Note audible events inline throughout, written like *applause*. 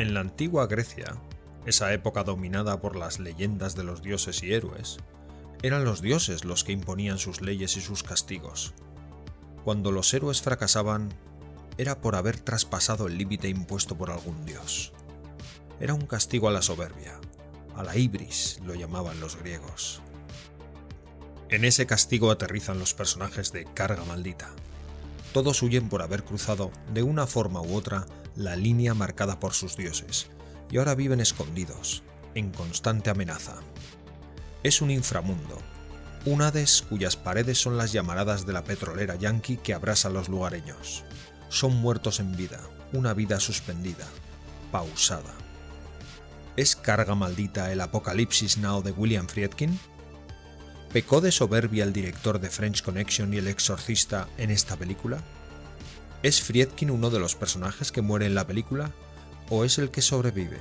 En la antigua Grecia, esa época dominada por las leyendas de los dioses y héroes, eran los dioses los que imponían sus leyes y sus castigos. Cuando los héroes fracasaban, era por haber traspasado el límite impuesto por algún dios. Era un castigo a la soberbia, a la ibris lo llamaban los griegos. En ese castigo aterrizan los personajes de Carga Maldita. Todos huyen por haber cruzado, de una forma u otra, la línea marcada por sus dioses, y ahora viven escondidos, en constante amenaza. Es un inframundo, un Hades cuyas paredes son las llamaradas de la petrolera yankee que abrasa a los lugareños. Son muertos en vida, una vida suspendida, pausada. ¿Es carga maldita el Apocalipsis Now de William Friedkin? ¿Pecó de soberbia el director de French Connection y el exorcista en esta película? ¿Es Friedkin uno de los personajes que muere en la película o es el que sobrevive?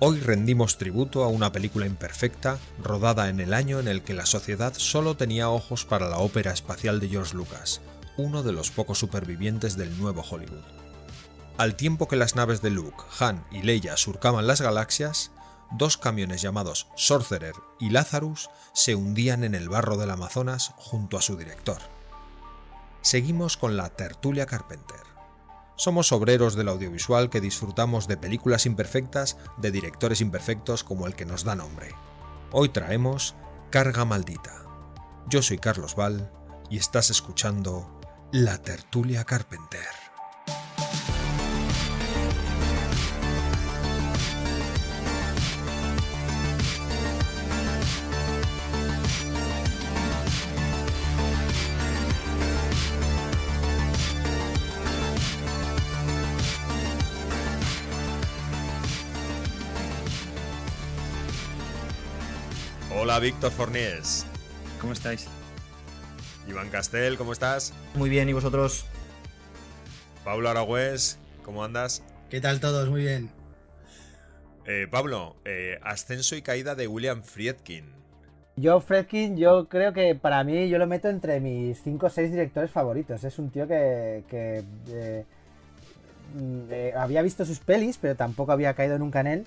Hoy rendimos tributo a una película imperfecta, rodada en el año en el que la sociedad solo tenía ojos para la ópera espacial de George Lucas, uno de los pocos supervivientes del nuevo Hollywood. Al tiempo que las naves de Luke, Han y Leia surcaban las galaxias, dos camiones llamados Sorcerer y Lazarus se hundían en el barro del Amazonas junto a su director. Seguimos con la tertulia Carpenter. Somos obreros del audiovisual que disfrutamos de películas imperfectas de directores imperfectos como el que nos da nombre. Hoy traemos Carga Maldita. Yo soy Carlos Val y estás escuchando La Tertulia Carpenter. Hola Víctor Fornies. ¿Cómo estáis? Iván Castel, ¿cómo estás? Muy bien, ¿y vosotros? Pablo Aragüés, ¿cómo andas? ¿Qué tal todos? Muy bien. Eh, Pablo, eh, ascenso y caída de William Friedkin. Yo, Friedkin, yo creo que para mí yo lo meto entre mis 5 o 6 directores favoritos. Es un tío que, que eh, mm, había visto sus pelis, pero tampoco había caído nunca en él.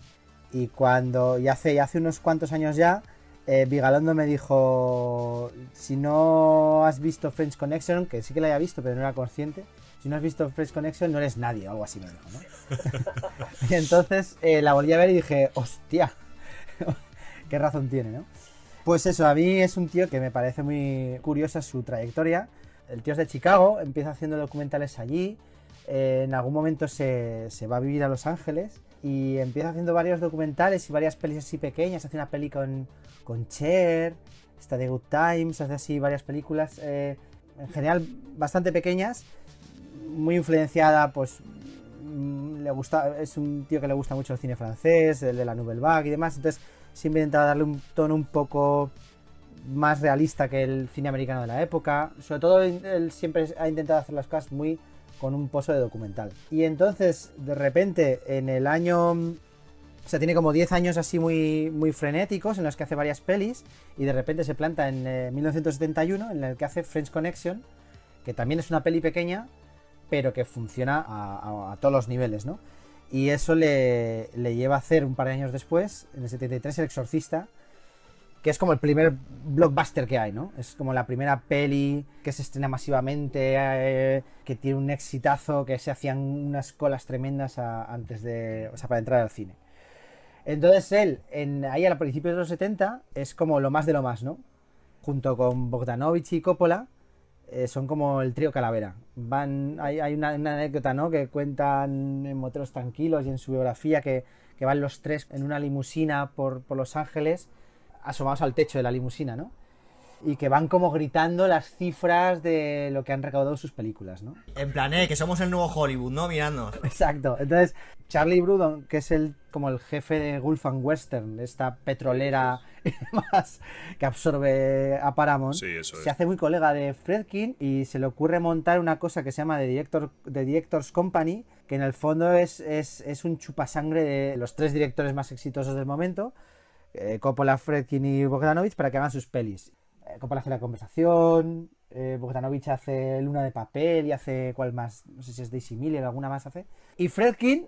Y cuando, y hace, y hace unos cuantos años ya, eh, Vigalondo me dijo, si no has visto French Connection, que sí que la había visto, pero no era consciente, si no has visto French Connection no eres nadie, o algo así me dijo, ¿no? *laughs* *laughs* y entonces eh, la volví a ver y dije, hostia, *laughs* qué razón tiene, ¿no? Pues eso, a mí es un tío que me parece muy curiosa su trayectoria. El tío es de Chicago, empieza haciendo documentales allí, eh, en algún momento se, se va a vivir a Los Ángeles y empieza haciendo varios documentales y varias pelis así pequeñas, hace una peli con con Cher, está de Good Times, hace así varias películas, eh, en general bastante pequeñas, muy influenciada, pues mm, le gusta, es un tío que le gusta mucho el cine francés, el de la Nouvelle Vague y demás, entonces siempre intentaba darle un tono un poco más realista que el cine americano de la época, sobre todo él siempre ha intentado hacer las cosas muy con un pozo de documental. Y entonces, de repente, en el año o sea, tiene como 10 años así muy, muy frenéticos en los que hace varias pelis y de repente se planta en 1971 eh, en el que hace French Connection, que también es una peli pequeña, pero que funciona a, todos los niveles, ¿no? Y eso le, lleva a hacer un par de años después, en el 73, El Exorcista, que es como el primer blockbuster que hay, ¿no? Es como la primera peli que se estrena masivamente, eh, que tiene un exitazo, que se hacían unas colas tremendas antes de, o sea, para entrar al cine. Entonces él, en, ahí a principios de los 70, es como lo más de lo más, ¿no? Junto con Bogdanovich y Coppola, eh, son como el trío Calavera. Van, hay, una, anécdota, ¿no? Que cuentan en Moteros Tranquilos y en su biografía que, van los tres en una limusina por, por Los Ángeles, asomados al techo de la limusina, ¿no? y que van como gritando las cifras de lo que han recaudado sus películas, ¿no? En plan, eh, que somos el nuevo Hollywood, ¿no? Mirando. *laughs* Exacto. Entonces, Charlie Brudon, que es el como el jefe de Gulf and Western, esta petrolera *laughs* y demás, que absorbe a Paramount, se hace muy colega de Fredkin y se le ocurre montar una cosa que se llama The, Director, The Directors Company, que en el fondo es, es, es un chupasangre de los tres directores más exitosos del momento, eh, Coppola, Fredkin y Bogdanovich, para que hagan sus pelis. Eh, Coppola hace la conversación, eh, Bogdanovich hace Luna de papel y hace cuál más, no sé si es Daisy Miller, alguna más hace. Y Fredkin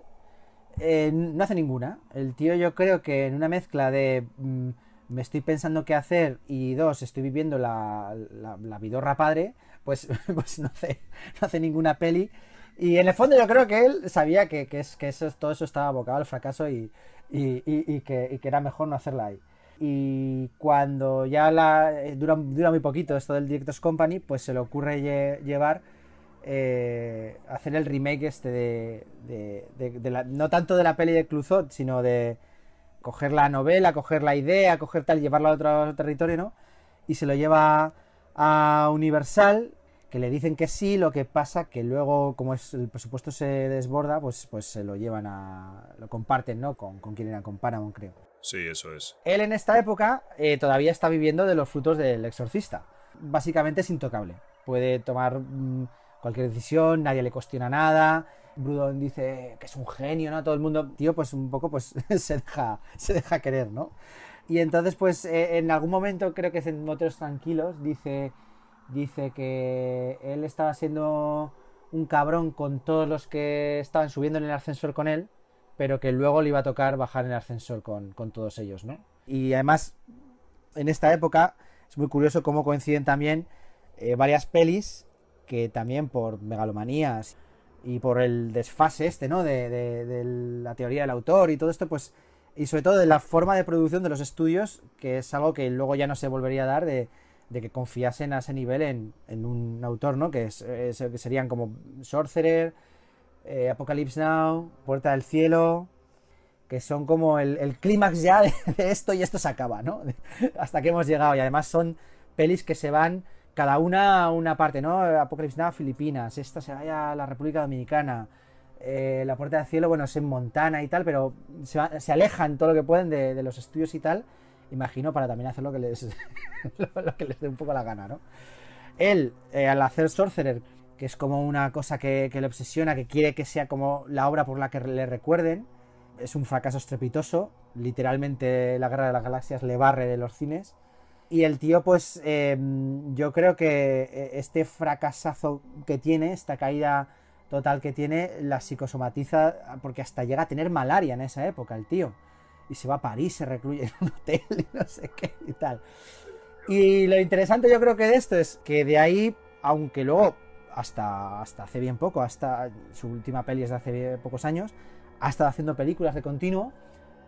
eh, no hace ninguna. El tío yo creo que en una mezcla de mm, me estoy pensando qué hacer y dos, estoy viviendo la, la, la vidorra padre, pues, *laughs* pues no, hace, no hace ninguna peli. Y en el fondo yo creo que él sabía que, que, es, que eso, todo eso estaba abocado al fracaso y, y, y, que, era mejor no hacerla ahí. Y cuando ya la, eh, dura, dura muy poquito esto del Directors Company, pues se le ocurre lle, llevar eh, hacer el remake este de, de, de, de la, no tanto de la peli de Cluzot, sino de coger la novela, coger la idea, coger tal, llevarla a otro territorio, ¿no? Y se lo lleva a Universal, que le dicen que sí, lo que pasa que luego, como es, el presupuesto se desborda, pues, pues se lo llevan a. lo comparten, ¿no? Con, con quien era, con Paramount, creo. Sí, eso es. Él en esta época eh, todavía está viviendo de los frutos del exorcista. Básicamente es intocable. Puede tomar mmm, cualquier decisión, nadie le cuestiona nada. Brudon dice que es un genio, ¿no? Todo el mundo, tío, pues un poco pues *laughs* se deja, se deja querer, ¿no? Y entonces, pues eh, en algún momento, creo que es en Moteros Tranquilos, dice, dice que él estaba siendo un cabrón con todos los que estaban subiendo en el ascensor con él, pero que luego le iba a tocar bajar en el ascensor con, con todos ellos, ¿no? Y además, en esta época, es muy curioso cómo coinciden también eh, varias pelis que también por megalomanías y por el desfase este, ¿no? De, de, de, la teoría del autor y todo esto, pues, y sobre todo de la forma de producción de los estudios, que es algo que luego ya no se volvería a dar, de, de que confiasen a ese nivel en, en un autor, ¿no? Que, es, que serían como Sorcerer, eh, Apocalypse Now, Puerta del Cielo, que son como el, clímax ya de, esto y esto se acaba, ¿no? Hasta que hemos llegado. Y además son pelis que se van cada una a una parte, ¿no? Apocalypse Now, Filipinas, esta se vaya a la República Dominicana, eh, la Puerta del Cielo, bueno, es en Montana y tal, pero se, va, se alejan todo lo que pueden de, de, los estudios y tal, imagino, para también hacer lo que les, *laughs* lo que les dé un poco la gana, ¿no? Él, eh, al hacer Sorcerer, que es como una cosa que, le obsesiona, que quiere que sea como la obra por la que le recuerden, es un fracaso estrepitoso, literalmente la Guerra de las Galaxias le barre de los cines, y el tío, pues, eh, yo creo que este fracasazo que tiene, esta caída total que tiene, la psicosomatiza porque hasta llega a tener malaria en esa época el tío. Y se va a París, se recluye en un hotel y no sé qué y tal. Y lo interesante yo creo que de esto es que de ahí, aunque luego, hasta, hasta hace bien poco, hasta su última peli es de hace pocos años, ha estado haciendo películas de continuo,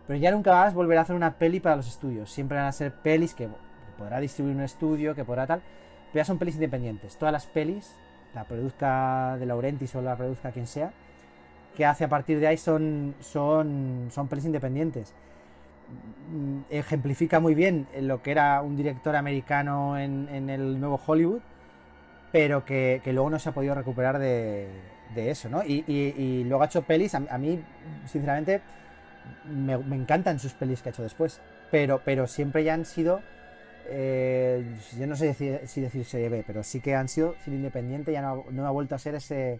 pero ya nunca más volverá a hacer una peli para los estudios. Siempre van a ser pelis que podrá distribuir un estudio, que podrá tal, pero ya son pelis independientes. Todas las pelis, la produzca de Laurentis o la produzca quien sea, que hace a partir de ahí son, son, son pelis independientes. Ejemplifica muy bien lo que era un director americano en, el nuevo Hollywood, pero que, luego no se ha podido recuperar de, eso, ¿no? Y, luego ha hecho pelis, a, mí, sinceramente, me, encantan sus pelis que ha hecho después, pero, pero siempre ya han sido eh, yo no sé si decir serie B, pero sí que han sido cine independiente, ya no, ha vuelto a ser ese,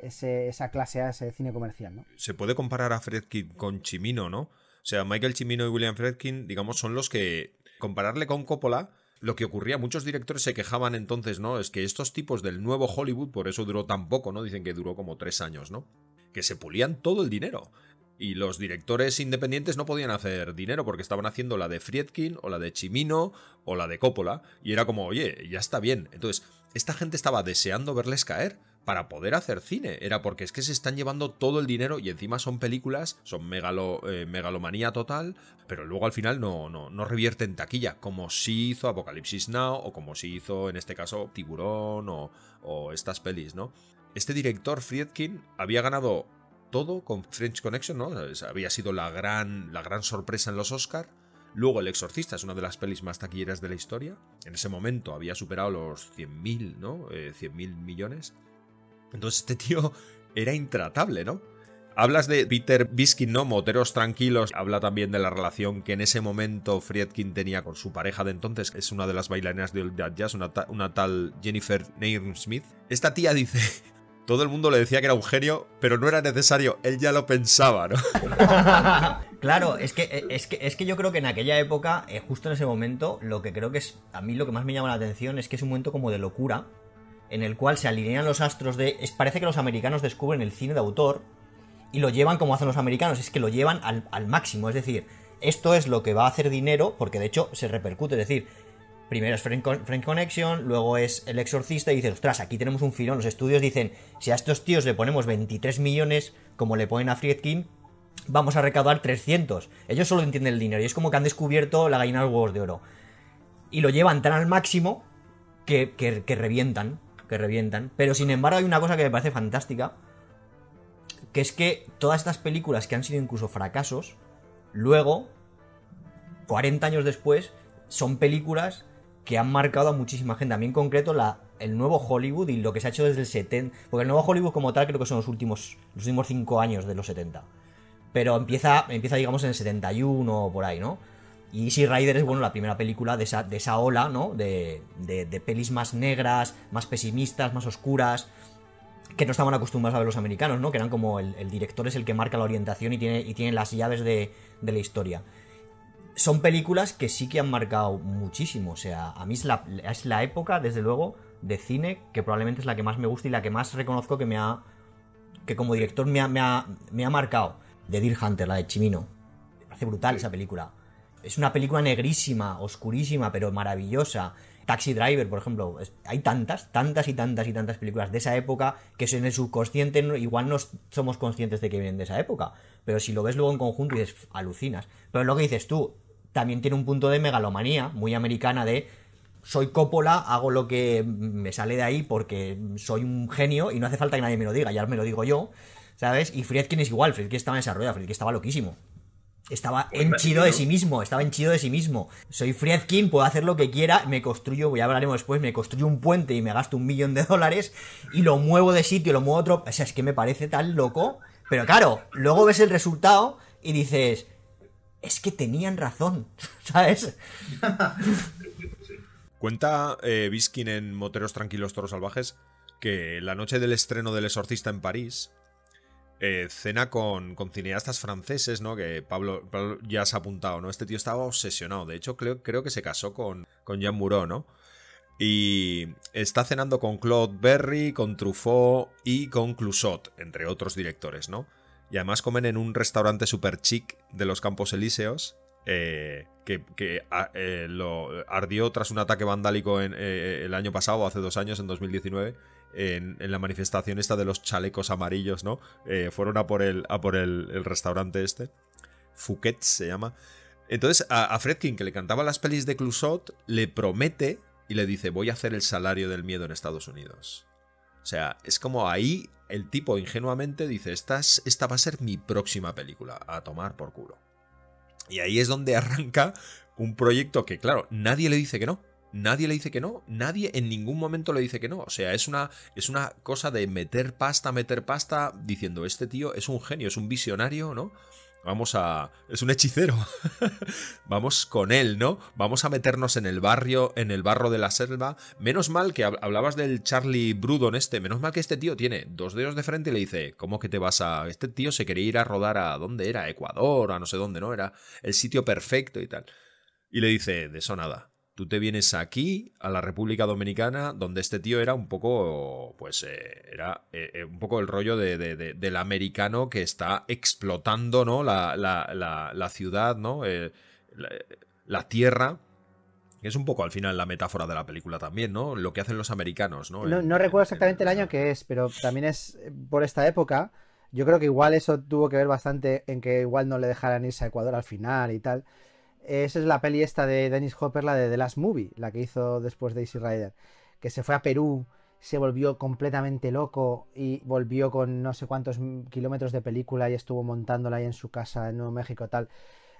esa clase A, ese cine comercial. ¿no? Se puede comparar a Fredkin con Chimino, ¿no? O sea, Michael Chimino y William Fredkin, digamos, son los que. Compararle con Coppola, lo que ocurría, muchos directores se quejaban entonces, ¿no? Es que estos tipos del nuevo Hollywood, por eso duró tan poco, ¿no? Dicen que duró como tres años, ¿no? Que se pulían todo el dinero. Y los directores independientes no podían hacer dinero porque estaban haciendo la de Friedkin o la de Chimino o la de Coppola. Y era como, oye, ya está bien. Entonces, esta gente estaba deseando verles caer para poder hacer cine. Era porque es que se están llevando todo el dinero y encima son películas, son eh, megalomanía total, pero luego al final no, no, no revierte en taquilla, como sí hizo Apocalipsis Now o como sí hizo en este caso Tiburón o, o estas pelis, ¿no? Este director, Friedkin, había ganado todo con French Connection, ¿no? Había sido la gran, la gran sorpresa en los Oscar. Luego El Exorcista es una de las pelis más taquilleras de la historia. En ese momento había superado los 100.000, ¿no? Eh, 100.000 millones. Entonces este tío era intratable, ¿no? Hablas de Peter Biskin, ¿no? Moteros tranquilos. Habla también de la relación que en ese momento Friedkin tenía con su pareja de entonces, que es una de las bailarinas de jazz, una, una tal Jennifer Nairn-Smith. Esta tía dice, *laughs* todo el mundo le decía que era un genio, pero no era necesario, él ya lo pensaba, ¿no? *laughs* claro, es que, es, que, es que yo creo que en aquella época, eh, justo en ese momento, lo que creo que es, a mí lo que más me llama la atención es que es un momento como de locura, en el cual se alinean los astros de... Es, parece que los americanos descubren el cine de autor y lo llevan como hacen los americanos, es que lo llevan al, al máximo, es decir, esto es lo que va a hacer dinero, porque de hecho se repercute, es decir, primero es Friend, Connection, luego es El Exorcista y dices, ostras, aquí tenemos un filón. Los estudios dicen, si a estos tíos le ponemos 23 millones, como le ponen a Friedkin, vamos a recaudar 300. Ellos solo entienden el dinero y es como que han descubierto la gallina de los huevos de oro. Y lo llevan tan al máximo que, que revientan, que revientan. Pero sin embargo hay una cosa que me parece fantástica, que es que todas estas películas que han sido incluso fracasos, luego, 40 años después, son películas que han marcado a muchísima gente. A mí en concreto la, el nuevo Hollywood y lo que se ha hecho desde el 70. Porque el nuevo Hollywood como tal creo que son los últimos, los últimos 5 años de los 70. Pero empieza, empieza digamos en el 71 o por ahí, ¿no? Y Easy Rider es, bueno, la primera película de esa, de esa ola, ¿no? De, de, de, pelis más negras, más pesimistas, más oscuras, que no estaban acostumbrados a ver los americanos, ¿no? Que eran como el, el director es el que marca la orientación y tiene, y tiene las llaves de, de la historia son películas que sí que han marcado muchísimo. O sea, a mí es la, es la época, desde luego, de cine que probablemente es la que más me gusta y la que más reconozco que me ha. que como director me ha, me ha, me ha marcado. De Deer Hunter, la de Chimino. Me parece brutal esa película. Es una película negrísima, oscurísima, pero maravillosa. Taxi Driver, por ejemplo. hay tantas, tantas y tantas y tantas películas de esa época que en el subconsciente igual no somos conscientes de que vienen de esa época. Pero si lo ves luego en conjunto y alucinas. Pero lo que dices tú, también tiene un punto de megalomanía, muy americana de soy Coppola, hago lo que me sale de ahí porque soy un genio y no hace falta que nadie me lo diga, ya me lo digo yo, ¿sabes? Y Friedkin es igual, Friedkin estaba en desarrollo, Friedkin estaba loquísimo. Estaba henchido de sí mismo, estaba henchido de sí mismo. Soy Friedkin, puedo hacer lo que quiera, me construyo, ya hablaremos después, me construyo un puente y me gasto un millón de dólares y lo muevo de sitio, lo muevo otro. O sea, es que me parece tan loco. Pero claro, luego ves el resultado y dices, es que tenían razón, *laughs* ¿sabes? *laughs* Cuenta eh, Biskin en Moteros Tranquilos Toros Salvajes que la noche del estreno del Exorcista en París, eh, cena con, cineastas franceses, ¿no? Que Pablo, ya se ha apuntado, ¿no? Este tío estaba obsesionado. De hecho, creo, que se casó con, con Jean Moreau, ¿no? Y está cenando con Claude Berry, con Truffaut y con Clusot, entre otros directores, ¿no? Y además comen en un restaurante super chic de los Campos Elíseos. Eh, que, ah, eh, lo ardió tras un ataque vandálico en, el año pasado, hace dos años, en 2019, en, la manifestación esta de los chalecos amarillos, ¿no? fueron a por, el, a por el, restaurante este. Fouquet se llama. Entonces a, a, Fredkin, que le cantaba las pelis de Clusot, le promete y le dice, voy a hacer el salario del miedo en Estados Unidos. O sea, es como ahí el tipo ingenuamente dice, esta, esta va a ser mi próxima película, a tomar por culo. Y ahí es donde arranca un proyecto que, claro, nadie le dice que no. Nadie le dice que no, nadie en ningún momento le dice que no. O sea, es una, es una cosa de meter pasta, meter pasta, diciendo, este tío es un genio, es un visionario, ¿no? Vamos a... Es un hechicero. *laughs* Vamos con él, ¿no? Vamos a meternos en el barrio, en el barro de la selva. Menos mal que hablabas del Charlie Brudon este. Menos mal que este tío tiene dos dedos de frente y le dice, ¿cómo que te vas a...? Este tío se quería ir a rodar a... ¿Dónde era? Ecuador, a no sé dónde, ¿no? Era el sitio perfecto y tal. Y le dice, de eso nada tú te vienes aquí, a la República Dominicana, donde este tío era un poco, pues, eh, era eh, eh, un poco el rollo de, del americano que está explotando, ¿no? La, la, ciudad, ¿no? La, tierra. Es un poco al final la metáfora de la película también, ¿no? Lo que hacen los americanos, ¿no? No, recuerdo exactamente el año que es, pero también es por esta época. Yo creo que igual eso tuvo que ver bastante en que igual no le dejaran irse a Ecuador al final y tal. Esa es la peli esta de Dennis Hopper, la de The Last Movie, la que hizo después de Easy Rider. Que se fue a Perú, se volvió completamente loco y volvió con no sé cuántos kilómetros de película y estuvo montándola ahí en su casa en Nuevo México tal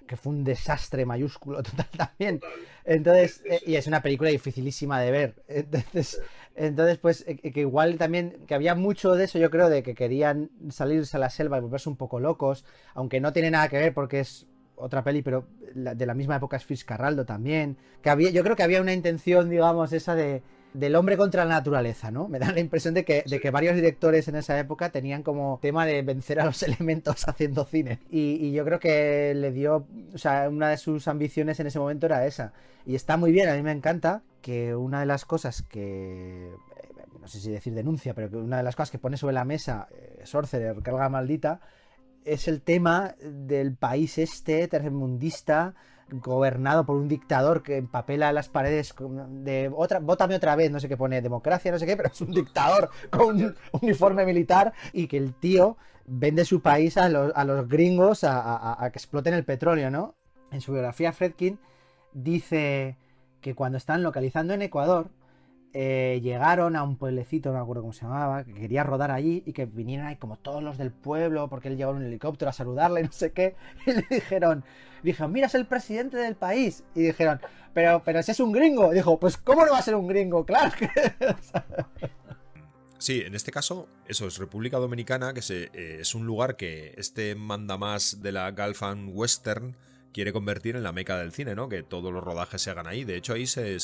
que fue un desastre mayúsculo *laughs* total también. Entonces, eh, y es una película dificilísima de ver. *laughs* Entonces, entonces pues eh, que igual también, que había mucho de eso, yo creo, de que querían salirse a la selva y volverse un poco locos, aunque no tiene nada que ver porque es otra peli, pero de la misma época es Fitzcarraldo también. Que había, yo creo que había una intención, digamos, esa de del hombre contra la naturaleza, ¿no? Me da la impresión de que, de que varios directores en esa época tenían como tema de vencer a los *laughs* elementos haciendo cine. Y, yo creo que le dio, o sea, una de sus ambiciones en ese momento era esa. Y está muy bien, a mí me encanta que una de las cosas que, no sé si decir denuncia, pero que una de las cosas que pone sobre la mesa eh, Sorcerer, carga maldita, es el tema del país este tercermundista gobernado por un dictador que empapela las paredes de otra, otra vez, no sé qué pone, democracia, no sé qué, pero es un dictador con un uniforme militar y que el tío vende su país a los, a los gringos a, que exploten el petróleo, ¿no? En su biografía, Fredkin dice que cuando están localizando en Ecuador, eh, llegaron a un pueblecito, no me acuerdo cómo se llamaba, que quería rodar allí y que vinieron ahí como todos los del pueblo, porque él llegó un helicóptero a saludarle, *laughs* no sé qué, y le dijeron, dijeron, mira, es el presidente del país. Y dijeron, pero, pero si es un gringo. dijo, pues ¿cómo no va a ser un gringo? *laughs* Claro. Sí, en este caso, eso es República Dominicana, que eh, es un lugar que este manda más de la Galfan Western quiere convertir en la meca del cine, ¿no? Que todos los rodajes se hagan ahí. De hecho, ahí se,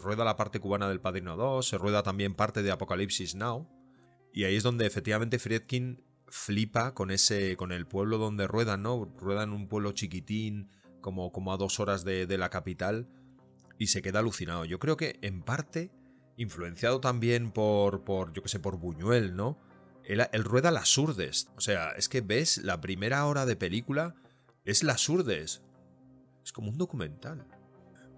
rueda la parte cubana del Padrino 2, se rueda también parte de Apocalipsis Now. Y ahí es donde efectivamente Friedkin flipa con ese. con el pueblo donde ruedan, ¿no? Ruedan un pueblo chiquitín, como, como a dos horas de, la capital. Y se queda alucinado. Yo creo que en parte influenciado también por, por yo qué sé, por Buñuel, ¿no? Él, rueda las urdes. O sea, es que ves la primera hora de película, es las urdes. Es como un documental.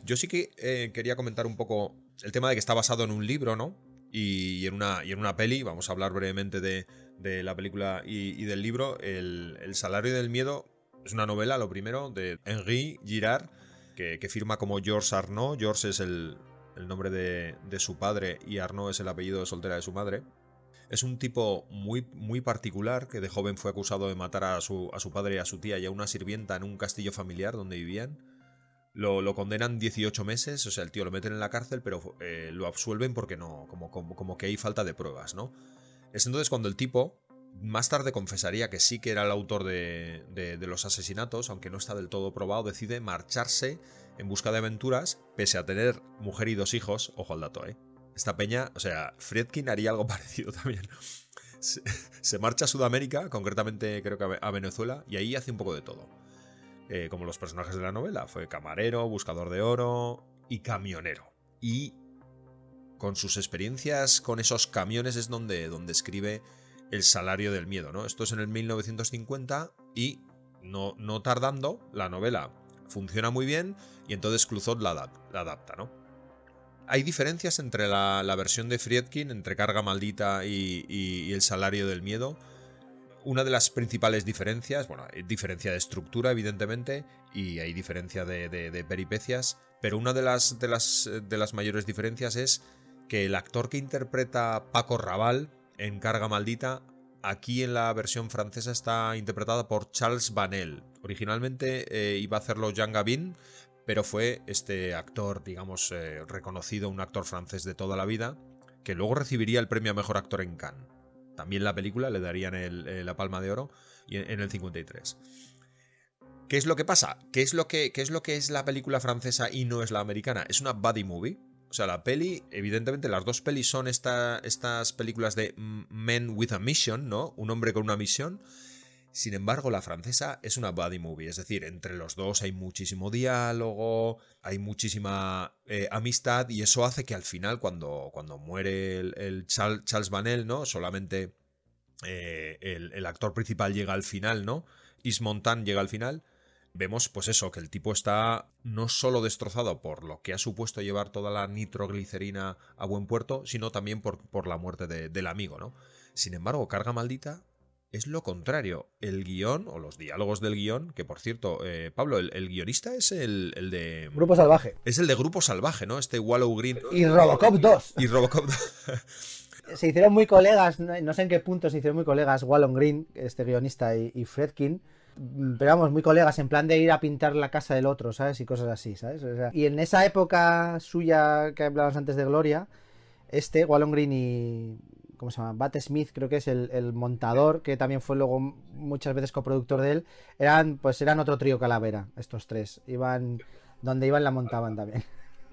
Yo sí que eh, quería comentar un poco el tema de que está basado en un libro, ¿no? Y, en, una, y en una peli, vamos a hablar brevemente de, de la película y, del libro. El, el, Salario del Miedo es una novela, lo primero, de Henri Girard, que, que firma como Georges Arnaud. Georges es el, el nombre de, su padre y Arnaud es el apellido de soltera de su madre. Es un tipo muy, muy particular que de joven fue acusado de matar a su, a su padre a su tía y a una sirvienta en un castillo familiar donde vivían. Lo, lo, condenan 18 meses, o sea, el tío lo meten en la cárcel, pero eh, lo absuelven porque no, como, como, como, que hay falta de pruebas, ¿no? Es entonces cuando el tipo más tarde confesaría que sí que era el autor de, de, de los asesinatos, aunque no está del todo probado, decide marcharse en busca de aventuras, pese a tener mujer y dos hijos, ojo al dato, ¿eh? Esta peña, o sea, Friedkin haría algo *laughs* parecido también. Se, marcha a Sudamérica, concretamente creo que a Venezuela, y ahí hace un poco de todo. Eh, como los personajes de la novela, fue camarero, buscador de oro y camionero. Y con sus experiencias con esos camiones es donde, donde escribe El salario del miedo, ¿no? Esto es en el 1950 y no, no tardando, la novela funciona muy bien y entonces Clusot la, adapta, ¿no? Hay diferencias entre la, versión de Friedkin, entre Carga Maldita y, El Salario del Miedo. Una de las principales diferencias, bueno, hay diferencia de estructura, evidentemente, y hay diferencia de, peripecias, pero una de las, de, las, de las mayores diferencias es que el actor que interpreta Paco Raval en Carga Maldita aquí en la versión francesa está interpretada por Charles Vanel. Originalmente eh, iba a hacerlo Jean Gabin, pero fue este actor, digamos, eh, reconocido, un actor francés de toda la vida, que luego recibiría el premio a mejor actor en Cannes. También la película le darían eh, la palma de oro en, el 53. ¿Qué es lo que pasa? ¿Qué es lo que, ¿Qué es lo que es la película francesa y no es la americana? Es una buddy movie. O sea, la peli, evidentemente, las dos pelis son estas películas de Men with a Mission, ¿no? Un hombre con una misión. Sin embargo, la francesa es una buddy movie, es decir, entre los dos hay muchísimo diálogo, hay muchísima eh, amistad y eso hace que al final, cuando, cuando muere el, Charles Vanel, ¿no? Solamente eh, el, actor principal llega al final, ¿no? Ismontan llega al final vemos pues eso, que el tipo está no solo destrozado por lo que ha supuesto llevar toda la nitroglicerina a buen puerto, sino también por, por la muerte del amigo, ¿no? Sin embargo, Carga Maldita es lo contrario. El guion, o los diálogos del guion, que por cierto, eh, Pablo, el, guionista es el, el, de... Grupo Salvaje. Es el de Grupo Salvaje, ¿no? Este Wallow Green. Y Robocop 2. Y Robocop 2. *laughs* se hicieron muy colegas, no sé en qué punto se hicieron muy colegas Wallow Green, este guionista, y, y Fredkin pero vamos, muy colegas, en plan de ir a pintar la casa del otro, ¿sabes? Y cosas así, ¿sabes? y en esa época suya que hablabas antes de Gloria, este, Wallon Green y. ¿Cómo se llama? Bat Smith, creo que es el, montador, que también fue luego muchas veces coproductor de él, eran, pues eran otro trío calavera, estos tres. Iban. Donde iban la montaban también.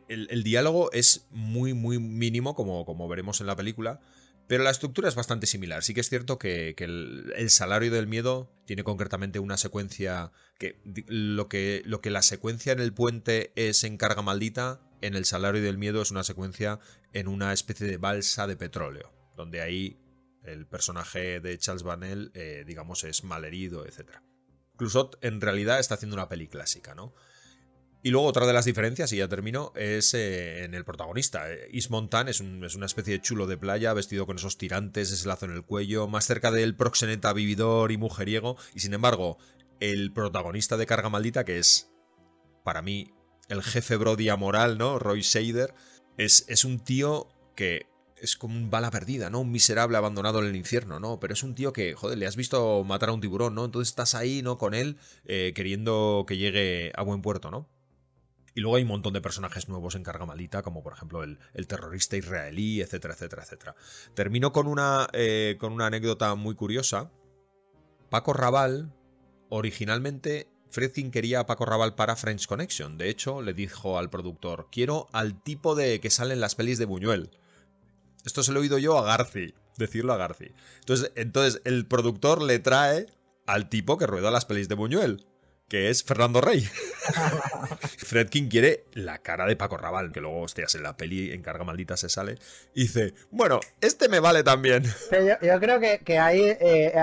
El, diálogo es muy, muy mínimo, como, como veremos en la película pero la estructura es bastante similar. Sí que es cierto que, el, salario del miedo tiene concretamente una secuencia que lo, que lo que la secuencia en el puente es en carga maldita, en el salario del miedo es una secuencia en una especie de balsa de petróleo, donde ahí El personaje de Charles Vanel, eh, digamos, es malherido, etc. Clusot en realidad está haciendo una peli clásica, ¿no? Y luego otra de las diferencias, y ya termino, es eh, en el protagonista. Is Montan es, es, una especie de chulo de playa, vestido con esos tirantes, ese lazo en el cuello, más cerca del proxeneta vividor y mujeriego. Y sin embargo, el protagonista de Carga Maldita, que es, para mí, el jefe Brody moral, ¿no? Roy Shader, es, es un tío que es como un bala perdida, ¿no? Un miserable abandonado en el infierno, ¿no? Pero es un tío que, joder, le has visto matar a un tiburón, ¿no? Entonces estás ahí, ¿no? Con él, eh, queriendo que llegue a buen puerto, ¿no? Y luego hay un montón de personajes nuevos en carga maldita, como por ejemplo el, terrorista israelí, etcétera, etcétera, etcétera. Termino con una, eh, con una anécdota muy curiosa. Paco Raval, originalmente Fredkin quería a Paco Raval para French Connection. De hecho, le dijo al productor, quiero al tipo de que sale en las pelis de Buñuel. Esto se lo he oído yo a Garci, decirlo a Garci. Entonces, entonces el productor le trae al tipo que rueda las pelis de Buñuel que es Fernando Rey. *laughs* Fredkin quiere la cara de Paco Raval, que luego, hostias, en la peli en carga maldita se sale. Y dice, bueno, este me vale también. yo, creo que, ahí eh,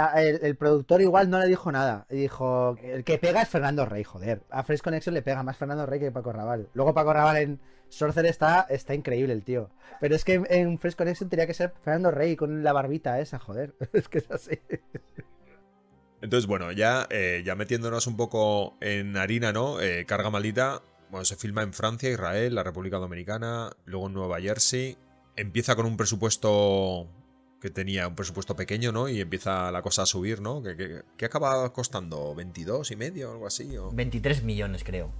el, productor igual no le dijo nada. Y dijo, el que pega es Fernando Rey, joder. A Fresh Connection le pega más Fernando Rey que Paco Raval. Luego Paco Raval en Sorcerer está, está increíble el tío. Pero es que en Fresh Connection tenía que ser Fernando Rey con la barbita esa, joder. *laughs* Es que es así. Entonces, bueno, ya, eh, ya metiéndonos un poco en harina, ¿no? Eh, carga maldita. Bueno, se filma en Francia, Israel, la República Dominicana, luego en Nueva Jersey. Empieza con un presupuesto que tenía un presupuesto pequeño, ¿no? Y empieza la cosa a subir, ¿no? ¿Qué, acaba costando? ¿22 y medio o algo así? ¿o? 23 millones, creo.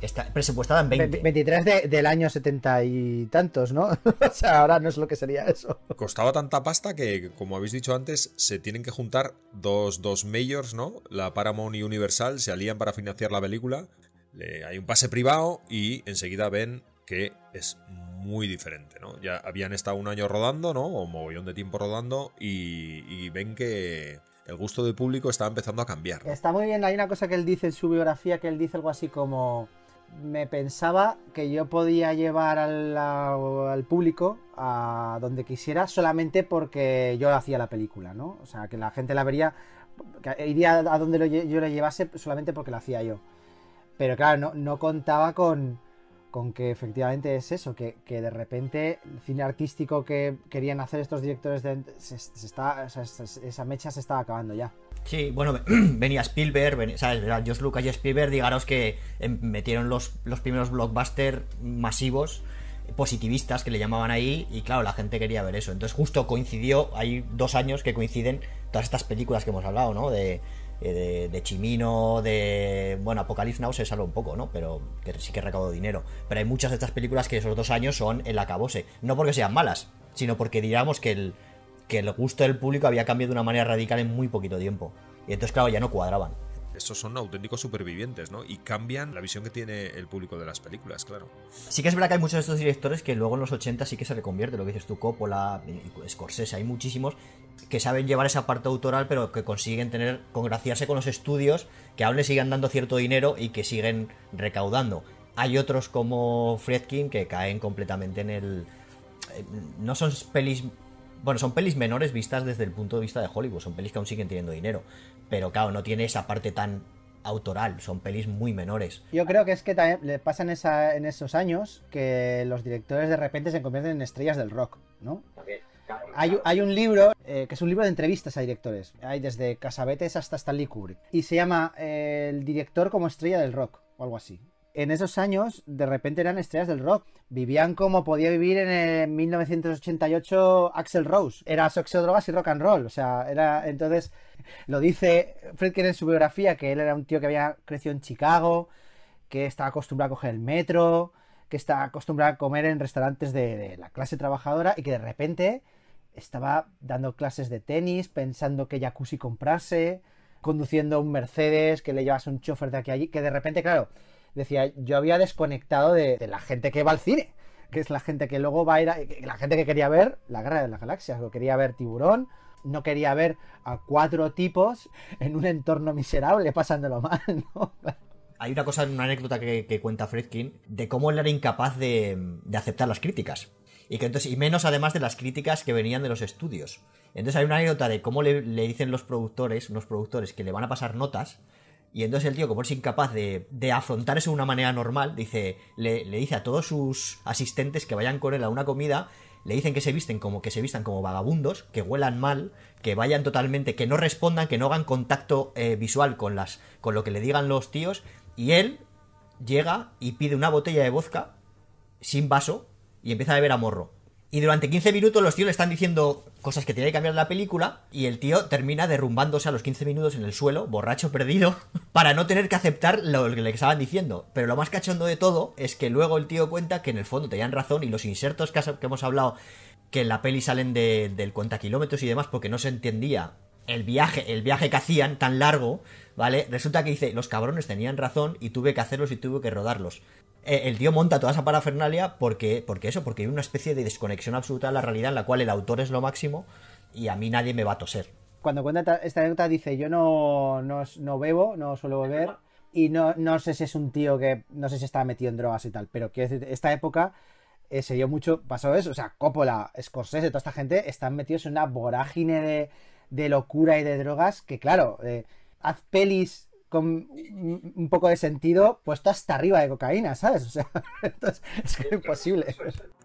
Está presupuestada en 20. 23 del año 70 y tantos, ¿no? *laughs* o sea, ahora no es lo que sería eso. Costaba tanta pasta que, como habéis dicho antes, se tienen que juntar dos, dos majors, ¿no? La Paramount y Universal se alían para financiar la película. hay un pase privado y enseguida ven que es muy diferente, ¿no? Ya habían estado un año rodando, ¿no? O un mogollón de tiempo rodando y, ven que el gusto del público está empezando a cambiar. Está muy bien, hay una cosa que él dice en su biografía, que él dice algo así como me pensaba que yo podía llevar al, público a donde quisiera solamente porque yo hacía la película, ¿no? O sea, que la gente la vería, iría a donde yo la llevase solamente porque la hacía yo. Pero claro, no, contaba con, que efectivamente es eso, que, de repente el cine artístico que querían hacer estos directores de, está, esa mecha se estaba acabando ya. Sí, bueno, *clears throat* venía Spielberg, ¿sabes? Josh Lucas y Spielberg, digaros que em, metieron los, los primeros blockbusters masivos, positivistas que le llamaban ahí, y claro, la gente quería ver eso. Entonces justo coincidió, hay dos años que coinciden todas estas películas que hemos hablado, ¿no? De, eh, de, Chimino, de... Bueno, Apocalypse Now se salva un poco, ¿no? Pero que sí que recaudó dinero. Pero hay muchas de estas películas que esos dos años son el acabose. No porque sean malas, sino porque digamos que el que el gusto del público había cambiado de una manera radical en muy poquito tiempo. Y entonces, claro, ya no cuadraban. Estos son auténticos supervivientes, ¿no? Y cambian la visión que tiene el público de las películas, claro. Sí que es verdad que hay muchos de estos directores que luego en los 80 sí que se reconvierte, lo que dices tú, Coppola, Scorsese, hay muchísimos que saben llevar esa parte autoral, pero que consiguen tener, congraciarse con los estudios, que aún le sigan dando cierto dinero y que siguen recaudando. Hay otros como Fredkin que caen completamente en el... Eh, no son pelis bueno, son pelis menores vistas desde el punto de vista de Hollywood, son pelis que aún siguen teniendo dinero, pero claro, no tiene esa parte tan autoral, son pelis muy menores. Yo creo que es que también le pasan esa, en esos años que los directores de repente se convierten en estrellas del rock, ¿no? Hay, hay, un libro eh, que es un libro de entrevistas a directores. Hay desde Casabetes hasta Stanley Kubrick. Y se llama eh, El director como estrella del rock, o algo así en esos años de repente eran estrellas del rock. Vivían como podía vivir en 1988 Axel Rose. Era sexo, drogas y rock and roll. O sea, era entonces lo dice Fredkin en su biografía que él era un tío que había crecido en Chicago, que estaba acostumbrado a coger el metro, que estaba acostumbrado a comer en restaurantes de, la clase trabajadora y que de repente estaba dando clases de tenis, pensando qué jacuzzi comprarse, conduciendo un Mercedes, que le llevase un chofer de aquí a allí, que de repente, claro, decía, yo había desconectado de, la gente que va al cine, que es la gente que luego va a ir, a, la gente que quería ver la Guerra de las Galaxias, o quería ver Tiburón, no quería ver a cuatro tipos en un entorno miserable pasándolo mal, *laughs* ¿no? Hay una cosa, una anécdota que, cuenta Fredkin de cómo él era incapaz de, aceptar las críticas. Y, que entonces, y menos además de las críticas que venían de los estudios. Entonces hay una anécdota de cómo le, le dicen los productores, unos productores, que le van a pasar notas. Y entonces el tío, como es incapaz de, de afrontar eso de una manera normal, dice, le, le dice a todos sus asistentes que vayan con él a una comida le dicen que se visten como que se vistan como vagabundos, que huelan mal, que vayan totalmente, que no respondan, que no hagan contacto eh, visual con las con lo que le digan los tíos y él llega y pide una botella de vodka sin vaso y empieza a beber a morro. Y durante 15 minutos los tíos le están diciendo cosas que tiene que cambiar la película y el tío termina derrumbándose a los 15 minutos en el suelo, borracho perdido, *laughs* para no tener que aceptar lo que le estaban diciendo. Pero lo más cachondo de todo es que luego el tío cuenta que en el fondo tenían razón y los insertos que, hemos hablado que en la peli salen de, del cuenta kilómetros y demás porque no se entendía el viaje, el viaje que hacían tan largo, ¿vale? Resulta que dice, los cabrones tenían razón y tuve que hacerlos y tuve que rodarlos. Eh, el tío monta toda esa parafernalia porque, porque eso, porque hay una especie de desconexión absoluta de la realidad en la cual el autor es lo máximo y a mí nadie me va a toser. Cuando cuenta esta anécdota dice, yo no, no, bebo, no suelo beber y no, no sé si es un tío que, no sé si está metido en drogas y tal, pero quiero decir, esta época eh, se dio mucho, pasó eso, o sea, Coppola, Scorsese, toda esta gente están metidos en una vorágine de, de locura y de drogas que claro, eh, haz pelis con un poco de sentido puesto hasta arriba de cocaína, ¿sabes? O sea, *laughs* es que imposible.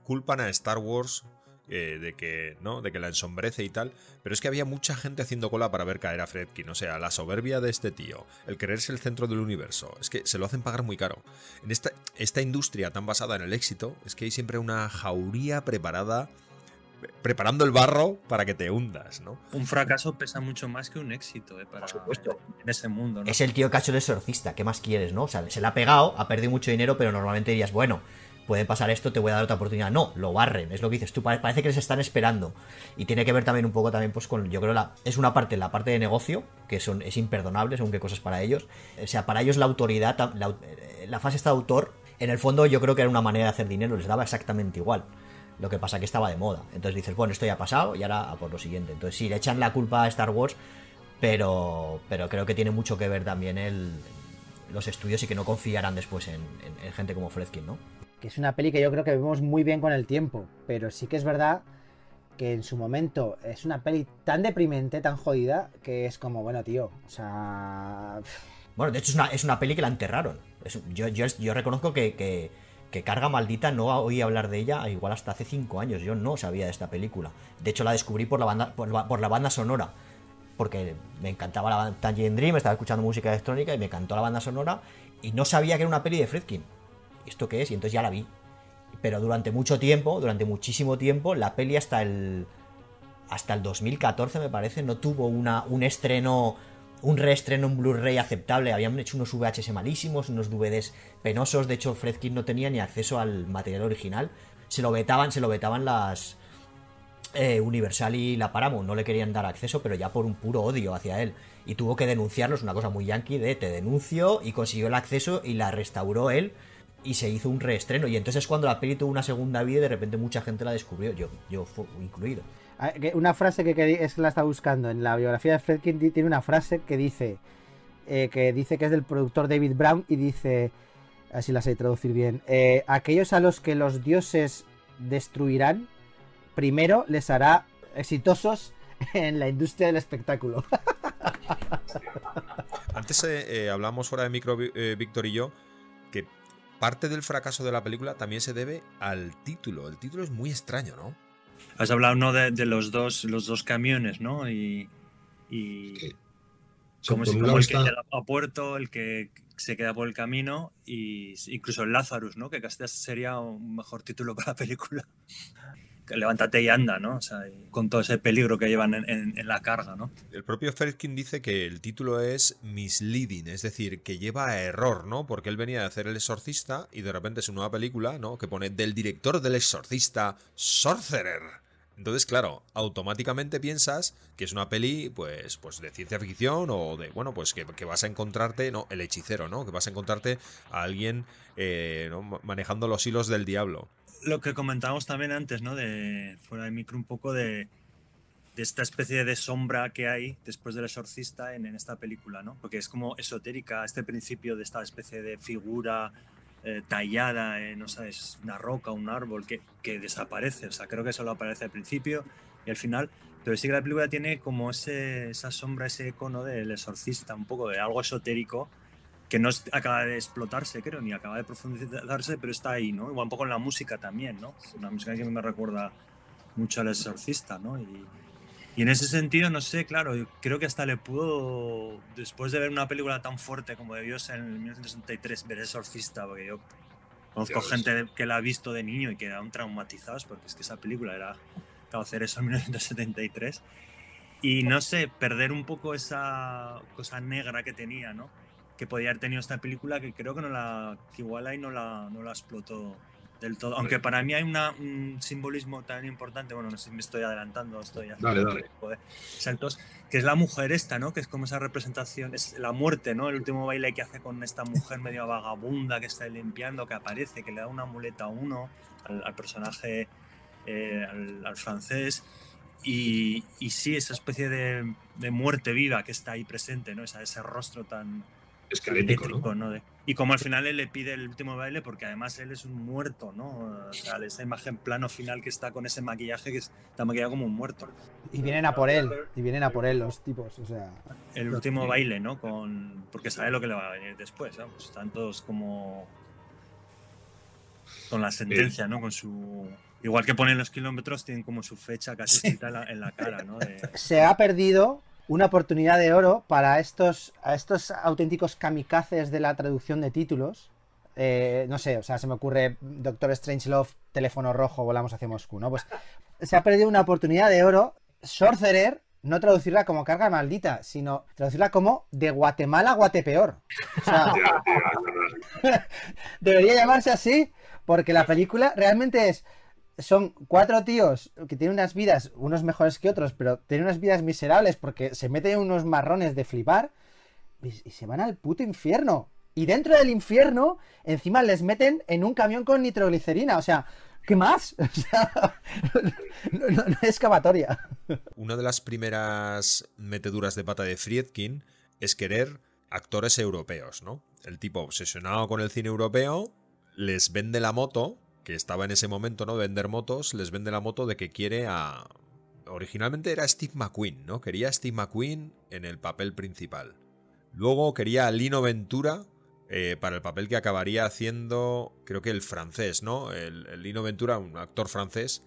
Culpan a Star Wars eh, de que no de que la ensombrece y tal pero es que había mucha gente haciendo cola para ver caer a Fredkin o sea la soberbia de este tío el creerse el centro del universo es que se lo hacen pagar muy caro en esta industria tan basada en el éxito es que hay siempre una jauría preparada preparando el barro para que te hundas, ¿no? Un fracaso pesa mucho más que un éxito, ¿eh? Para, supuesto. En ese mundo, Es el tío cacho de exorcista, ¿qué más quieres, no? O sea, se le ha pegado, ha perdido mucho dinero, pero normalmente dirías, bueno, puede pasar esto, te voy a dar otra oportunidad. No, lo barren, es lo que dices tú, parece que les están esperando. Y tiene que ver también un poco también pues con, yo creo, la, es una parte, la parte de negocio, que son, es imperdonable según qué cosas para ellos. O sea, para ellos la autoridad, la, la fase esta de autor, en el fondo yo creo que era una manera de hacer dinero, les daba exactamente igual. Lo que pasa que estaba de moda. Entonces dices, bueno, esto ya ha pasado y ahora a por lo siguiente. Entonces sí, le echan la culpa a Star Wars, pero, pero creo que tiene mucho que ver también el, los estudios y que no confiaran después en, gente como Fredkin, ¿no? Que es una peli que yo creo que vemos muy bien con el tiempo, pero sí que es verdad que en su momento es una peli tan deprimente, tan jodida, que es como, bueno, tío, o sea... Bueno, de hecho es una, es una peli que la enterraron. yo, yo, yo reconozco que que Carga Maldita no oí hablar de ella igual hasta hace 5 años. Yo no sabía de esta película. De hecho, la descubrí por la banda, por la, banda sonora. Porque me encantaba la banda Dream, estaba escuchando música electrónica y me encantó la banda sonora. Y no sabía que era una peli de Fredkin. ¿Esto qué es? Y entonces ya la vi. Pero durante mucho tiempo, durante muchísimo tiempo, la peli hasta el. Hasta el 2014, me parece, no tuvo una, un estreno un reestreno en Blu-ray aceptable. Habían hecho unos VHS malísimos, unos DVDs penosos. De hecho, Fredkin no tenía ni acceso al material original. Se lo vetaban, se lo vetaban las eh, Universal y la Paramount. No le querían dar acceso, pero ya por un puro odio hacia él. Y tuvo que denunciarlo. Es una cosa muy yankee de te denuncio y consiguió el acceso y la restauró él. Y se hizo un reestreno. Y entonces cuando la peli tuvo una segunda vida, de repente mucha gente la descubrió, yo, yo incluido. Ah, una frase que, es la está buscando. En la biografía de Fredkin tiene una frase que dice eh, que dice que es del productor David Brown y dice así la sé traducir bien eh, aquellos a los que los dioses destruirán primero les hará exitosos en la industria del espectáculo *laughs* antes eh, hablamos fuera de micro Víctor y yo que parte del fracaso de la película también se debe al título. El título es muy extraño no Has hablado ¿no? de, de, los dos los dos camiones, ¿no? Y, como, si, como el que llega a puerto, el que se queda por el camino, y incluso el Lazarus, ¿no? Que casi sería un mejor título para la película. levántate y anda, ¿no? O sea, con todo ese peligro que llevan en, en, la carga, ¿no? El propio Ferkin dice que el título es misleading, es decir, que lleva a error, ¿no? Porque él venía a hacer El Exorcista y de repente es una nueva película, ¿no? Que pone del director del Exorcista, Sorcerer. Entonces, claro, automáticamente piensas que es una peli, pues, pues de ciencia ficción o de, bueno, pues que, vas a encontrarte, no, el hechicero, ¿no? Que vas a encontrarte a alguien eh, manejando los hilos del diablo. Lo que comentábamos también antes, ¿no? De fuera de micro un poco de, de esta especie de sombra que hay después del exorcista en, en, esta película, ¿no? Porque es como esotérica, este principio de esta especie de figura eh, tallada en, no sabes, una roca, un árbol, que, que desaparece. O sea, creo que solo aparece al principio y al final. Pero sí que la película tiene como ese, esa sombra, ese icono del exorcista, un poco de algo esotérico que no acaba de explotarse, creo, ni acaba de profundizarse, pero está ahí, ¿no? Igual un poco en la música también, ¿no? Una música que me recuerda mucho al exorcista, ¿no? Y, y en ese sentido, no sé, claro, creo que hasta le pudo, después de ver una película tan fuerte como debió ser en 1963, ver Exorcista, porque yo conozco gente que la ha visto de niño y quedaron traumatizados, porque es que esa película era, hacer eso en 1973. Y no sé, perder un poco esa cosa negra que tenía, ¿no? Que podía haber tenido esta película, que creo que no la, que igual ahí no la, no la explotó del todo. Aunque para mí hay un simbolismo tan importante, bueno, no sé si me estoy adelantando, estoy haciendo dale, saltos, que es la mujer esta, ¿no? Que es como esa representación, es la muerte, ¿no? El último baile que hace con esta mujer medio vagabunda que está limpiando, que aparece, que le da una muleta a uno, al, personaje, eh, al, francés. Y, y, sí, esa especie de, de, muerte viva que está ahí presente, ¿no? Esa, ese rostro tan, esquelético, ¿no? y como al final él le pide el último baile, porque además él es un muerto, ¿no? O sea, esa imagen plano final que está con ese maquillaje que está maquillado como un muerto. Y vienen a por él, y vienen a por él los tipos, o sea. El último baile, ¿no? Con. Porque sabe lo que le va a venir después, ¿no? Pues están todos como. Con la sentencia, ¿no? Con su. Igual que ponen los kilómetros, tienen como su fecha casi escrita en la, cara, ¿no? *laughs* Se ha perdido una oportunidad de oro para estos, a estos auténticos kamikazes de la traducción de títulos. Eh, no sé, o sea, se me ocurre Doctor Strangelove, teléfono rojo, volamos hacia Moscú, ¿no? Pues se ha perdido una oportunidad de oro. Sorcerer, no traducirla como carga maldita, sino traducirla como de Guatemala a Guatepeor. O sea, *laughs* *laughs* debería llamarse así, porque la película realmente es son cuatro tíos que tienen unas vidas, unos mejores que otros, pero tienen unas vidas miserables porque se meten unos marrones de flipar y, se van al puto infierno. Y dentro del infierno, encima les meten en un camión con nitroglicerina. O sea, ¿qué más? *laughs* O sea, no, es excavatoria. Una de las primeras meteduras de pata de Friedkin es querer actores europeos, ¿no? El tipo obsesionado con el cine europeo les vende la moto que estaba en ese momento, ¿no? De vender motos, les vende la moto de que quiere a. Originalmente era Steve McQueen, ¿no? Quería a Steve McQueen en el papel principal. Luego quería a Lino Ventura eh, para el papel que acabaría haciendo, creo que el francés, ¿no? El, Lino Ventura, un actor francés.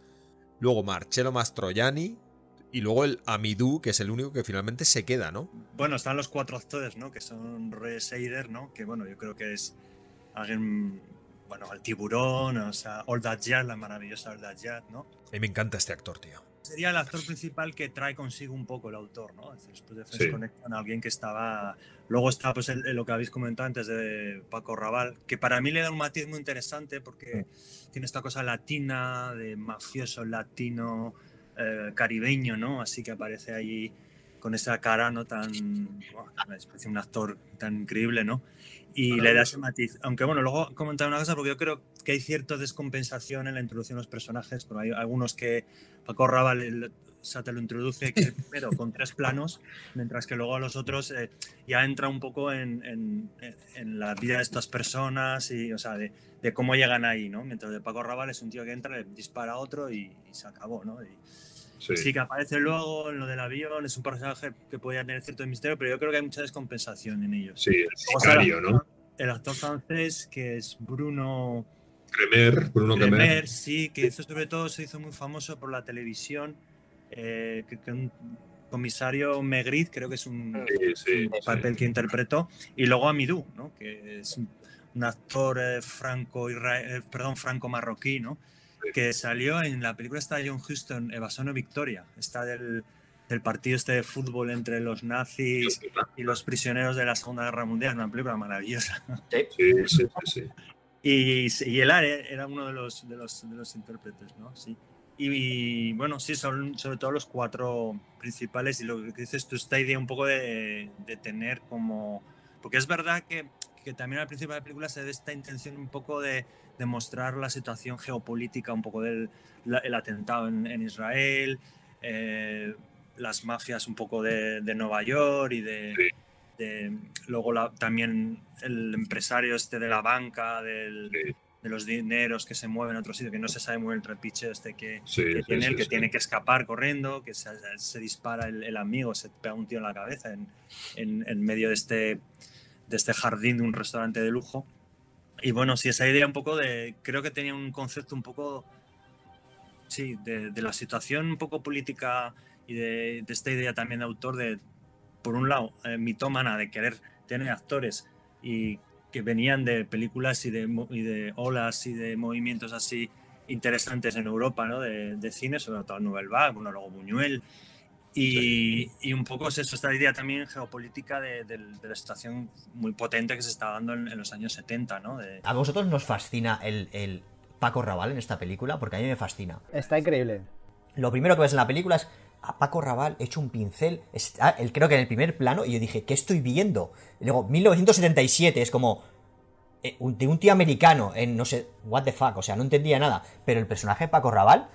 Luego Marcello Mastroianni. Y luego el Amidou, que es el único que finalmente se queda, ¿no? Bueno, están los cuatro actores, ¿no? Que son Roy Seider, ¿no? Que bueno, yo creo que es alguien bueno, el tiburón, o sea, All That Jazz, la maravillosa All That Jazz, ¿no? A mí me encanta este actor, tío. Sería el actor principal que trae consigo un poco el autor, ¿no? Después de Fresh Connection, alguien que estaba... Luego está pues lo que habéis comentado antes de Paco Raval, que para mí le da un matiz muy interesante porque tiene esta cosa latina, de mafioso latino, eh, caribeño, ¿no? Así que aparece ahí con esa cara no tan... Bueno, es un actor tan increíble, ¿no? Y le da ese matiz. Aunque bueno, luego comentar una cosa, porque yo creo que hay cierta descompensación en la introducción de los personajes, pero hay algunos que Paco Raval o te lo introduce *laughs* primero con tres planos, mientras que luego a los otros eh, ya entra un poco en, en, en, la vida de estas personas y, o sea, de, de, cómo llegan ahí, ¿no? Mientras de Paco Raval es un tío que entra, le dispara a otro y, se acabó, ¿no? Y, Sí. que aparece luego en lo del avión, es un personaje que podría tener cierto misterio, pero yo creo que hay mucha descompensación en ellos. Sí, el sicario, ¿no? El actor francés, que es Bruno... Kremer, Bruno Kremer. sí, que hizo, sobre todo se hizo muy famoso por la televisión, eh, que, un comisario Megrid, creo que es un, papel que interpretó, y luego Amidou, ¿no? que es un, actor eh, franco, eh, perdón, franco marroquí, ¿no? Que salió en la película está John Huston, Evasón Victoria. Está del, del, partido este de fútbol entre los nazis y los prisioneros de la Segunda Guerra Mundial. Una película maravillosa. *laughs* Sí, sí, sí. Y, y el Are era uno de los, de los, de los intérpretes, ¿no? Sí. Y, bueno, sí, son sobre todo los cuatro principales. Y lo que dices tú, esta idea un poco de, de tener como. Porque es verdad que, que también al principio de la película se ve esta intención un poco de demostrar la situación geopolítica un poco del el atentado en, Israel, eh, las mafias un poco de, Nueva York y de, luego también el empresario este de la banca, del, de los dineros que se mueven en otro sitio, que no se sabe muy el trepiche este que, tiene, el que tiene que escapar corriendo, que se, se dispara el, amigo, se pega un tío en la cabeza en, en, medio de este, de este jardín de un restaurante de lujo. Y bueno, sí, esa idea un poco de, creo que tenía un concepto un poco, sí, de, la situación un poco política y de, de, esta idea también de autor de, por un lado, eh, mitómana de querer tener actores y que venían de películas y de, y de olas y de movimientos así interesantes en Europa, ¿no? De, de cine, sobre todo Nouvelle Vague, bueno, luego Buñuel. Y, y, un poco es eso, esta idea también geopolítica de, de, la situación muy potente que se está dando en, los años 70, ¿no? A vosotros nos fascina el, el Paco Raval en esta película, porque a mí me fascina. Está increíble. Lo primero que ves en la película es a Paco Raval hecho un pincel, está, él creo que en el primer plano, y yo dije, ¿qué estoy viendo? Y luego, 1977, es como eh, de un tío americano en no sé, what the fuck, o sea, no entendía nada, pero el personaje de Paco Raval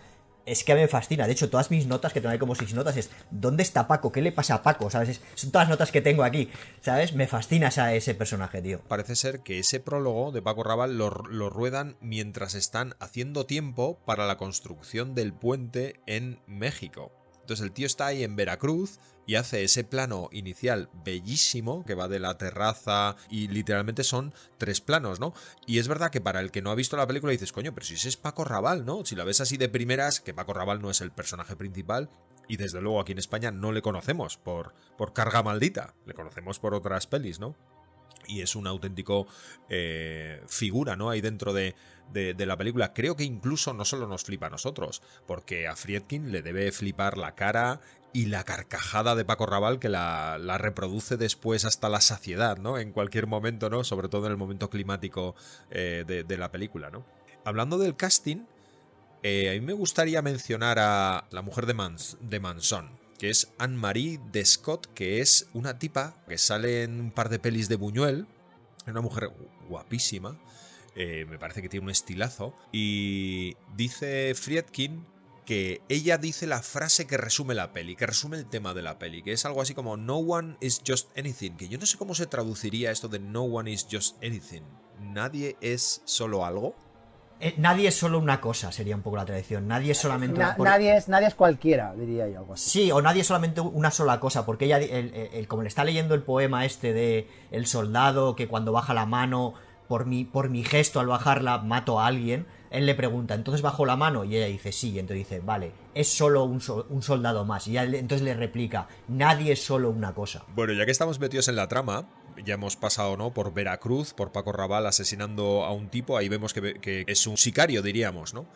es que a mí me fascina. De hecho, todas mis notas, que tengo ahí como seis notas, es ¿dónde está Paco? ¿Qué le pasa a Paco? ¿Sabes? son todas las notas que tengo aquí, ¿sabes? Me fascina ese personaje, tío. Parece ser que ese prólogo de Paco Raval lo, lo ruedan mientras están haciendo tiempo para la construcción del puente en México. Entonces el tío está ahí en Veracruz y hace ese plano inicial bellísimo que va de la terraza y literalmente son tres planos, ¿no? Y es verdad que para el que no ha visto la película dices, coño, pero si ese es Paco Raval, ¿no? Si la ves así de primeras, que Paco Raval no es el personaje principal, y desde luego aquí en España no le conocemos por, por carga maldita, le conocemos por otras pelis, ¿no? y es un auténtico eh, figura, ¿no? Ahí dentro de, de, la película. Creo que incluso no solo nos flipa a nosotros, porque a Friedkin le debe flipar la cara y la carcajada de Paco Raval que la, reproduce después hasta la saciedad, ¿no? En cualquier momento, ¿no? Sobre todo en el momento climático eh, de, la película, ¿no? Hablando del casting, eh, a mí me gustaría mencionar a la mujer de, Mans, de Manson, que es Anne-Marie de Scott, que es una tipa que sale en un par de pelis de Buñuel, una mujer guapísima, eh, me parece que tiene un estilazo, y dice Friedkin que ella dice la frase que resume la peli, que resume el tema de la peli, que es algo así como No one is just anything, que yo no sé cómo se traduciría esto de No one is just anything. Nadie es solo algo. Eh, nadie es solo una cosa, sería un poco la tradición. Nadie es solamente una nadie, es, nadie es cualquiera, diría yo. Algo así. Sí, o nadie es solamente una sola cosa, porque ella, el, como le está leyendo el poema este de El soldado, que cuando baja la mano, por mi, por mi gesto al bajarla, mato a alguien, él le pregunta, ¿entonces bajo la mano? Y ella dice, sí, y entonces dice, vale, es solo un, un soldado más. Y entonces le replica, nadie es solo una cosa. Bueno, ya que estamos metidos en la trama, ya hemos pasado, ¿no? Por Veracruz, por Paco Raval asesinando a un tipo, ahí vemos que, es un sicario, diríamos, ¿no?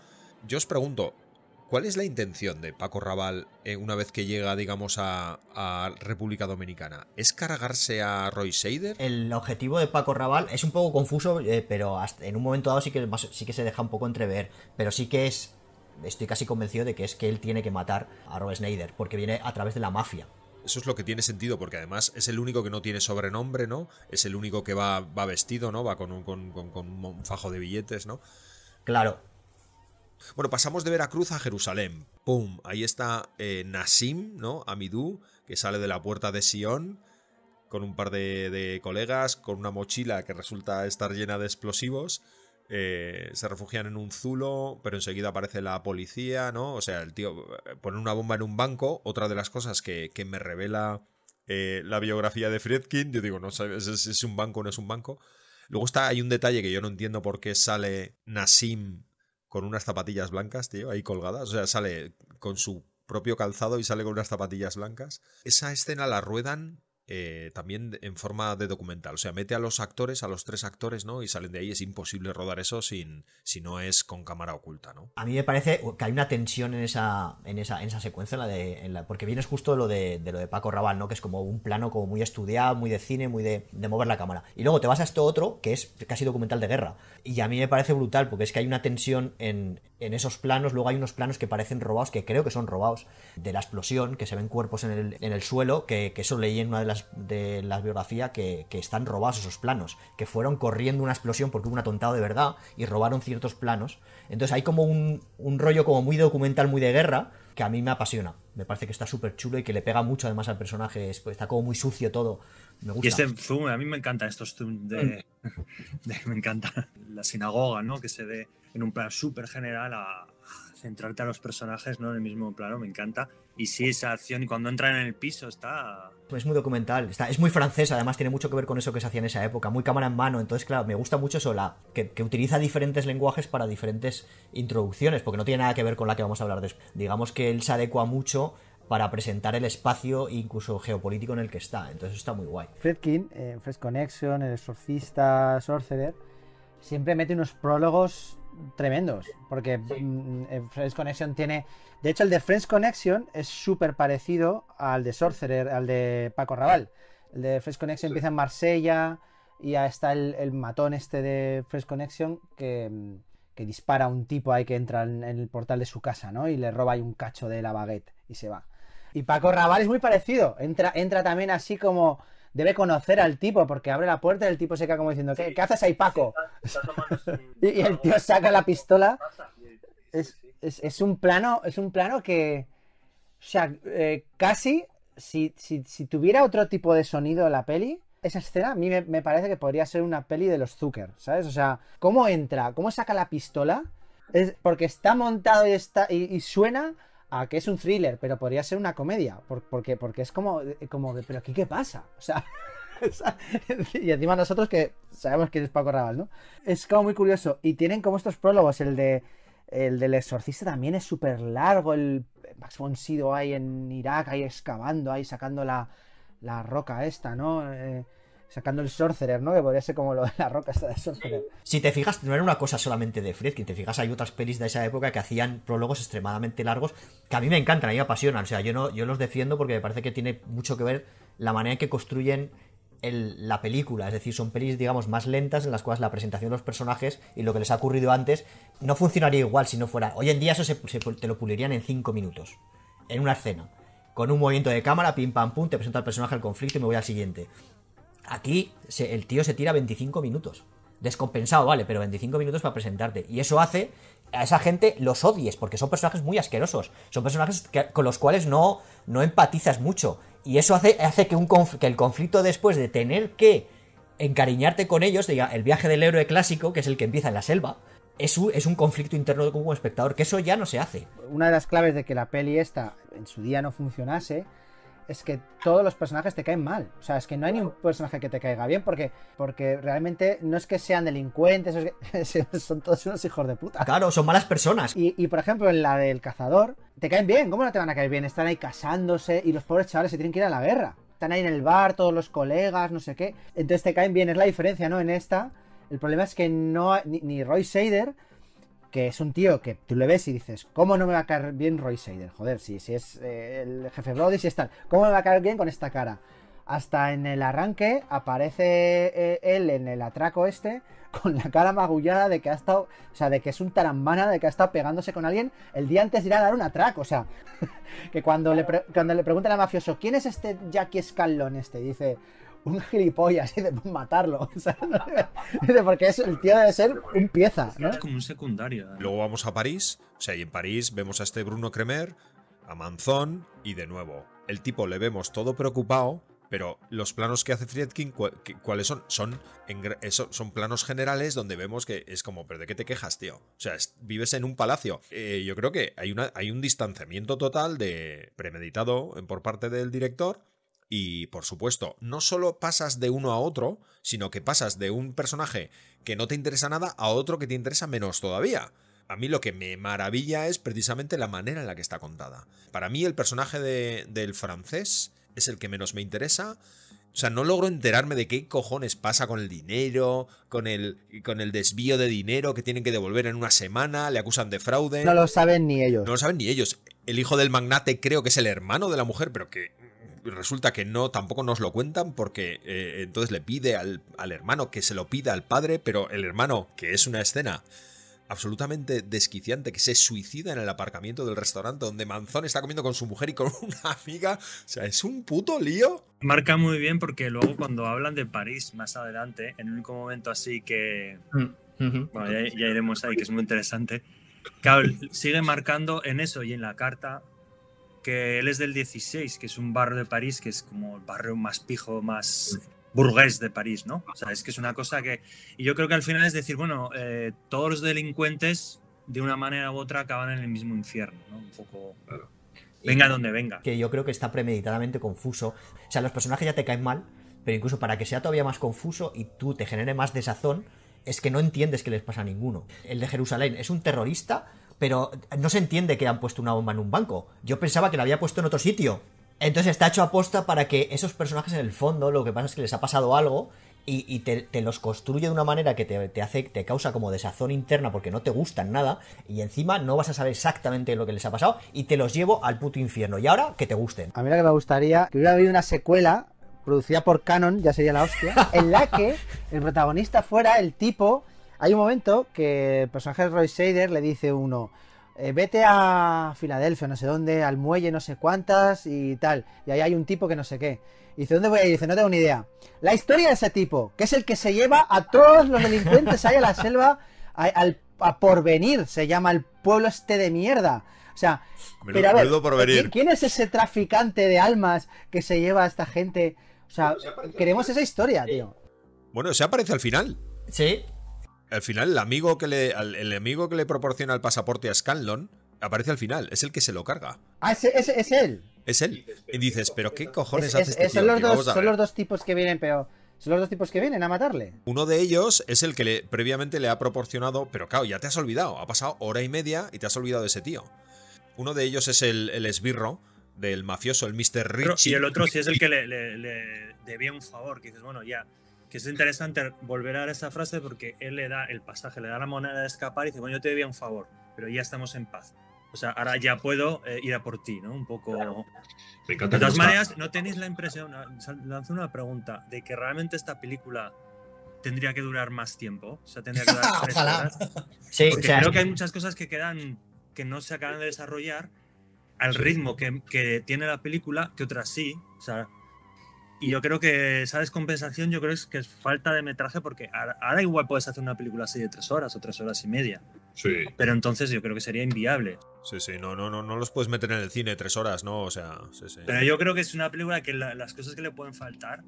Yo os pregunto, ¿Cuál es la intención de Paco Raval eh, una vez que llega, digamos, a, República Dominicana? ¿Es cargarse a Roy Seider? El objetivo de Paco Raval es un poco confuso, eh, pero en un momento dado sí que, sí que se deja un poco entrever. Pero sí que es. Estoy casi convencido de que es que él tiene que matar a Roy Snyder, porque viene a través de la mafia. Eso es lo que tiene sentido, porque además es el único que no tiene sobrenombre, ¿no? Es el único que va, va vestido, ¿no? Va con un, con, un fajo de billetes, ¿no? Claro. Bueno, pasamos de Veracruz a Jerusalén. ¡Pum! Ahí está eh, Nasim, ¿no? Amidú, que sale de la puerta de Sion con un par de, colegas, con una mochila que resulta estar llena de explosivos. Eh, se refugian en un zulo, pero enseguida aparece la policía, ¿no? O sea, el tío eh, pone una bomba en un banco. Otra de las cosas que, me revela eh, la biografía de Friedkin, yo digo, no sabes, ¿es, es un banco o no es un banco. Luego está, hay un detalle que yo no entiendo por qué sale Nasim con unas zapatillas blancas, tío, ahí colgadas. O sea, sale con su propio calzado y sale con unas zapatillas blancas. Esa escena la ruedan eh, también en forma de documental. O sea, mete a los actores, a los tres actores, ¿no? Y salen de ahí. Es imposible rodar eso sin, si no es con cámara oculta, ¿no? A mí me parece que hay una tensión en esa, en esa, en esa secuencia, la de, porque vienes justo lo de, lo de Paco Raval, ¿no? Que es como un plano como muy estudiado, muy de cine, muy de, de mover la cámara. Y luego te vas a esto otro, que es casi documental de guerra. Y a mí me parece brutal, porque es que hay una tensión en, en esos planos. Luego hay unos planos que parecen robados, que creo que son robados, de la explosión, que se ven cuerpos en el, en el suelo, que, que eso leí en una de las, de las biografías que, están robados esos planos, que fueron corriendo una explosión porque hubo un atontado de verdad y robaron ciertos planos. Entonces hay como un, rollo como muy documental, muy de guerra, que a mí me apasiona. Me parece que está súper chulo y que le pega mucho además al personaje. Pues, está como muy sucio todo. Me gusta. Y este zoom, a mí me encantan estos zoom de, de, Me encanta la sinagoga, ¿no? Que se ve en un plan súper general a, centrarte a los personajes, ¿no? En el mismo plano, me encanta. Y sí, esa acción, y cuando entran en el piso está... Es muy documental, está, es muy francés, además tiene mucho que ver con eso que se hacía en esa época, muy cámara en mano, entonces claro, me gusta mucho eso, la, que, utiliza diferentes lenguajes para diferentes introducciones, porque no tiene nada que ver con la que vamos a hablar después. Digamos que él se adecua mucho para presentar el espacio incluso geopolítico en el que está, entonces está muy guay. Fredkin, en Fresh Connection, El Exorcista, Sorcerer, siempre mete unos prólogos tremendos. Porque mm, Friends Connection tiene. De hecho, el de Friends Connection es súper parecido al de Sorcerer, al de Paco Raval. El de Friends Connection empieza en Marsella y ya está el, matón este de Friends Connection que, que, dispara a un tipo ahí que entra en, el portal de su casa, ¿no? Y le roba ahí un cacho de la baguette y se va. Y Paco Raval es muy parecido. Entra, entra también así como debe conocer al tipo porque abre la puerta y el tipo se queda como diciendo, ¿qué, haces ahí, Paco? *laughs* y, el tío saca la pistola. Es, un plano, es un plano que, o sea, eh, casi, si, tuviera otro tipo de sonido la peli, esa escena a mí me, parece que podría ser una peli de los Zucker, ¿sabes? O sea, ¿cómo entra? ¿Cómo saca la pistola? Es porque está montado y, está, y suena a que es un thriller, pero podría ser una comedia, porque, porque es como, como de, pero aquí qué pasa, o sea, *laughs* *laughs* y encima nosotros que sabemos que es Paco Raval, ¿no? Es como muy curioso, y tienen como estos prólogos, el de el del exorcista también es súper largo, el Max von Sydow ahí en Irak, ahí excavando, ahí sacando la, la roca esta, ¿no? Eh, sacando el Sorcerer, ¿no? Que podría ser como lo de la roca esta de Sorcerer. Si te fijas, no era una cosa solamente de Friedkin, te fijas, hay otras pelis de esa época que hacían prólogos extremadamente largos, que a mí me encantan, a mí me apasionan, o sea, yo, no, yo los defiendo porque me parece que tiene mucho que ver la manera en que construyen la película, es decir, son pelis, digamos, más lentas en las cuales la presentación de los personajes y lo que les ha ocurrido antes no funcionaría igual si no fuera. Hoy en día eso se, te lo pulirían en 5 minutos, en una escena. Con un movimiento de cámara, pim pam pum, te presenta el personaje al conflicto y me voy al siguiente. Aquí el tío se tira 25 minutos. Descompensado, vale, pero 25 minutos para presentarte. Y eso hace a esa gente los odies, porque son personajes muy asquerosos. Son personajes con los cuales no, no empatizas mucho. Y eso hace, hace que, el conflicto después de tener que encariñarte con ellos, diga, el viaje del héroe clásico, que es el que empieza en la selva, es un, es un conflicto interno como espectador, que eso ya no se hace. Una de las claves de que la peli esta en su día no funcionase es que todos los personajes te caen mal. O sea, es que no hay ni un personaje que te caiga bien porque, porque realmente no es que sean delincuentes, *laughs* son todos unos hijos de puta. Claro, son malas personas. Y, por ejemplo, en la del cazador, te caen bien. ¿Cómo no te van a caer bien? Están ahí casándose y los pobres chavales se tienen que ir a la guerra. Están ahí en el bar, todos los colegas, no sé qué. Entonces te caen bien. Es la diferencia, ¿no? En esta, el problema es que no ni, ni Roy Sader que es un tío que tú le ves y dices, ¿cómo no me va a caer bien Roy Sader? Joder, si, si es eh, el jefe Brody, si es tal, ¿cómo me va a caer bien con esta cara? Hasta en el arranque aparece eh, él en el atraco este *laughs* con la cara magullada de que ha estado, o sea, de que es un tarambana, de que ha estado pegándose con alguien el día antes de ir a dar un atraco, o sea, *laughs* que cuando le, cuando le preguntan al mafioso, ¿quién es este Jackie Scallon este? dice, un gilipollas y *laughs* de matarlo. *laughs* porque es, el tío debe ser un pieza. Es como un secundario. ¿eh? Luego vamos a París, o sea, y en París vemos a este Bruno Kremer, a Manzón, y de nuevo, el tipo le vemos todo preocupado, pero los planos que hace Friedkin, ¿cuáles son? Son, son planos generales donde vemos que es como, ¿pero de qué te quejas, tío? O sea, vives en un palacio. Eh, yo creo que hay, una, hay un distanciamiento total de premeditado por parte del director y por supuesto, no solo pasas de uno a otro, sino que pasas de un personaje que no te interesa nada a otro que te interesa menos todavía. A mí lo que me maravilla es precisamente la manera en la que está contada. Para mí el personaje del francés es el que menos me interesa. O sea, no logro enterarme de qué cojones pasa con el dinero, con el, con el desvío de dinero que tienen que devolver en una semana, le acusan de fraude. No lo saben ni ellos. No lo saben ni ellos. El hijo del magnate creo que es el hermano de la mujer, pero que resulta que no, tampoco nos lo cuentan porque eh, entonces le pide al, hermano que se lo pida al padre, pero el hermano, que es una escena absolutamente desquiciante, que se suicida en el aparcamiento del restaurante donde Manzón está comiendo con su mujer y con *laughs* una amiga, o sea, es un puto lío. Marca muy bien porque luego cuando hablan de París más adelante, en el único momento así que... Mm, bueno, ya, ya iremos ahí, que es muy interesante. Claro, sigue marcando en eso y en la carta porque él es del 16, que es un barrio de París que es como el barrio más pijo, más burgués de París, ¿no? O sea, es que es una cosa que... Y yo creo que al final es decir, bueno, eh, todos los delincuentes de una manera u otra acaban en el mismo infierno, ¿no? Un poco... Venga donde venga. Que yo creo que está premeditadamente confuso. O sea, los personajes ya te caen mal, pero incluso para que sea todavía más confuso y tú te genere más desazón, es que no entiendes qué les pasa a ninguno. El de Jerusalén es un terrorista, pero no se entiende que han puesto una bomba en un banco. Yo pensaba que la había puesto en otro sitio. Entonces está hecho aposta para que esos personajes en el fondo lo que pasa es que les ha pasado algo y, te, los construye de una manera que te, hace, te causa como desazón interna porque no te gustan nada y encima no vas a saber exactamente lo que les ha pasado y te los llevo al puto infierno. Y ahora que te gusten. A mí lo que me gustaría que hubiera habido una secuela producida por Canon, ya sería la hostia, en la que el protagonista fuera el tipo. Hay un momento que el personaje de Roy Shader le dice uno. Eh, vete a Filadelfia, no sé dónde, al muelle, no sé cuántas y tal. Y ahí hay un tipo que no sé qué. Y dice, ¿dónde voy? Y dice, no tengo ni idea. La historia de ese tipo, que es el que se lleva a todos los delincuentes ahí a la selva, a, porvenir, se llama el pueblo este de mierda. O sea, pero a ver, ¿quién, es ese traficante de almas que se lleva a esta gente? O sea, queremos esa historia, tío. Bueno, se aparece al final. Sí. Al final, el amigo que le, el amigo que le proporciona el pasaporte a Scanlon aparece al final. Es el que se lo carga. Ah, es, es, él. Es él. Y dices, ¿pero qué cojones hace este son, los dos, son los dos tipos que vienen, pero. Son los dos tipos que vienen a matarle. Uno de ellos es el que le, previamente le ha proporcionado. Pero claro, ya te has olvidado. Ha pasado hora y media y te has olvidado de ese tío. Uno de ellos es el, el esbirro del mafioso, el Mr. Richie. Y el otro sí es el que le, le debía un favor. Que dices, bueno, ya que es interesante volver a esa frase porque él le da el pasaje, le da la moneda de escapar y dice, bueno, yo te debía un favor, pero ya estamos en paz. O sea, ahora ya puedo eh, ir a por ti, ¿no? Un poco... de todas maneras, ¿no tenéis la impresión, lanzo una pregunta, de que realmente esta película tendría que durar más tiempo? O sea, tendría que durar *laughs* tres horas. Sí, porque creo que hay muchas cosas que quedan, que no se acaban de desarrollar al ritmo que, que tiene la película, que otras sí. O sea, y yo creo que esa descompensación, yo creo que es falta de metraje, porque ahora, igual puedes hacer una película así de tres horas o tres horas y media. Sí. Pero entonces yo creo que sería inviable. Sí, sí, no, no, no, no los puedes meter en el cine tres horas, ¿no? O sea, sí, sí. Pero yo creo que es una película que las cosas que le pueden faltar,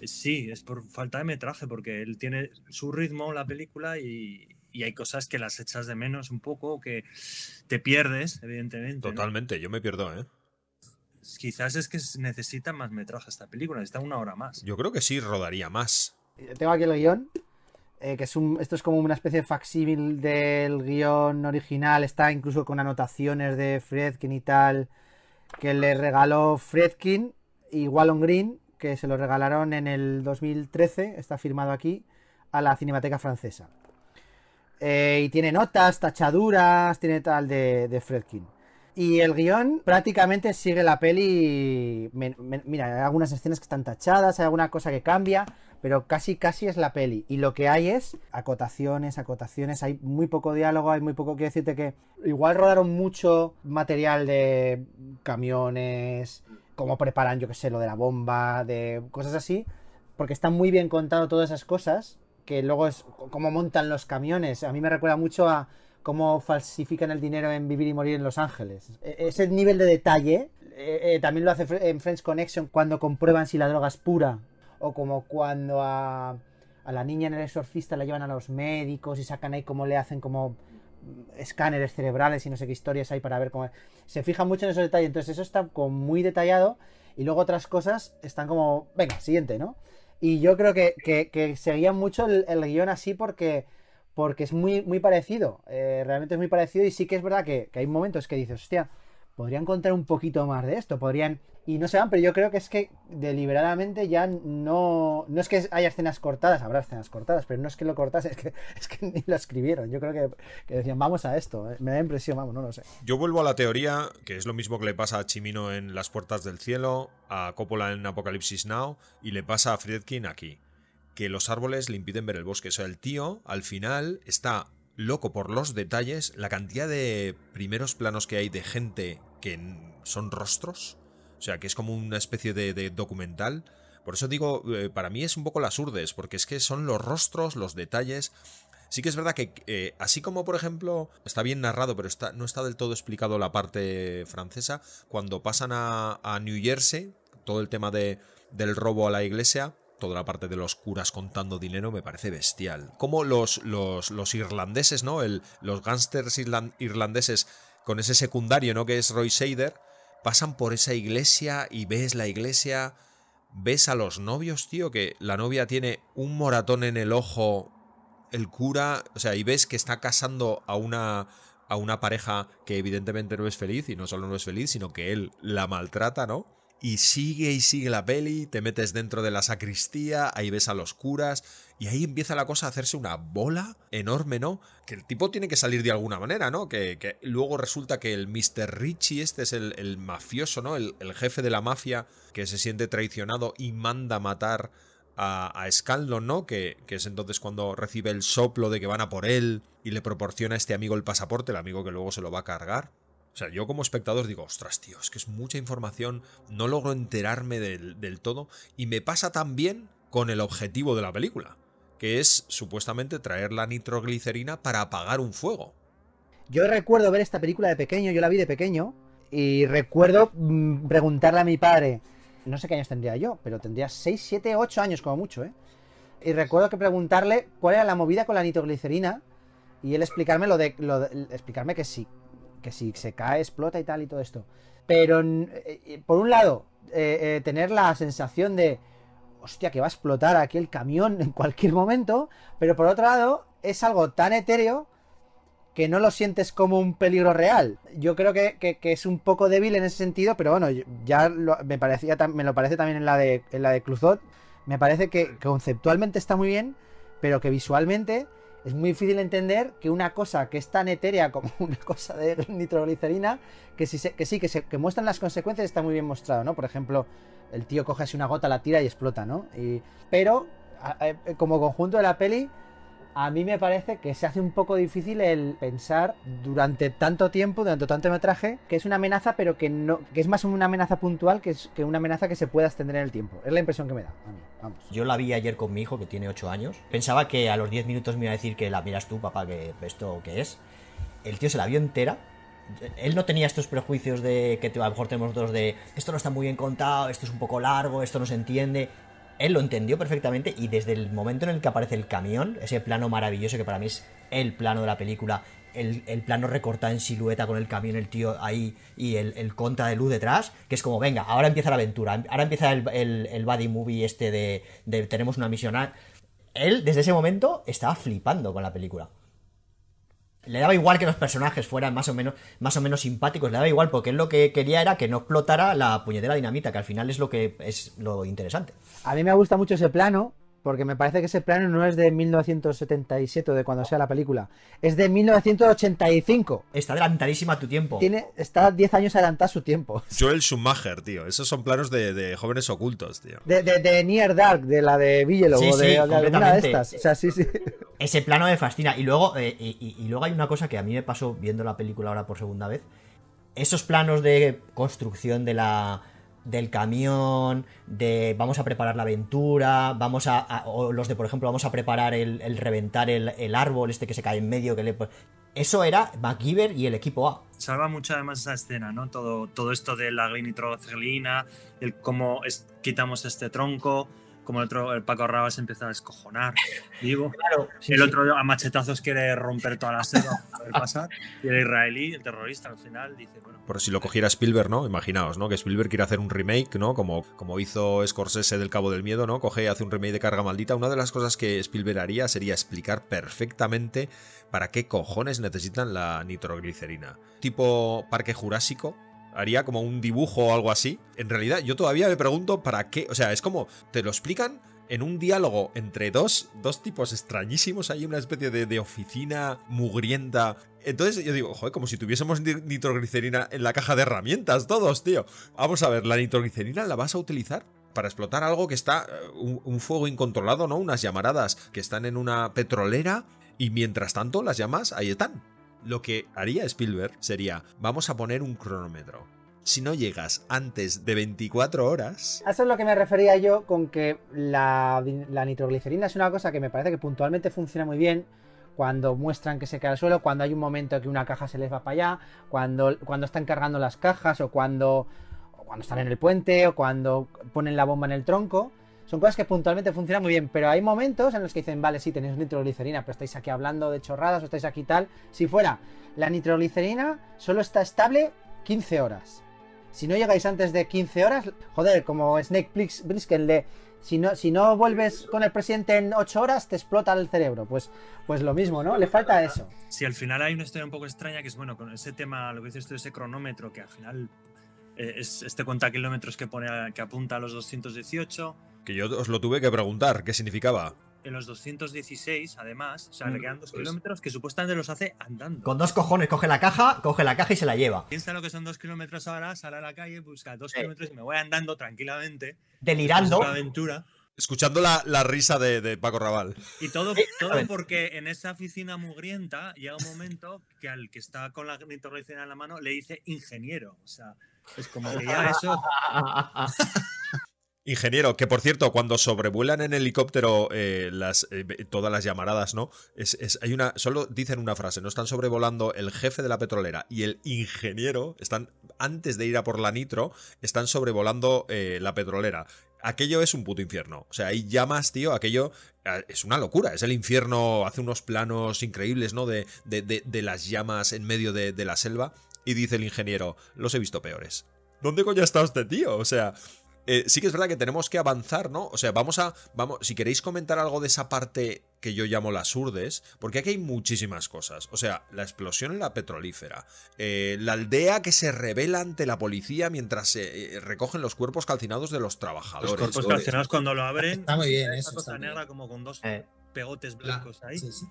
eh, sí, es por falta de metraje, porque él tiene su ritmo, la película, y, y hay cosas que las echas de menos un poco, que te pierdes, evidentemente. Totalmente, yo me pierdo, ¿eh? Quizás es que necesita más metraje esta película, necesita una hora más. Yo creo que sí rodaría más. Tengo aquí el guion, eh, que es un, esto es como una especie de facsímil del guion original, está incluso con anotaciones de Fredkin y tal, que le regaló Fredkin y Wallon Green, que se lo regalaron en el 2013, está firmado aquí, a la Cinemateca Francesa. Eh, y tiene notas, tachaduras, tiene tal de, de Fredkin. Y el guion prácticamente sigue la peli. mira, hay algunas escenas que están tachadas, hay alguna cosa que cambia, pero casi casi es la peli. Y lo que hay es acotaciones, acotaciones, hay muy poco diálogo, hay muy poco. Quiero decirte que igual rodaron mucho material de camiones, cómo preparan, yo qué sé, lo de la bomba, de cosas así, porque está muy bien contado todas esas cosas, que luego es cómo montan los camiones. A mí me recuerda mucho a cómo falsifican el dinero en Vivir y Morir en Los Ángeles. E, ese nivel de detalle eh, eh, también lo hace en Friends Connection cuando comprueban si la droga es pura. O como cuando a, la niña en el exorcista la llevan a los médicos y sacan ahí cómo le hacen como escáneres cerebrales y no sé qué historias hay para ver cómo... Se fijan mucho en esos detalles, entonces eso está muy detallado y luego otras cosas están como... Venga, siguiente, ¿no? Y yo creo que, que, seguían mucho el, el guion así porque porque es muy, muy parecido. Eh, realmente es muy parecido y sí que es verdad que, hay momentos que dices, hostia, podrían contar un poquito más de esto, podrían... Y no se van, pero yo creo que es que deliberadamente ya no... No es que haya escenas cortadas, habrá escenas cortadas, pero no es que lo cortas, *laughs* es que, es que ni lo escribieron. Yo creo que, decían, vamos a esto. Eh, me da impresión, vamos, no lo sé. Yo vuelvo a la teoría, que es lo mismo que le pasa a Chimino en Las Puertas del Cielo, a Coppola en Apocalipsis Now, y le pasa a Friedkin aquí que los árboles le impiden ver el bosque. O sea, el tío al final está loco por los detalles, la cantidad de primeros planos que hay de gente que son rostros, o sea, que es como una especie de, documental. Por eso digo, eh, para mí es un poco las urdes, porque es que son los rostros, los detalles. Sí que es verdad que, eh, así como por ejemplo, está bien narrado, pero no está del todo explicado la parte francesa, cuando pasan a, a New Jersey, todo el tema de, del robo a la iglesia, toda la parte de los curas contando dinero me parece bestial. Como los, los, los irlandeses, ¿no? El, los gángsters irlandeses con ese secundario, ¿no? Que es Roy Shader, pasan por esa iglesia y ves la iglesia, ves a los novios, tío, que la novia tiene un moratón en el ojo, el cura, o sea, y ves que está casando a una a una pareja que evidentemente no es feliz y no solo no es feliz, sino que él la maltrata, ¿no? Y sigue y sigue la peli, te metes dentro de la sacristía, ahí ves a los curas y ahí empieza la cosa a hacerse una bola enorme, ¿no? Que el tipo tiene que salir de alguna manera, ¿no? Que, luego resulta que el Mr. Richie este es el, mafioso, ¿no? El, jefe de la mafia que se siente traicionado y manda matar a, a Scanlon, ¿no? Que, que es entonces cuando recibe el soplo de que van a por él y le proporciona a este amigo el pasaporte, el amigo que luego se lo va a cargar. O sea, yo como espectador digo, ostras, tío, es que es mucha información, no logro enterarme del, todo. Y me pasa también con el objetivo de la película, que es supuestamente traer la nitroglicerina para apagar un fuego. Yo recuerdo ver esta película de pequeño, yo la vi de pequeño, y recuerdo mm, preguntarle a mi padre, no sé qué años tendría yo, pero tendría 6, 7, 8 años como mucho, ¿eh? Y recuerdo que preguntarle cuál era la movida con la nitroglicerina y él explicarme lo de explicarme que sí, que si se cae explota y tal y todo esto. Pero eh, eh, por un lado, eh, tener la sensación de, hostia, que va a explotar aquí el camión en cualquier momento, pero por otro lado, es algo tan etéreo que no lo sientes como un peligro real. Yo creo que, es un poco débil en ese sentido, pero bueno, ya me, parecía, me lo parece también en la de, en la de Cluzot. Me parece que conceptualmente está muy bien, pero que visualmente es muy difícil entender que una cosa que es tan etérea como *laughs* una cosa de nitroglicerina, que, sí, que sí, que, se, que muestran las consecuencias, está muy bien mostrado, ¿no? Por ejemplo, el tío coge así una gota, la tira y explota, ¿no? Y, pero, como conjunto de la peli, a mí me parece que se hace un poco difícil el pensar durante tanto tiempo, durante tanto metraje, que es una amenaza, pero que no, que es más una amenaza puntual que, es, que una amenaza que se pueda extender en el tiempo. Es la impresión que me da. A mí. Yo la vi ayer con mi hijo, que tiene 8 años. Pensaba que a los 10 minutos me iba a decir que la miras tú, papá, que esto qué es. El tío se la vio entera. Él no tenía estos prejuicios de que a lo mejor tenemos nosotros de esto no está muy bien contado, esto es un poco largo, esto no se entiende él lo entendió perfectamente y desde el momento en el que aparece el camión, ese plano maravilloso que para mí es el plano de la película, el, plano recortado en silueta con el camión, el tío ahí y el, contra de luz detrás, que es como, venga, ahora empieza la aventura, ahora empieza el, el, buddy movie este de, de tenemos una misión. Él desde ese momento estaba flipando con la película le daba igual que los personajes fueran más o menos más o menos simpáticos, le daba igual porque él lo que quería era que no explotara la puñetera dinamita, que al final es lo que es lo interesante. A mí me gusta mucho ese plano porque me parece que ese plano no es de 1977 de cuando sea la película, es de 1985. Está adelantadísima a tu tiempo. Tiene, está 10 años adelantada a su tiempo. *laughs* Joel Schumacher, tío. Esos son planos de, jóvenes ocultos, tío. De, de, Near Dark, de la de Bigelow o de, alguna de estas. O sea, sí, sí. Ese plano me fascina. Y luego, eh, y luego hay una cosa que a mí me pasó viendo la película ahora por segunda vez. Esos planos de construcción de la del camión, de vamos a preparar la aventura, vamos a, o los de por ejemplo vamos a preparar el, reventar el, árbol este que se cae en medio, que le eso era MacGyver y el equipo A. Salva mucho además esa escena, ¿no? Todo, todo esto de la nitroglicerina, el cómo quitamos este tronco, como el otro, el Paco Rabas empieza a descojonar, digo. el otro a machetazos quiere romper toda la selva pasar. Y el israelí, el terrorista, al final dice, bueno. Por si lo cogiera Spielberg, ¿no? Imaginaos, ¿no? Que Spielberg quiere hacer un remake, ¿no? Como, como hizo Scorsese del Cabo del Miedo, ¿no? Coge y hace un remake de carga maldita. Una de las cosas que Spielberg haría sería explicar perfectamente para qué cojones necesitan la nitroglicerina. Tipo Parque Jurásico, haría como un dibujo o algo así. En realidad, yo todavía me pregunto para qué. O sea, es como, te lo explican en un diálogo entre dos, dos tipos extrañísimos. Hay una especie de, oficina mugrienta. Entonces yo digo, joder, como si tuviésemos nitroglicerina en la caja de herramientas, todos, tío. Vamos a ver, ¿la nitroglicerina la vas a utilizar? Para explotar algo que está. Eh, un fuego incontrolado, ¿no? Unas llamaradas que están en una petrolera. Y mientras tanto, las llamas ahí están. Lo que haría Spielberg sería, vamos a poner un cronómetro. Si no llegas antes de 24 horas... eso es lo que me refería yo con que la, nitroglicerina es una cosa que me parece que puntualmente funciona muy bien cuando muestran que se cae al suelo, cuando hay un momento que una caja se les va para allá, cuando, cuando están cargando las cajas o cuando, o cuando están en el puente o cuando ponen la bomba en el tronco. Son cosas que puntualmente funcionan muy bien, pero hay momentos en los que dicen, vale, sí, tenéis nitroglicerina, pero estáis aquí hablando de chorradas o estáis aquí tal. Si fuera, la nitroglicerina solo está estable 15 horas. Si no llegáis antes de 15 horas, joder, como Snake Plissken le... Si no, si no vuelves con el presidente en 8 horas, te explota el cerebro. Pues, pues lo mismo, ¿no? Le falta eso. Sí, al final hay una historia un poco extraña que es, bueno, con ese tema, lo que dices tú, ese cronómetro, que al final eh, es este cuenta kilómetros que, pone, que apunta a los 218. Que yo os lo tuve que preguntar, ¿qué significaba? en los 216, además, o sea, le quedan dos pues kilómetros que supuestamente los hace andando. Con dos cojones, coge la caja, coge la caja y se la lleva. Piensa lo que son dos kilómetros ahora, sale a la calle, busca dos kilómetros y me voy andando tranquilamente. Delirando. aventura. Escuchando la, risa de, Paco Raval. Y todo, todo porque en esa oficina mugrienta llega un momento que al que está con la nitroglicina en la mano le dice ingeniero. O sea, es como que ya eso. *laughs* *laughs* Ingeniero, que por cierto, cuando sobrevuelan en helicóptero eh, eh, todas las llamaradas, ¿no? Es, hay una, solo dicen una frase, no están sobrevolando el jefe de la petrolera y el ingeniero, están, antes de ir a por la nitro, están sobrevolando eh, la petrolera. Aquello es un puto infierno. O sea, hay llamas, tío, aquello es una locura. Es el infierno, hace unos planos increíbles, ¿no? De, de, de, las llamas en medio de, de la selva. Y dice el ingeniero, los he visto peores. ¿Dónde coño está usted, tío? O sea, eh, sí que es verdad que tenemos que avanzar, ¿no? O sea, vamos a. Vamos, si queréis comentar algo de esa parte que yo llamo las urdes, porque aquí hay muchísimas cosas. O sea, la explosión en la petrolífera, eh, la aldea que se revela ante la policía mientras se eh, recogen los cuerpos calcinados de los trabajadores. Los cuerpos calcinados cuando lo abren. Está muy bien, eso. cosa negra como con dos pegotes blancos ahí. Sí, sí.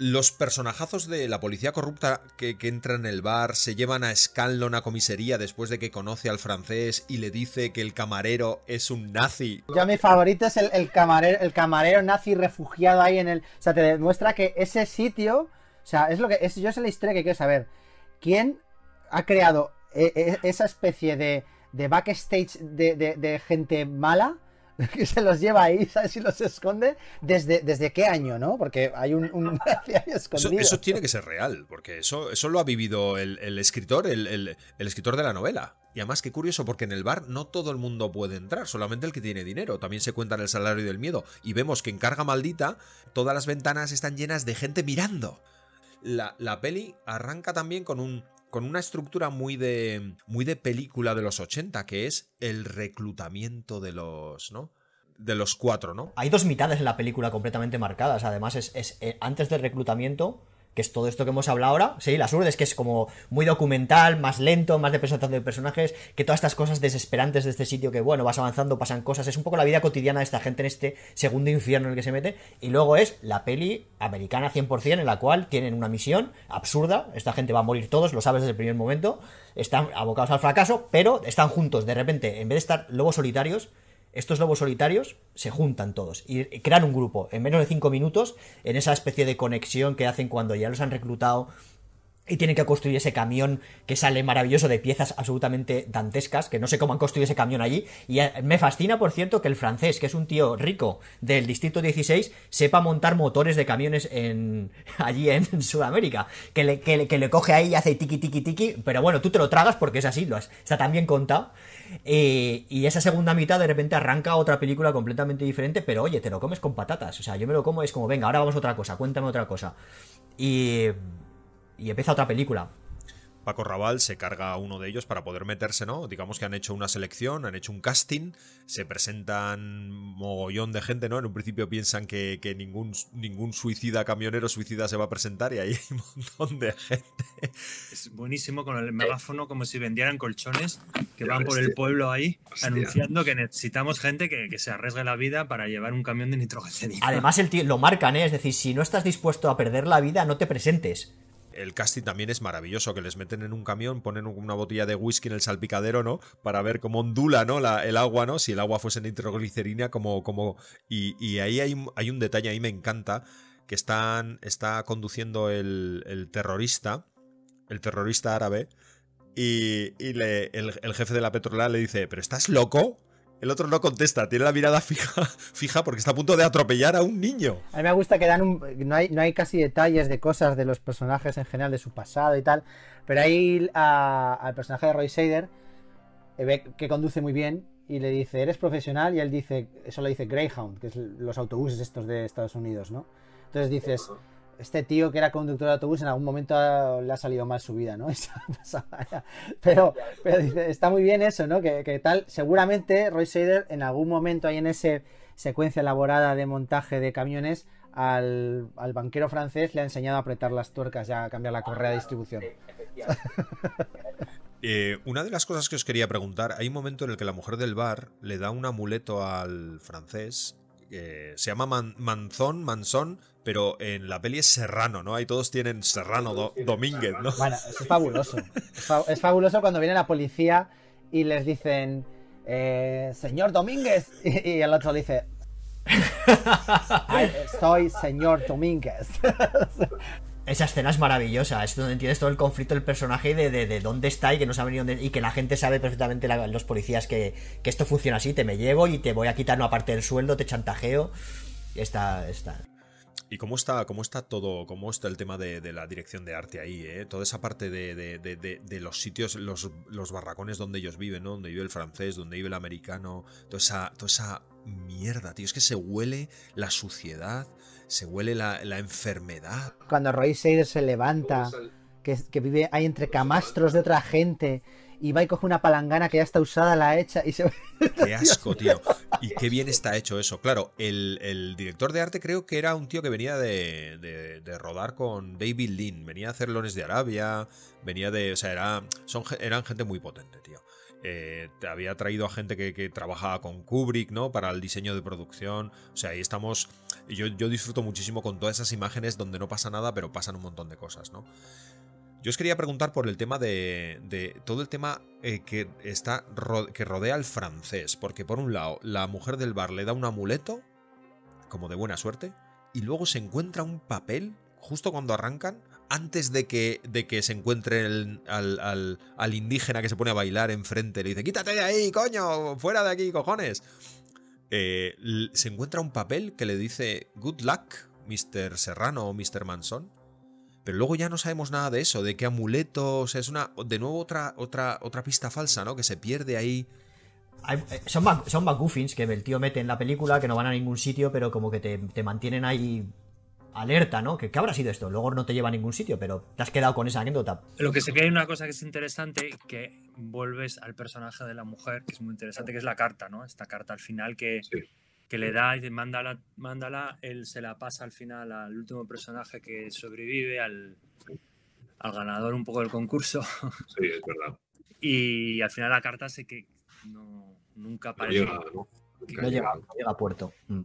Los personajazos de la policía corrupta que, que entra en el bar se llevan a Scanlon a comisaría después de que conoce al francés y le dice que el camarero es un nazi. Yo mi favorito es el, camarero, el camarero nazi refugiado ahí en el... O sea, te demuestra que ese sitio... O sea, es lo que... Es, yo sé la historia que quiero saber. ¿Quién ha creado e, e, esa especie de, de backstage de, de gente mala? *laughs* que se los lleva ahí, ¿sabes? Y los esconde. ¿Desde, desde qué año, no? Porque hay un, un *laughs* escondido. Eso, tiene que ser real, porque eso, eso lo ha vivido el, escritor, el, escritor de la novela. Y además, qué curioso, porque en el bar no todo el mundo puede entrar, solamente el que tiene dinero. También se cuenta en el salario del miedo. Y vemos que en Carga Maldita todas las ventanas están llenas de gente mirando. La, la peli arranca también con un, con una estructura muy de, muy de película de los 80, que es el reclutamiento de los, ¿no? De los cuatro, ¿no? Hay dos mitades en la película completamente marcadas. Además, es, es eh, antes del reclutamiento que es todo esto que hemos hablado ahora. Sí, las urdes, que es como muy documental, más lento, más de presentación de personajes, que todas estas cosas desesperantes de este sitio, que bueno, vas avanzando, pasan cosas, es un poco la vida cotidiana de esta gente en este segundo infierno en el que se mete. Y luego es la peli americana 100%, en la cual tienen una misión absurda, esta gente va a morir todos, lo sabes desde el primer momento, están abocados al fracaso, pero están juntos, de repente, en vez de estar lobos solitarios, estos lobos solitarios se juntan todos y crean un grupo en menos de 5 minutos en esa especie de conexión que hacen cuando ya los han reclutado y tienen que construir ese camión que sale maravilloso de piezas absolutamente dantescas, que no sé cómo han construido ese camión allí. Y me fascina, por cierto, que el francés, que es un tío rico del distrito 16, sepa montar motores de camiones en *laughs* allí en Sudamérica. Que le, que le, coge ahí y hace tiki tiki tiki, pero bueno, tú te lo tragas porque es así, lo está tan bien contado. Eh, y esa segunda mitad de repente arranca otra película completamente diferente, pero oye, te lo comes con patatas. O sea, yo me lo como, es como, venga, ahora vamos a otra cosa, cuéntame otra cosa. Y y empieza otra película. Paco Raval se carga a uno de ellos para poder meterse, ¿no? Digamos que han hecho una selección, han hecho un casting, se presentan mogollón de gente, ¿no? En un principio piensan que, ningún, ningún suicida camionero suicida se va a presentar y ahí hay *laughs* un montón de gente. Es buenísimo con el megáfono como si vendieran colchones que van por el pueblo ahí anunciando que necesitamos gente que, se arriesgue la vida para llevar un camión de nitrógeno. Además el tío, lo marcan, ¿eh? Es decir, si no estás dispuesto a perder la vida, no te presentes el casting también es maravilloso, que les meten en un camión, ponen una botella de whisky en el salpicadero, ¿no? Para ver cómo ondula, ¿no? el agua, ¿no? Si el agua fuese nitroglicerina, como... como y, ahí hay, un detalle, ahí me encanta, que están, está conduciendo el, terrorista, el terrorista árabe, y, el, jefe de la petrolera le dice, ¿pero estás loco? El otro no contesta, tiene la mirada fija, *laughs* fija porque está a punto de atropellar a un niño. A mí me gusta que dan un, no, hay, no hay casi detalles de cosas de los personajes en general, de su pasado y tal, pero ahí al personaje de Roy Shader eh, que conduce muy bien y le dice, ¿eres profesional? Y él dice, eso lo dice Greyhound, que es los autobuses estos de Estados Unidos, ¿no? Entonces dices, este tío que era conductor de autobús en algún momento le ha salido mal su vida, ¿no? *laughs* pero, pero dice, está muy bien eso, ¿no? Que, tal, seguramente Roy Shader en algún momento ahí en esa secuencia elaborada de montaje de camiones al, banquero francés le ha enseñado a apretar las tuercas y a cambiar la correa de distribución. *laughs* Eh, una de las cosas que os quería preguntar, hay un momento en el que la mujer del bar le da un amuleto al francés, se llama Manzón, Manzón, pero en la peli es Serrano, ¿no? Ahí todos tienen Serrano Domínguez, ¿no? Bueno, es fabuloso. Es, fabuloso cuando viene la policía y les dicen, eh, señor Domínguez, y, el otro dice, soy señor Domínguez. *laughs* Esa escena es maravillosa, es donde entiendes todo el conflicto del personaje de, de, dónde está y que no sabe ni dónde. Y que la gente sabe perfectamente, los policías, que, esto funciona así: te me llevo y te voy a quitar una parte del sueldo, te chantajeo. Está. está. ¿Y cómo está, cómo está todo, cómo está el tema de, la dirección de arte ahí? Eh? Toda esa parte de, los sitios, los, los, barracones donde ellos viven, ¿no? Donde vive el francés, donde vive el americano, toda esa, toda esa mierda, tío. Es que se huele la suciedad, se huele la, enfermedad. Cuando Roy Shader se levanta, que, que, vive ahí entre camastros de otra gente, y va y coge una palangana que ya está usada, la hecha y se... *laughs* Qué asco, tío. Y qué bien está hecho eso. Claro, el, director de arte creo que era un tío que venía de, rodar con David Lean, venía a hacer Lones de Arabia, venía de... O sea, era, son, eran gente muy potente, tío. Eh, había traído a gente que, trabajaba con Kubrick, ¿no? Para el diseño de producción. O sea, ahí estamos. Yo, yo disfruto muchísimo con todas esas imágenes donde no pasa nada, pero pasan un montón de cosas, ¿no? Yo os quería preguntar por el tema de, de todo el tema eh, que está que rodea al francés, porque por un lado la mujer del bar le da un amuleto como de buena suerte y luego se encuentra un papel justo cuando arrancan antes de que, de que se encuentre al, indígena que se pone a bailar enfrente, le dice, quítate de ahí, coño, fuera de aquí, cojones. Eh, se encuentra un papel que le dice, good luck, Mr. Serrano o Mr. Manson. Pero luego ya no sabemos nada de eso, de qué amuletos, es una, de nuevo otra, otra, otra pista falsa, ¿no? Que se pierde ahí. Eh, son, son McGuffins que el tío mete en la película, que no van a ningún sitio, pero como que te, te mantienen ahí alerta, ¿no? ¿Qué, habrá sido esto? Luego no te lleva a ningún sitio, pero te has quedado con esa anécdota. Lo que sé que hay una cosa que es interesante, que vuelves al personaje de la mujer, que es muy interesante, que es la carta, ¿no? Esta carta al final que, que le da y dice, mándala, mándala, él se la pasa al final al último personaje que sobrevive, al, al ganador un poco del concurso. Sí, es verdad. *laughs* Y al final la carta sé que no, nunca aparece. No llega, a puerto. Mm.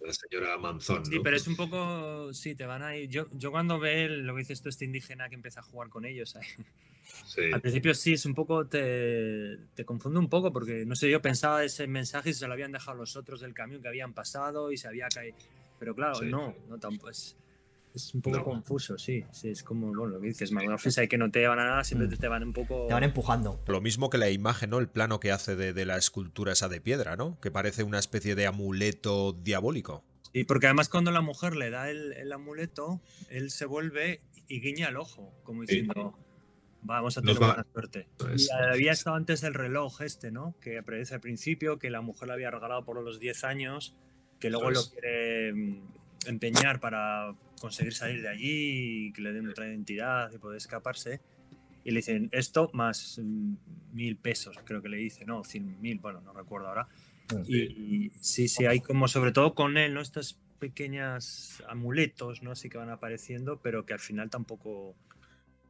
La señora Manzón. Sí, pero es un poco. Sí, te van a ir. Yo, yo cuando ve lo que dice esto, este indígena que empieza a jugar con ellos. Al principio sí, es un poco. Te, te, confunde un poco porque, no sé, yo pensaba ese mensaje y se lo habían dejado los otros del camión que habían pasado y se había caído. Pero claro, no, no tampoco. Es, es un poco confuso, sí. sí. Es como bueno, lo que dices, McDonald's hay que no te llevan a nada, siempre mm. te van un poco. Te van empujando. Lo mismo que la imagen, ¿no? El plano que hace de, la escultura esa de piedra, ¿no? Que parece una especie de amuleto diabólico. Y porque además cuando la mujer le da el, amuleto, él se vuelve y guiña el ojo, como diciendo. Vamos a tener buena suerte. Y había estado antes el reloj este, ¿no? Que aparece al principio, que la mujer le había regalado por los 10 años, que luego lo quiere mm, empeñar para conseguir salir de allí y que le den otra identidad y poder escaparse. Y le dicen esto más mm, mil pesos, creo que le dice, no, cien mil, bueno, no recuerdo ahora. Ah, y, sí, sí, hay como sobre todo con él, ¿no? Estas pequeñas amuletos, ¿no? Así que van apareciendo, pero que al final tampoco...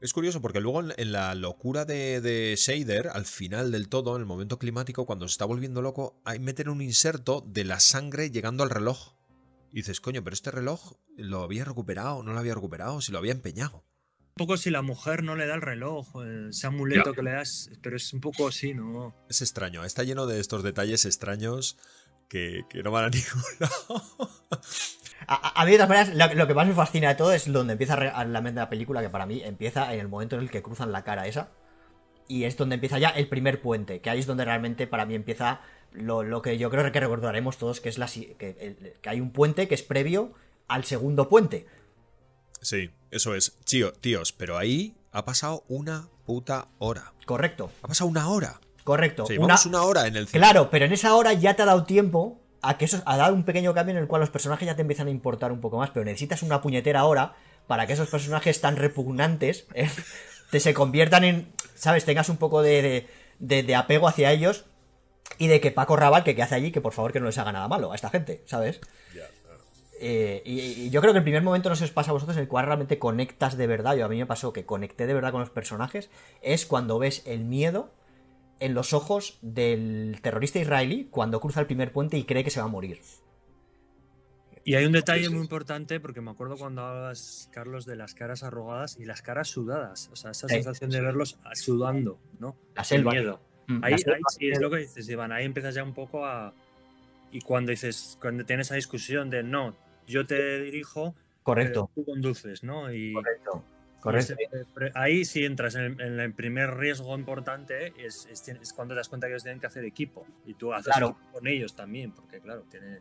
Es curioso porque luego en la locura de, de Shader, al final del todo, en el momento climático, cuando se está volviendo loco, hay meter un inserto de la sangre llegando al reloj. Y dices, coño, pero este reloj lo había recuperado, no lo había recuperado, si lo había empeñado. Un poco si la mujer no le da el reloj, ese amuleto que le das, pero es un poco así, ¿no? Es extraño, está lleno de estos detalles extraños que, no van a *laughs* ningún lado. A, mí, de todas maneras, lo, que más me fascina de todo es donde empieza la mente de la película, que para mí empieza en el momento en el que cruzan la cara esa. Y es donde empieza ya el primer puente, que ahí es donde realmente para mí empieza lo, lo que yo creo que recordaremos todos que es la, que, el- que hay un puente que es previo al segundo puente. Sí, eso es. Tío, tíos, pero ahí ha pasado una puta hora. Correcto, Ha pasado una hora. correcto. Sea, Una- una hora en el cine. Claro, pero en esa hora ya te ha dado tiempo a que eso ha dado un pequeño cambio en el cual los personajes ya te empiezan a importar un poco más, pero necesitas una puñetera hora para que esos personajes tan repugnantes eh, te se conviertan en, ¿sabes? Tengas un poco de, de- de- de apego hacia ellos y de que Paco Raval, que, que hace allí, que por favor que no les haga nada malo a esta gente, ¿sabes? Eh, y, y yo creo que el primer momento, no se os pasa a vosotros, en el cual realmente conectas de verdad, yo a mí me pasó que conecté de verdad con los personajes, es cuando ves el miedo en los ojos del terrorista israelí cuando cruza el primer puente y cree que se va a morir. Y hay un detalle muy importante porque me acuerdo cuando hablabas, Carlos, de las caras arrogadas y las caras sudadas. O sea, esa Sí. sensación de verlos sudando, ¿no? La selva. El miedo. Mm, Ahí, ahí sí es lo que dices, Iván. Ahí empiezas ya un poco a. Y cuando dices, cuando tienes esa discusión de no, yo te dirijo, Correcto, pero tú conduces, ¿no? Y, correcto. Correcto. pre- ahí sí entras en en el primer riesgo importante, es, es, es cuando te das cuenta que ellos tienen que hacer equipo. Y tú haces Claro. equipo con ellos también, porque claro, tiene,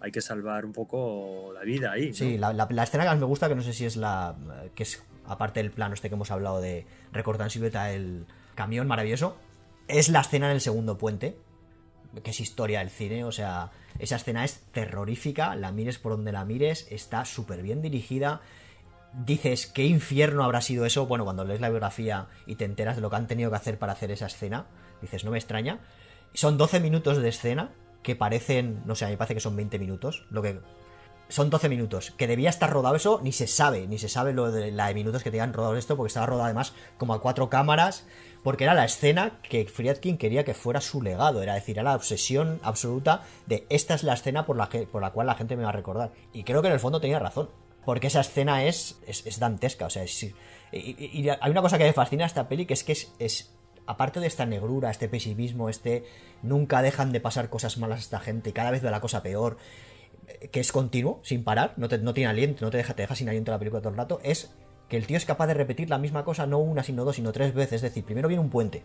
hay que salvar un poco la vida ahí. ¿no? Sí, la, la- la escena que más me gusta, que no sé si es la. que es aparte del plano este que hemos hablado de recortar en silueta el camión maravilloso, es la escena en el segundo puente, que es historia del cine, o sea, esa escena es terrorífica, la mires por donde la mires, está súper bien dirigida. Dices, ¿qué infierno habrá sido eso? Bueno, cuando lees la biografía y te enteras de lo que han tenido que hacer para hacer esa escena, dices, no me extraña. Son 12 minutos de escena que parecen, no sé, a mí me parece que son 20 minutos, lo que son 12 minutos. Que debía estar rodado eso, ni se sabe, ni se sabe lo de la de minutos que tenían rodado esto, porque estaba rodado además como a cuatro cámaras, porque era la escena que Friedkin quería que fuera su legado, era decir, era la obsesión absoluta de esta es la escena por la, que, por la cual la gente me va a recordar. Y creo que en el fondo tenía razón, porque esa escena es, es, es dantesca, o sea, es, y, hay una cosa que me fascina de esta peli, que es que es, es aparte de esta negrura, este pesimismo, este nunca dejan de pasar cosas malas a esta gente, cada vez va la cosa peor, que es continuo, sin parar, no, te- no tiene aliento, no te deja, te deja sin aliento la película todo el rato, es que el tío es capaz de repetir la misma cosa no una, sino dos, sino tres veces. Es decir, primero viene un puente,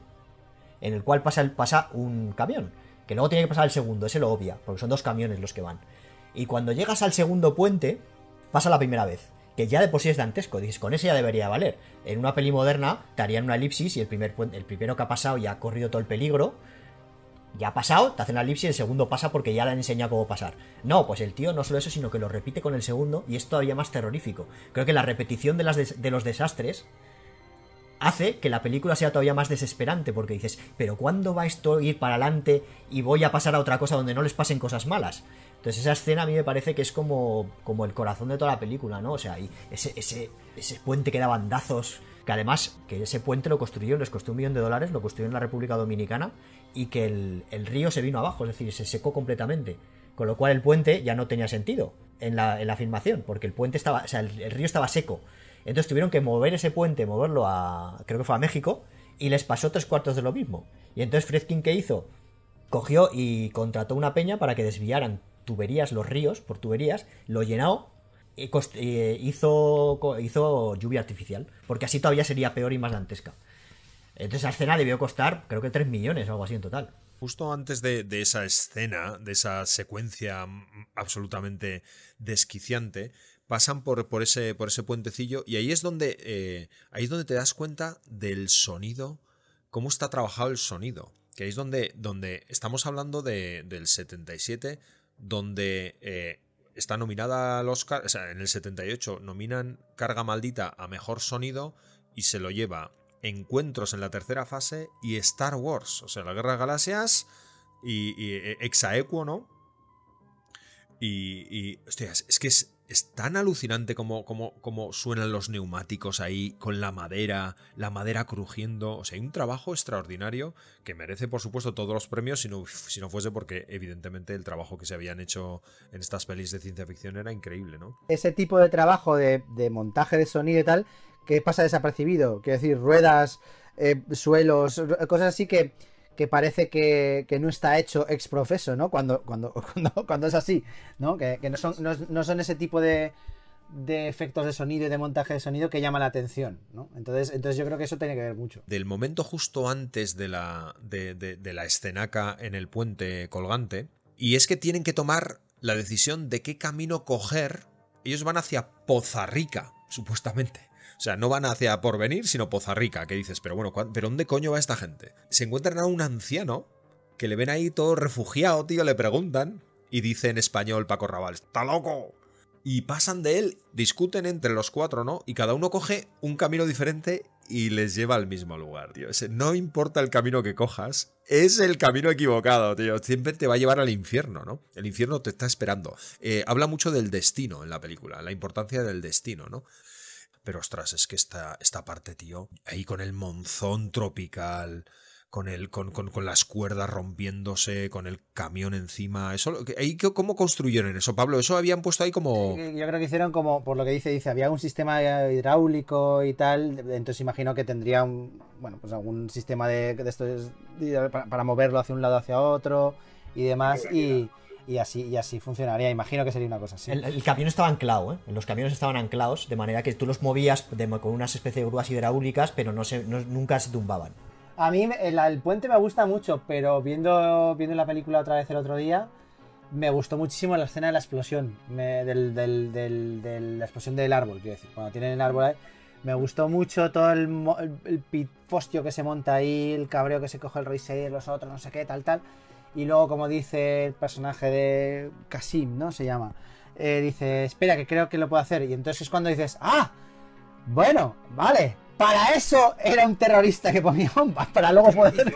en el cual pasa, el, pasa un camión, que luego tiene que pasar el segundo, ese lo obvia, porque son dos camiones los que van. Y cuando llegas al segundo puente, pasa la primera vez. Que ya de por sí es dantesco, dices, con ese ya debería valer. En una peli moderna te harían una elipsis y el, primer el primero que ha pasado ya ha corrido todo el peligro, ya ha pasado, te hacen la elipsis y el segundo pasa porque ya le han enseñado cómo pasar. No, pues el tío no solo eso, sino que lo repite con el segundo y es todavía más terrorífico. Creo que la repetición de, los desastres hace que la película sea todavía más desesperante porque dices, pero ¿cuándo va esto a ir para adelante y voy a pasar a otra cosa donde no les pasen cosas malas? Entonces esa escena a mí me parece que es como, como el corazón de toda la película, ¿no? O sea, ese, ese, ese puente que da bandazos, que además que ese puente lo construyeron, les costó un millón de dólares, lo construyeron en la República Dominicana y que el, el río se vino abajo, es decir, se secó completamente. Con lo cual el puente ya no tenía sentido en la, en la filmación, porque el puente estaba, o sea, el, río estaba seco. Entonces tuvieron que mover ese puente, moverlo a, creo que fue a México, y les pasó tres cuartos de lo mismo. Y entonces Fredkin, ¿qué hizo? Cogió y contrató una peña para que desviaran tuberías, los ríos, por tuberías, lo llenó y eh, hizo, hizo lluvia artificial, porque así todavía sería peor y más dantesca. Entonces esa escena debió costar, creo que 3 millones o algo así en total. Justo antes de, de esa escena, de esa secuencia absolutamente desquiciante, pasan por, por, ese, por ese puentecillo y ahí es donde eh, ahí es donde te das cuenta del sonido, cómo está trabajado el sonido. Que ahí es donde, donde estamos hablando de, del 77, donde eh, está nominada al Oscar, o sea, en el 78 nominan Carga Maldita a Mejor Sonido y se lo lleva Encuentros en la tercera fase y Star Wars, o sea, la Guerra de Galaxias y, y eh, Exaequo, ¿no? Y, y es que es, es tan alucinante como, como, como suenan los neumáticos ahí con la madera, la madera crujiendo. O sea, hay un trabajo extraordinario que merece, por supuesto, todos los premios, si no, si no fuese porque, evidentemente, el trabajo que se habían hecho en estas pelis de ciencia ficción era increíble, ¿no? Ese tipo de trabajo de montaje de sonido y tal, que pasa desapercibido. Quiero decir, ruedas, eh, suelos, cosas así que, que parece que, que no está hecho ex profeso, ¿no? Cuando, cuando, *laughs* cuando, es así, ¿no? Que, que no, son, no, no son ese tipo de, de efectos de sonido y de montaje de sonido que llama la atención, ¿no? Entonces, entonces yo creo que eso tiene que ver mucho. Del momento justo antes de la, de, de- de la escenaca en el puente colgante, y es que tienen que tomar la decisión de qué camino coger. Ellos van hacia Poza Rica, supuestamente. O sea, no van hacia Porvenir, sino Poza Rica, que dices, pero bueno, ¿cuán- ¿pero dónde coño va esta gente? Se encuentran a un anciano que le ven ahí todo refugiado, tío, le preguntan, y dice en español Paco Raval, ¡está loco! Y pasan de él, discuten entre los cuatro, ¿no? Y cada uno coge un camino diferente y les lleva al mismo lugar, tío. No importa el camino que cojas, es el camino equivocado, tío. Siempre te va a llevar al infierno, ¿no? El infierno te está esperando. Eh, habla mucho del destino en la película, la importancia del destino, ¿no? Pero ostras, es que esta, esta parte, tío, ahí con el monzón tropical, con, el, con, con- con las cuerdas rompiéndose, con el camión encima. Eso, lo que- ahí, ¿Cómo construyeron eso, Pablo? Eso habían puesto ahí como... Yo creo que hicieron como, por lo que dice, dice, había un sistema hidráulico y tal, entonces imagino que tendría un, bueno, pues algún sistema de, de estos de- para, para moverlo hacia un lado hacia otro y demás, y, y así, y así funcionaría. Imagino que sería una cosa así. El, el camión estaba anclado, ¿eh? Los camiones estaban anclados, de manera que tú los movías de- con una especie de grúas hidráulicas, pero no se, no- nunca se tumbaban. A mí el, el puente me gusta mucho, pero viendo, viendo la película otra vez el otro día, me gustó muchísimo la escena de la explosión, me- del, del- del- de la explosión del árbol, quiero decir, cuando tienen el árbol ahí. Me gustó mucho todo el, el, el pifostio que se monta ahí, el cabreo que se coge el Rey Seider, los otros, no sé qué, tal, tal. Y luego, como dice el personaje de Kasim, ¿no? Se llama. eh, dice, espera, que creo que lo puedo hacer. Y entonces es cuando dices, ¡ah! Bueno, vale. Para eso era un terrorista que ponía bombas, para luego *laughs* poder...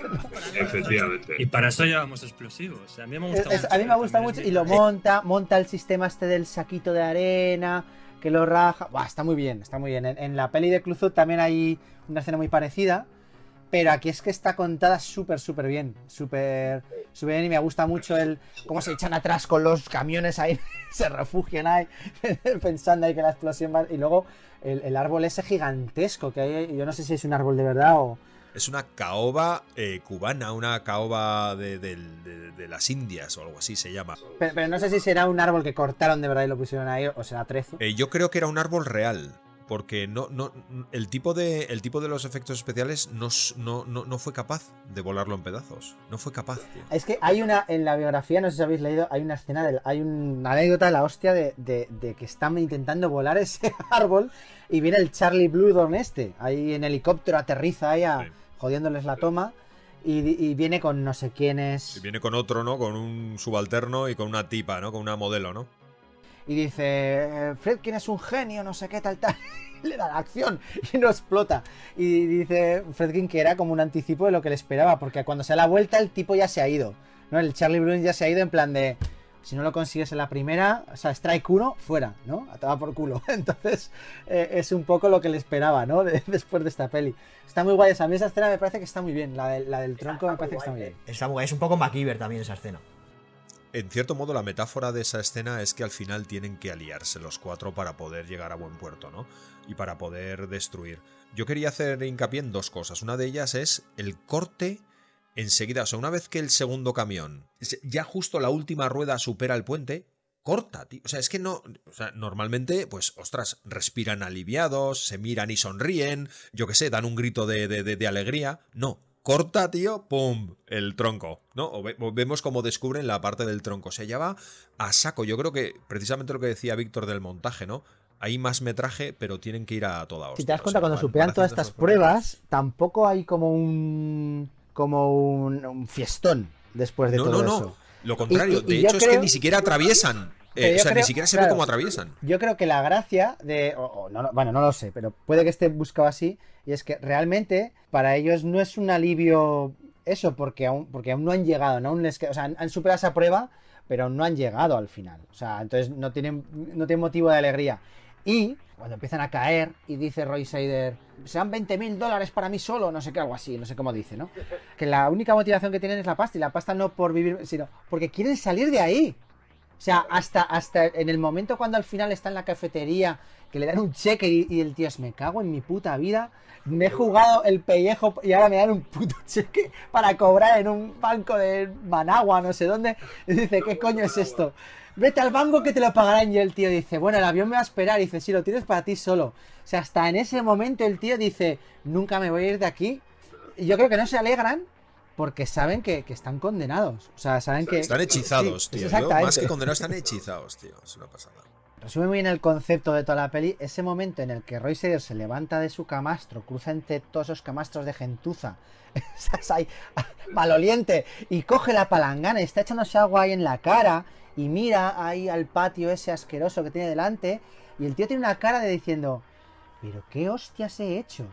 Efectivamente. Y para eso llevamos explosivos. O sea, a mí me gusta Es- mucho. a mí me gusta mucho y lo monta, monta el sistema este del saquito de arena, que lo raja. Buah, está muy bien, está muy bien. En, en la peli de Cluzot también hay una escena muy parecida, pero aquí es que está contada súper, súper bien. Súper, súper bien y me gusta mucho el cómo se echan atrás con los camiones ahí, *laughs* se refugian ahí, *laughs* pensando ahí que la explosión va... Y luego el, el árbol ese gigantesco que hay, yo no sé si es un árbol de verdad o... Es una caoba eh, cubana, una caoba de, de- de las Indias o algo así se llama. Pero, pero no sé si será un árbol que cortaron de verdad y lo pusieron ahí o será trezo. Eh, yo creo que era un árbol real. Porque no, no, el, tipo de, el tipo de los efectos especiales no, no, no, no fue capaz de volarlo en pedazos. No fue capaz, tío. Es que hay una, en la biografía, no sé si habéis leído, hay una escena, del- hay una anécdota de la hostia de, de- de que están intentando volar ese *laughs* árbol y viene el Charlie Bluedorn este, ahí en helicóptero, aterriza ahí a- Sí. jodiéndoles la toma y, y viene con no sé quién Y es viene con otro, ¿no? Con un subalterno y con una tipa, ¿no? Con una modelo, ¿no? Y dice, eh, Fred, ¿quién es un genio? No sé qué, tal, tal. *laughs* Le da la acción y no explota. Y dice Fredkin que era como un anticipo de lo que le esperaba, porque cuando se da la vuelta el tipo ya se ha ido. ¿no? El Charlie Brown ya se ha ido en plan de, si no lo consigues en la primera, o sea, strike 1, fuera, ¿no? A tomar por culo. *laughs* Entonces, eh, es un poco lo que le esperaba, ¿no? De- *laughs* después de esta peli. Está muy guay esa. A mí esa escena me parece que está muy bien. La, del- la del tronco me parece que está muy bien. Está muy guay, es un poco MacGyver también esa escena. En cierto modo, la metáfora de esa escena es que al final tienen que aliarse los cuatro para poder llegar a buen puerto, ¿no? Y para poder destruir. Yo quería hacer hincapié en dos cosas. Una de ellas es el corte enseguida. O sea, una vez que el segundo camión, ya justo la última rueda supera el puente, corta, tío. O sea, es que no. O sea, normalmente, pues, ostras, respiran aliviados, se miran y sonríen, yo qué sé, dan un grito de, de- de- de alegría. No. Corta, tío, pum, el tronco, ¿no? O, ve- o vemos cómo descubren la parte del tronco. O sea, ya va a saco. Yo creo que precisamente lo que decía Víctor del montaje, ¿no? Hay más metraje, pero tienen que ir a toda hostia. Si te das O cuenta, sea, cuando van- superan van todas estas pruebas, tampoco hay como un. como un, un fiestón después de No, todo no, no. eso. Lo contrario, Y- y- y de hecho es creo- que ni siquiera atraviesan. Eh, o sea, creo- ni siquiera se claro. ve cómo atraviesan. Yo creo que la gracia de. no, no, bueno, no lo sé, pero puede que esté buscado así. Y es que realmente para ellos no es un alivio eso, porque aún, porque aún no han llegado, ¿no? Aún les o sea, han, han superado esa prueba, pero no han llegado al final. O sea, entonces no tienen, no tienen motivo de alegría. Y cuando empiezan a caer y dice Roy Seider, sean 20 mil dólares para mí solo, no sé qué, algo así, no sé cómo dice, ¿no? Que la única motivación que tienen es la pasta, y la pasta no por vivir, sino porque quieren salir de ahí. O sea, hasta, hasta en el momento cuando al final está en la cafetería, que le dan un cheque y, el tío es, me cago en mi puta vida, me he jugado el pellejo y ahora me dan un puto *laughs* cheque para cobrar en un banco de Managua, no sé dónde. Y dice, ¿qué coño es esto? Vete al banco que te lo pagarán. Y el tío dice, bueno, el avión me va a esperar. Y dice, sí, lo tienes para ti solo. O sea, hasta en ese momento el tío dice, nunca me voy a ir de aquí. Y yo creo que no se alegran porque saben que, que están condenados. O sea, saben que... Están hechizados, Sí, tío. Yo, más que condenados, están hechizados, tío. Es una pasada. Resume muy bien el concepto de toda la peli. Ese momento en el que Roy Sayers se levanta de su camastro, cruza entre todos esos camastros de gentuza, *laughs* estás ahí *laughs* maloliente, y coge la palangana y está echándose agua ahí en la cara, y mira ahí al patio ese asqueroso que tiene delante, y el tío tiene una cara de diciendo, pero qué hostias he hecho.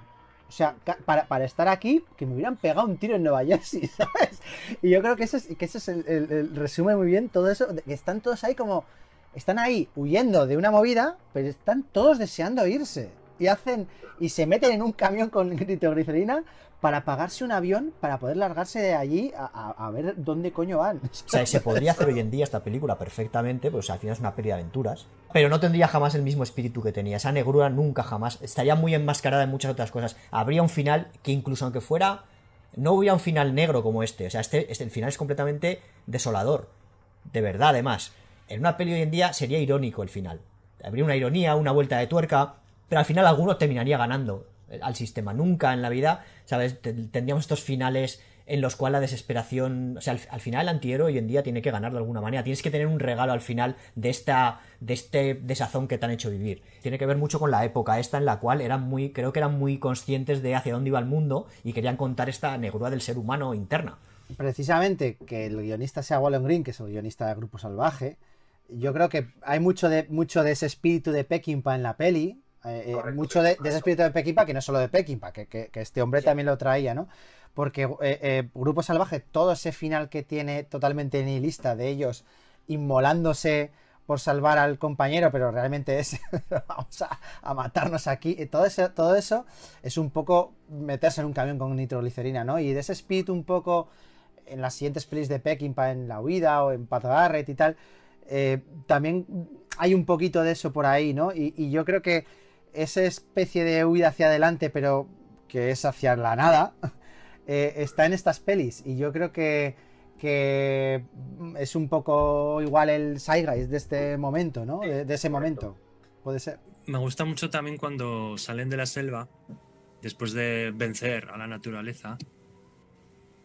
O sea, para, para estar aquí, que me hubieran pegado un tiro en Nueva Jersey, *laughs* ¿sabes? Y yo creo que eso es, que eso es el, el- el- resume muy bien todo eso, que están todos ahí como están ahí huyendo de una movida, pero están todos deseando irse. Y hacen. Y se meten en un camión con *laughs* nitroglicerina para pagarse un avión para poder largarse de allí a, ver dónde coño van. O sea, se podría hacer hoy en día esta película perfectamente, pues al final es una peli de aventuras. Pero no tendría jamás el mismo espíritu que tenía. Esa negrura nunca jamás. Estaría muy enmascarada en muchas otras cosas. Habría un final que incluso aunque fuera. No hubiera un final negro como este. O sea, este, este- el final es completamente desolador. De verdad, además. En una peli hoy en día sería irónico el final. Habría una ironía, una vuelta de tuerca. Pero al final alguno terminaría ganando eh, al sistema. Nunca en la vida, ¿sabes? Te- Tendríamos estos finales en los cuales la desesperación. O sea, al, al final el antihéroe hoy en día tiene que ganar de alguna manera. Tienes que tener un regalo al final de esta. de este desazón que te han hecho vivir. Tiene que ver mucho con la época esta en la cual eran muy. creo que eran muy conscientes de hacia dónde iba el mundo y querían contar esta negrura del ser humano interna. Precisamente que el guionista sea Wallen Green, que es el guionista de Grupo Salvaje. Yo creo que hay mucho de, mucho de ese espíritu de Peckinpah en la peli. Eh, eh, Correcto, mucho de, sí, de ese espíritu de Peckinpah, que no es solo de Peckinpah, que, que- que este hombre también lo traía, ¿no? Porque eh, eh, Grupo Salvaje, todo ese final que tiene totalmente nihilista de ellos inmolándose por salvar al compañero, pero realmente es *laughs* vamos a, a matarnos aquí. y Todo eso, todo eso es un poco meterse en un camión con nitroglicerina, ¿no? Y de ese espíritu un poco en las siguientes pelis de Peckinpah, en La Huida o en Pat Garrett y tal, también hay un poquito de eso por ahí, ¿no? Y, y yo creo que esa especie de huida hacia adelante, pero que es hacia la nada, *laughs* eh, está en estas pelis. Y yo creo que, que es un poco igual el Zeitgeist de este momento, ¿no? De, de ese momento. Puede ser. Me gusta mucho también cuando salen de la selva, después de vencer a la naturaleza,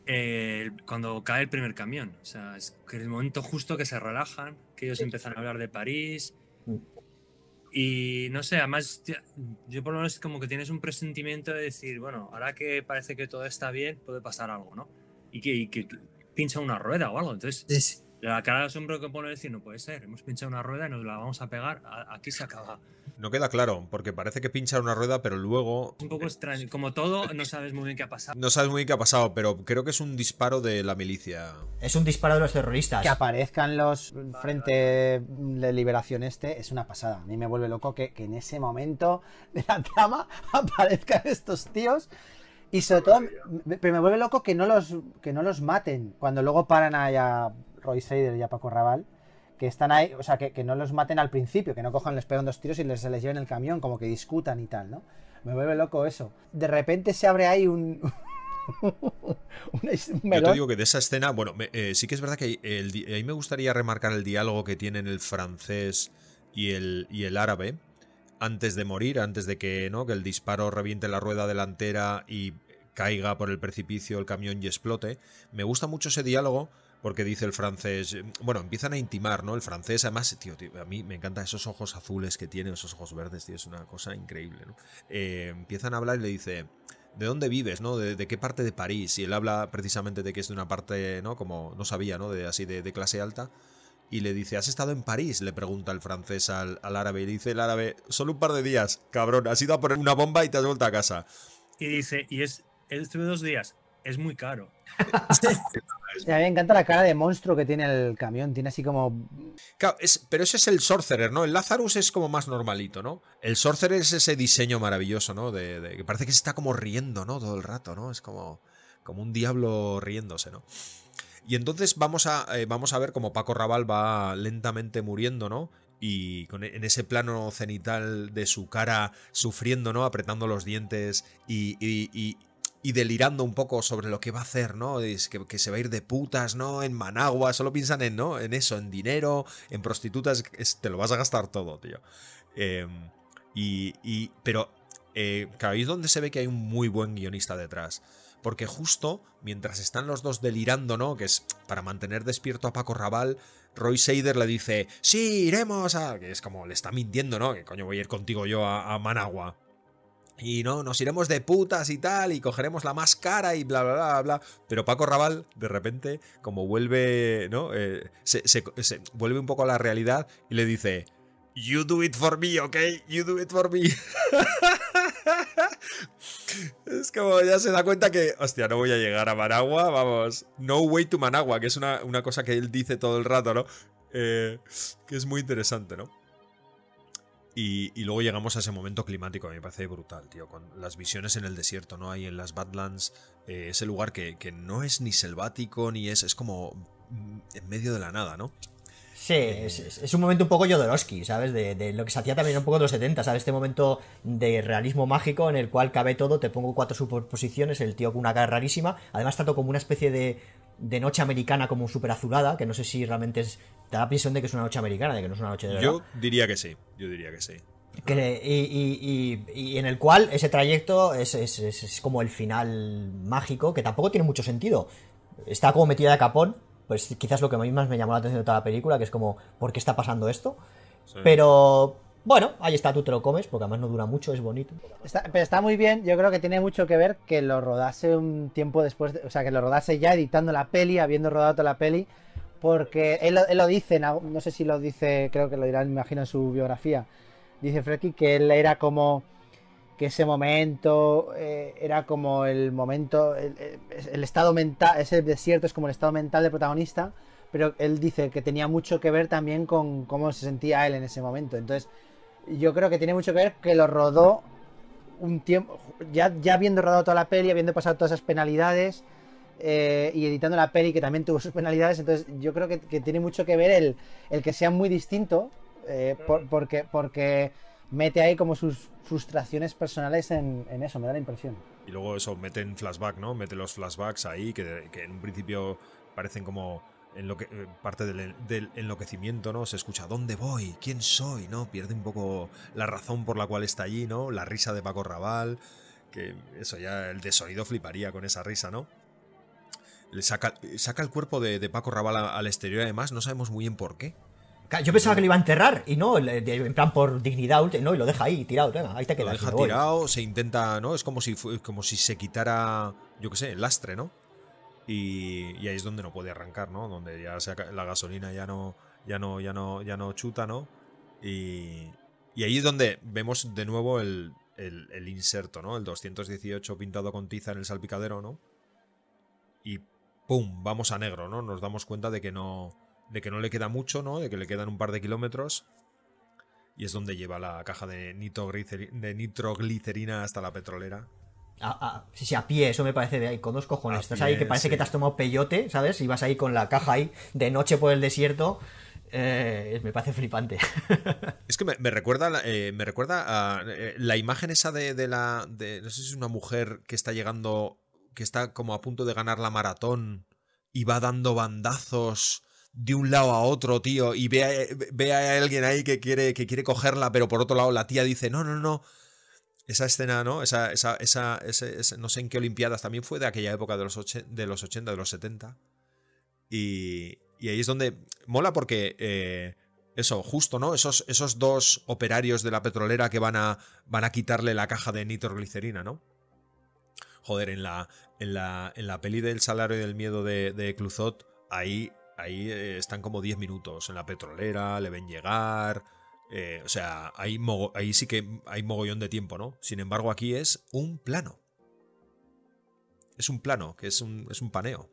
eh, cuando cae el primer camión. O sea, es que el momento justo que se relajan, que ellos empiezan a hablar de París. Y no sé, además, yo por lo menos como que tienes un presentimiento de decir, bueno, ahora que parece que todo está bien, puede pasar algo, ¿no? Y que, y que pincha una rueda o algo. Entonces, la cara de asombro que pone decir, no puede ser, hemos pinchado una rueda y nos la vamos a pegar, aquí se acaba. No queda claro, porque parece que pincha una rueda, pero luego Es un poco extraño. Como todo, no sabes muy bien qué ha pasado. no sabes muy bien qué ha pasado, pero creo que es un disparo de la milicia. Es un disparo de los terroristas. Que aparezcan los Frente de Liberación este es una pasada. A mí me vuelve loco que, que en ese momento de la trama *laughs* aparezcan estos tíos. Y sobre todo, pero me vuelve loco que no los, que no los maten. Cuando luego paran a Roy Sader y a Paco Raval. Que están ahí, o sea, que, que no los maten al principio, que no cojan, les pegan dos tiros y les, se les lleven el camión, como que discutan y tal, ¿no? Me vuelve loco eso. De repente se abre ahí un. *laughs* un Yo te digo que de esa escena, bueno, me- eh, sí que es verdad que el di- a mí me gustaría remarcar el diálogo que tienen el francés y el, y el árabe antes de morir, antes de que, ¿no? que el disparo reviente la rueda delantera y caiga por el precipicio el camión y explote. Me gusta mucho ese diálogo porque dice el francés, bueno, empiezan a intimar, ¿no? El francés, además, tío, tío, a mí me encantan esos ojos azules que tiene, esos ojos verdes, tío, es una cosa increíble, ¿no? Eh, empiezan a hablar y le dice, ¿de dónde vives, no? ¿De, qué parte de París? Y él habla precisamente de que es de una parte, ¿no? Como no sabía, ¿no? De así de, clase alta. Y le dice, ¿has estado en París? Le pregunta el francés al, árabe. Y dice el árabe, solo un par de días, cabrón. Has ido a poner una bomba y te has vuelto a casa. Y dice, y es, estuve dos días, es muy caro. *laughs* A mí me encanta la cara de monstruo que tiene el camión. Tiene así como. Claro, es- pero ese es el Sorcerer, ¿no? El Lazarus es como más normalito, ¿no? El Sorcerer es ese diseño maravilloso, ¿no? De, de- que parece que se está como riendo, ¿no? Todo el rato, ¿no? Es como, como un diablo riéndose, ¿no? Y entonces vamos a, eh, vamos a ver cómo Paco Raval va lentamente muriendo, ¿no? Y con, e, en ese plano cenital de su cara sufriendo, ¿no? Apretando los dientes y, y- y- y delirando un poco sobre lo que va a hacer, ¿no? Es que, se va a ir de putas, ¿no? En Managua, solo piensan en, ¿no? En eso, en dinero, en prostitutas, te lo vas a gastar todo, tío. Eh, y, y- pero, eh, es donde se ve que hay un muy buen guionista detrás. Porque justo mientras están los dos delirando, ¿no? Que es para mantener despierto a Paco Raval, Roy Seider le dice, sí, iremos a... Que es como, le está mintiendo, ¿no? Que coño voy a ir contigo yo a Managua. Y no, nos iremos de putas y tal, y cogeremos la más cara y bla, bla, bla, bla. Pero Paco Raval, de repente, como vuelve, ¿no? Eh, se, vuelve un poco a la realidad y le dice, You do it for me, ¿ok? You do it for me. *laughs* es como ya se da cuenta que, hostia, no voy a llegar a Managua, vamos. No way to Managua, que es una, una cosa que él dice todo el rato, ¿no? Eh, que es muy interesante, ¿no? Y, y luego llegamos a ese momento climático, a mí me parece brutal, tío, con las visiones en el desierto, ¿no? Ahí en las Badlands, eh, ese lugar que, que no es ni selvático, ni es, es como mm, en medio de la nada, ¿no? Sí, es, es- es un momento un poco Jodorowsky, ¿sabes? De, de lo que se hacía también un poco en los 70, ¿sabes? Este momento de realismo mágico en el cual cabe todo, te pongo cuatro superposiciones, el tío con una cara rarísima, además tanto como una especie de, de noche americana como súper azulada, que no sé si realmente es... Te da la impresión de que es una noche americana, de que no es una noche de verdad. Yo diría que sí, yo diría que sí. Que- y, y- y- y en el cual ese trayecto es, es- es- es como el final mágico, que tampoco tiene mucho sentido. Está como metida de capón, pues quizás lo que a mí más me llamó la atención de toda la película, que es como, ¿por qué está pasando esto? Sí. Pero bueno, ahí está, tú te lo comes, porque además no dura mucho, es bonito. Está- pero está muy bien, yo creo que tiene mucho que ver que lo rodase un tiempo después, de- o sea, que lo rodase ya editando la peli, habiendo rodado toda la peli, porque él, él lo dice, no sé si lo dice, creo que lo dirá, me imagino, en su biografía, dice Freddy que él era como, que ese momento eh, era como el momento, el- el estado mental, ese desierto es como el estado mental del protagonista, pero él dice que tenía mucho que ver también con cómo se sentía él en ese momento, entonces yo creo que tiene mucho que ver que lo rodó un tiempo, ya, ya habiendo rodado toda la peli, habiendo pasado todas esas penalidades eh, y editando la peli que también tuvo sus penalidades, entonces yo creo que, que tiene mucho que ver el, el que sea muy distinto, eh, por- porque, porque mete ahí como sus frustraciones personales en, en eso, me da la impresión. Y luego eso, meten flashback, ¿no? Mete los flashbacks ahí, que, que en un principio parecen como enloque- eh, parte del, del enloquecimiento, ¿no? Se escucha, ¿dónde voy? ¿Quién soy? ¿No? Pierde un poco la razón por la cual está allí, ¿no? La risa de Paco Raval, que eso ya, el de sonido fliparía con esa risa, ¿no? Le saca, saca el cuerpo de, de Paco Raval a- al exterior, además, no sabemos muy bien por qué. Yo pensaba que lo iba a enterrar, y no, en plan por dignidad, no, y lo deja ahí, tirado, venga, ahí te Lo quedas. deja me voy. tirado, se intenta, ¿no? Es como si, como si se quitara, yo qué sé, el lastre, ¿no? Y, y ahí es donde no puede arrancar, ¿no? Donde ya se la gasolina ya no, ya no, ya no, ya no chuta, ¿no? Y, y ahí es donde vemos de nuevo el, el- el inserto, ¿no? El 218 pintado con tiza en el salpicadero, ¿no? Y ¡pum! Vamos a negro, ¿no? Nos damos cuenta de que no, de que no le queda mucho, ¿no? De que le quedan un par de kilómetros. Y es donde lleva la caja de, nitrogliceri- de nitroglicerina hasta la petrolera. Ah, ah, sí, sí, a pie, eso me parece de ahí, con dos cojones. A Estás pie, ahí que parece sí. que te has tomado peyote, ¿sabes? Y vas ahí con la caja ahí de noche por el desierto. eh, me parece flipante. *laughs* Es que me, me recuerda, la- eh, me recuerda a eh, la imagen esa de, de la. De, no sé si es una mujer que está llegando. Que está como a punto de ganar la maratón y va dando bandazos de un lado a otro, tío, y ve a, ve a alguien ahí que quiere, que quiere cogerla, pero por otro lado la tía dice: No, no, no. Esa escena, ¿no? Esa, esa, esa, no sé en qué Olimpiadas también fue de aquella época de los, oche- de los 80, de los 70. Y, y ahí es donde mola porque eh, eso, justo, ¿no? Esos, esos dos operarios de la petrolera que van a, van a quitarle la caja de nitroglicerina, ¿no? Joder, en la, en la, en la peli del salario y del miedo de, Cluzot, ahí, ahí eh, están como 10 minutos en la petrolera, le ven llegar. eh, o sea, ahí, ahí sí que hay mogollón de tiempo, ¿no? Sin embargo, aquí es un plano. Es un plano, que es un, es un paneo.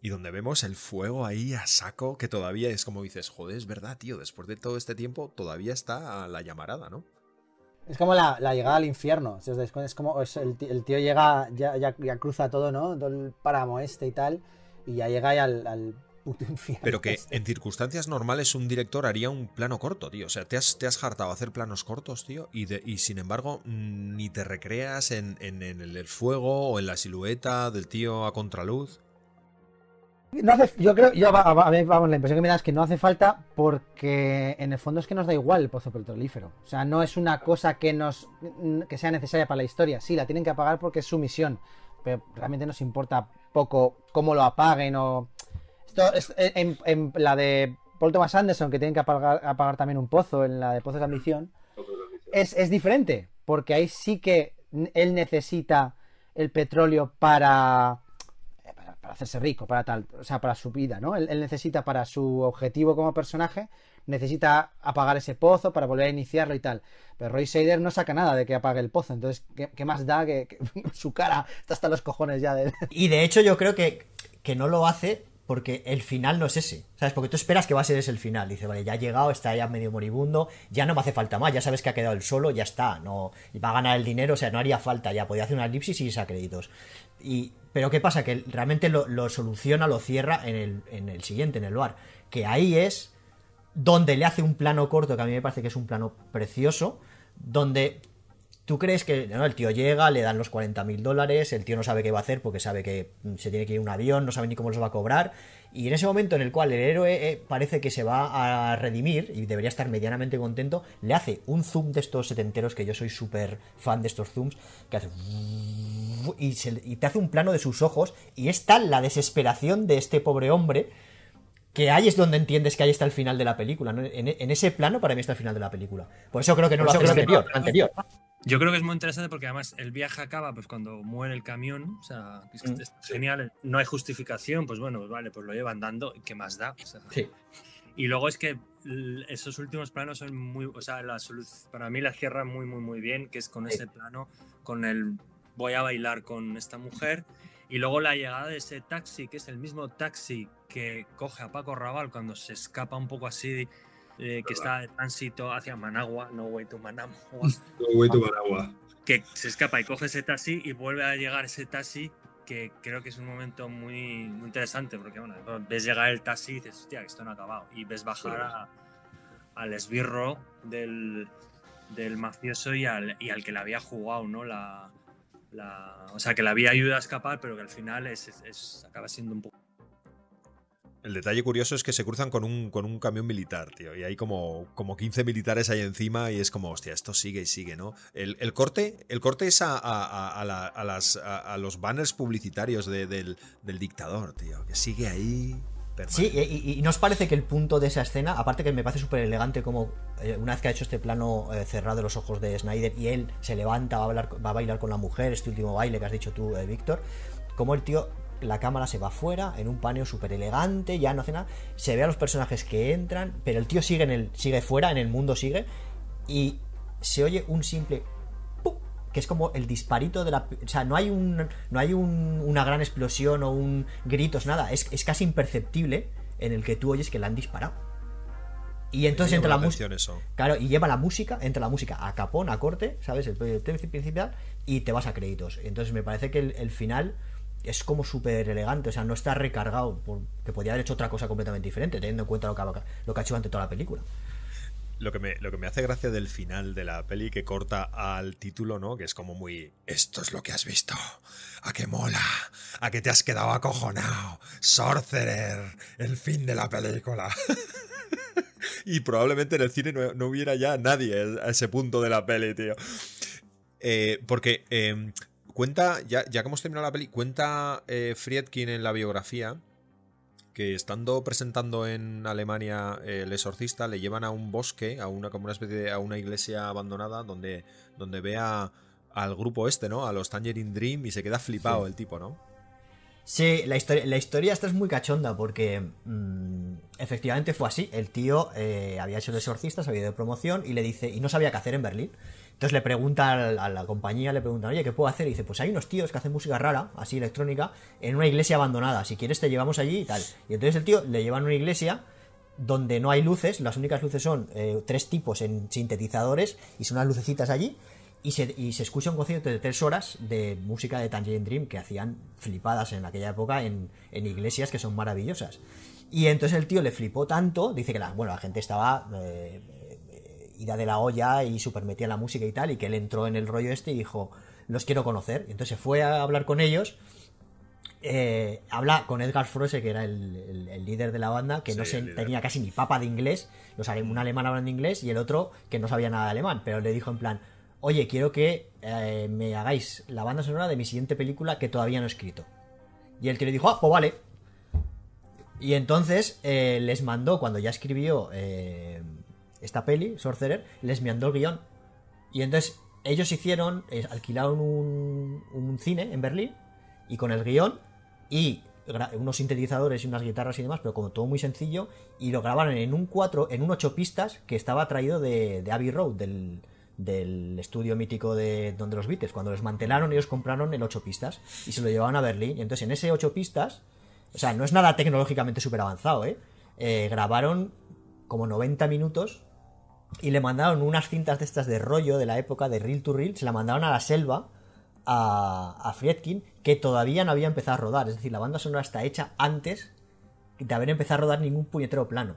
Y donde vemos el fuego ahí a saco, que todavía es como dices, joder, es verdad, tío, después de todo este tiempo todavía está la llamarada, ¿no? Es como la, la llegada al infierno. si os dais cuenta, Es como es el, tío llega, ya, ya, ya cruza todo, ¿no? Todo el páramo este y tal. y ya llegáis al, al puto *laughs* infierno. Pero que este. en circunstancias normales un director haría un plano corto, tío. O sea, te has, te has hartado a hacer planos cortos, tío, y, de- y sin embargo mm, ni te recreas en, en- en el fuego o en la silueta del tío a contraluz. No hace- yo creo, yo, vamos, la impresión que me da es que no hace falta porque en el fondo es que nos da igual el pozo petrolífero. O sea, no es una cosa que nos que sea necesaria para la historia. Sí, la tienen que apagar porque es su misión, pero realmente nos importa poco cómo lo apaguen o esto es en, la de Paul Thomas Anderson que tienen que apagar, también un pozo en la de Pozos de Ambición es, es diferente, porque ahí sí que él necesita el petróleo para hacerse rico, para tal, o sea, para su vida, ¿no? Él, necesita para su objetivo como personaje, necesita apagar ese pozo para volver a iniciarlo y tal. Pero Roy Shader no saca nada de que apague el pozo, entonces, ¿qué, más da que, *laughs* su cara está hasta los cojones ya de... *laughs* Y de hecho yo creo que, que no lo hace porque el final no es ese, ¿sabes? Porque tú esperas que va a ser ese el final. Dice, vale, ya ha llegado, está ya medio moribundo, ya no me hace falta más, ya sabes que ha quedado él solo, ya está, no va a ganar el dinero, o sea, no haría falta, ya podía hacer una elipsis y irse a créditos. Y, pero ¿qué pasa? Que realmente lo, soluciona, lo cierra en el, en el siguiente, en el bar. Que ahí es donde le hace un plano corto, que a mí me parece que es un plano precioso, donde tú crees que ¿no? el tío llega, le dan los 40 mil dólares, el tío no sabe qué va a hacer porque sabe que se tiene que ir un avión, no sabe ni cómo los va a cobrar, y en ese momento en el cual el héroe eh, parece que se va a redimir y debería estar medianamente contento, le hace un zoom de estos setenteros, que yo soy súper fan de estos zooms, que hace... Y, se- y te hace un plano de sus ojos, y es tal la desesperación de este pobre hombre que ahí es donde entiendes que ahí está el final de la película. ¿no? En, en ese plano para mí está el final de la película. Por eso creo que no lo hace anterior. no. anterior. Yo creo que es muy interesante porque además el viaje acaba pues cuando muere el camión, o sea, es, Mm. es genial, no hay justificación, pues bueno, pues vale, pues lo llevan dando, ¿qué más da? O sea, Sí. Y luego es que esos últimos planos son muy, o sea, la para mí la cierra muy, muy, muy bien, que es con Sí. ese plano, con el voy a bailar con esta mujer, y luego la llegada de ese taxi, que es el mismo taxi que coge a Paco Raval cuando se escapa un poco así, eh, que está de tránsito hacia Managua, no way to Managua, *laughs* No way to Managua. que se escapa y coge ese taxi y vuelve a llegar ese taxi que creo que es un momento muy, muy interesante porque bueno, ves llegar el taxi y dices, hostia, que esto no ha acabado y ves bajar a- al esbirro del, del mafioso y al, y al que le había jugado, ¿no? La, la- o sea, que le había ayudado a escapar pero que al final es, es- acaba siendo un poco... El detalle curioso es que se cruzan con un, con un camión militar, tío. Y hay como, como 15 militares ahí encima y es como, hostia, esto sigue y sigue, ¿no? El, el corte, el corte es a, a- a- la- a los banners publicitarios de- del, del dictador, tío. Que sigue ahí. Sí, y, y- y ¿no os parece que el punto de esa escena, aparte que me parece súper elegante como eh, una vez que ha hecho este plano eh, cerrado los ojos de Snyder y él se levanta, va a, hablar, va a bailar con la mujer, este último baile que has dicho tú, eh, Víctor, como el tío, la cámara se va fuera en un paneo súper elegante, ya no hace nada, se ve a los personajes que entran, pero el tío sigue, en el, sigue fuera, en el mundo sigue, y se oye un simple. Que es como el disparito de la o sea no hay un no hay un- una gran explosión o un gritos nada. Es, es casi imperceptible en el que tú oyes que la han disparado. Y entonces Me entra la música claro y lleva la música entra la música a capón a corte sabes el el tema principal y te vas a créditos. Entonces me parece que el, el final es como súper elegante o sea no está recargado por, que podría haber hecho otra cosa completamente diferente teniendo en cuenta lo que ha, lo que ha hecho durante toda la película Lo que, me, lo que me hace gracia del final de la peli que corta al título, ¿no? Que es como muy. Esto es lo que has visto. A qué mola. A que te has quedado acojonado. Sorcerer. El fin de la película. *laughs* y probablemente en el cine no, no hubiera ya nadie a ese punto de la peli, tío. Eh, porque eh, cuenta, ya, ya que hemos terminado la peli, cuenta eh, Friedkin en la biografía que estando presentando en Alemania eh, el exorcista le llevan a un bosque, a una como una especie de, a una iglesia abandonada donde, donde ve a- al grupo este, ¿no? A los Tangerine Dream y se queda flipado Sí. el tipo, ¿no? Sí, la historia, la historia esta es muy cachonda porque mm, efectivamente fue así. El tío eh, había hecho de exorcista, se había ido de promoción y le dice, y no sabía qué hacer en Berlín. Entonces le pregunta a la compañía, le preguntan, oye, ¿qué puedo hacer? Y dice, pues hay unos tíos que hacen música rara, así electrónica, en una iglesia abandonada. Si quieres te llevamos allí y tal. Y entonces el tío le llevan a una iglesia donde no hay luces, las únicas luces son eh, tres tipos en sintetizadores y son unas lucecitas allí. y se, escucha un concierto de tres horas de música de Tangerine Dream que hacían flipadas en aquella época en, iglesias que son maravillosas. Y entonces el tío le flipó tanto, dice que la, bueno, la gente estaba eh, ida de la olla y super metía en la música y tal, y que él entró en el rollo este y dijo, los quiero conocer. Y entonces fue a hablar con ellos. eh, habla con Edgar Froese, que era el, el- el líder de la banda, que no se tenía casi ni papa de inglés. Los un alemán hablando inglés y el otro que no sabía nada de alemán, pero le dijo en plan, oye, quiero que eh, me hagáis la banda sonora de mi siguiente película que todavía no he escrito. Y el que le dijo, ah, pues vale. Y entonces eh, les mandó, cuando ya escribió eh, esta peli, Sorcerer, les mandó el guion. Y entonces ellos hicieron, eh, alquilaron un, cine en Berlín y con el guion y unos sintetizadores y unas guitarras y demás, pero como todo muy sencillo, y lo grabaron en un 4, en un 8 pistas que estaba traído de, de Abbey Road, del, del estudio mítico de donde los Beatles. Cuando lo desmantelaron, ellos compraron el 8 pistas y se lo llevaban a Berlín. Y entonces en ese 8 pistas, o sea, no es nada tecnológicamente súper avanzado, ¿eh? Eh, Grabaron como 90 minutos y le mandaron unas cintas de estas de rollo de la época, de reel to reel, se la mandaron a la selva, a, Friedkin, que todavía no había empezado a rodar. Es decir, la banda sonora está hecha antes de haber empezado a rodar ningún puñetero plano.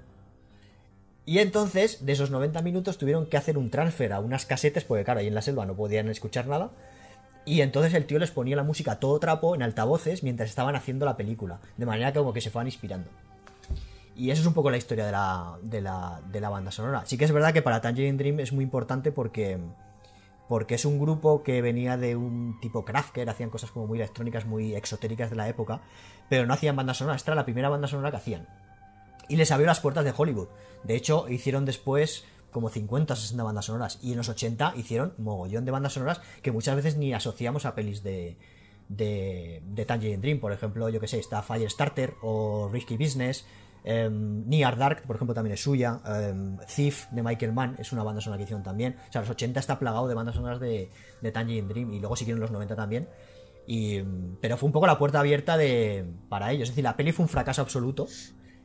Y entonces, de esos 90 minutos, tuvieron que hacer un transfer a unas casetes, porque claro, ahí en la selva no podían escuchar nada. Y entonces el tío les ponía la música todo trapo en altavoces mientras estaban haciendo la película. De manera que como que se fueran inspirando. Y eso es un poco la historia de la, de la, de la banda sonora. Sí que es verdad que para Tangerine Dream es muy importante porque, porque es un grupo que venía de un tipo Kraftker, hacían cosas como muy electrónicas, muy exotéricas de la época, pero no hacían banda sonora. Esta era la primera banda sonora que hacían. Y les abrió las puertas de Hollywood. De hecho, hicieron después como 50 o 60 bandas sonoras. Y en los 80 hicieron mogollón de bandas sonoras que muchas veces ni asociamos a pelis de, de, de Tangerine Dream. Por ejemplo, yo que sé, está Firestarter o Risky Business. Em, Near Dark, por ejemplo, también es suya. em, Thief de Michael Mann es una banda sonora que hicieron también. O sea, los 80 está plagado de bandas sonoras de, de Tangerine Dream. Y luego siguieron los 90 también. Mm, pero fue un poco la puerta abierta de, para ellos. Es decir, la peli fue un fracaso absoluto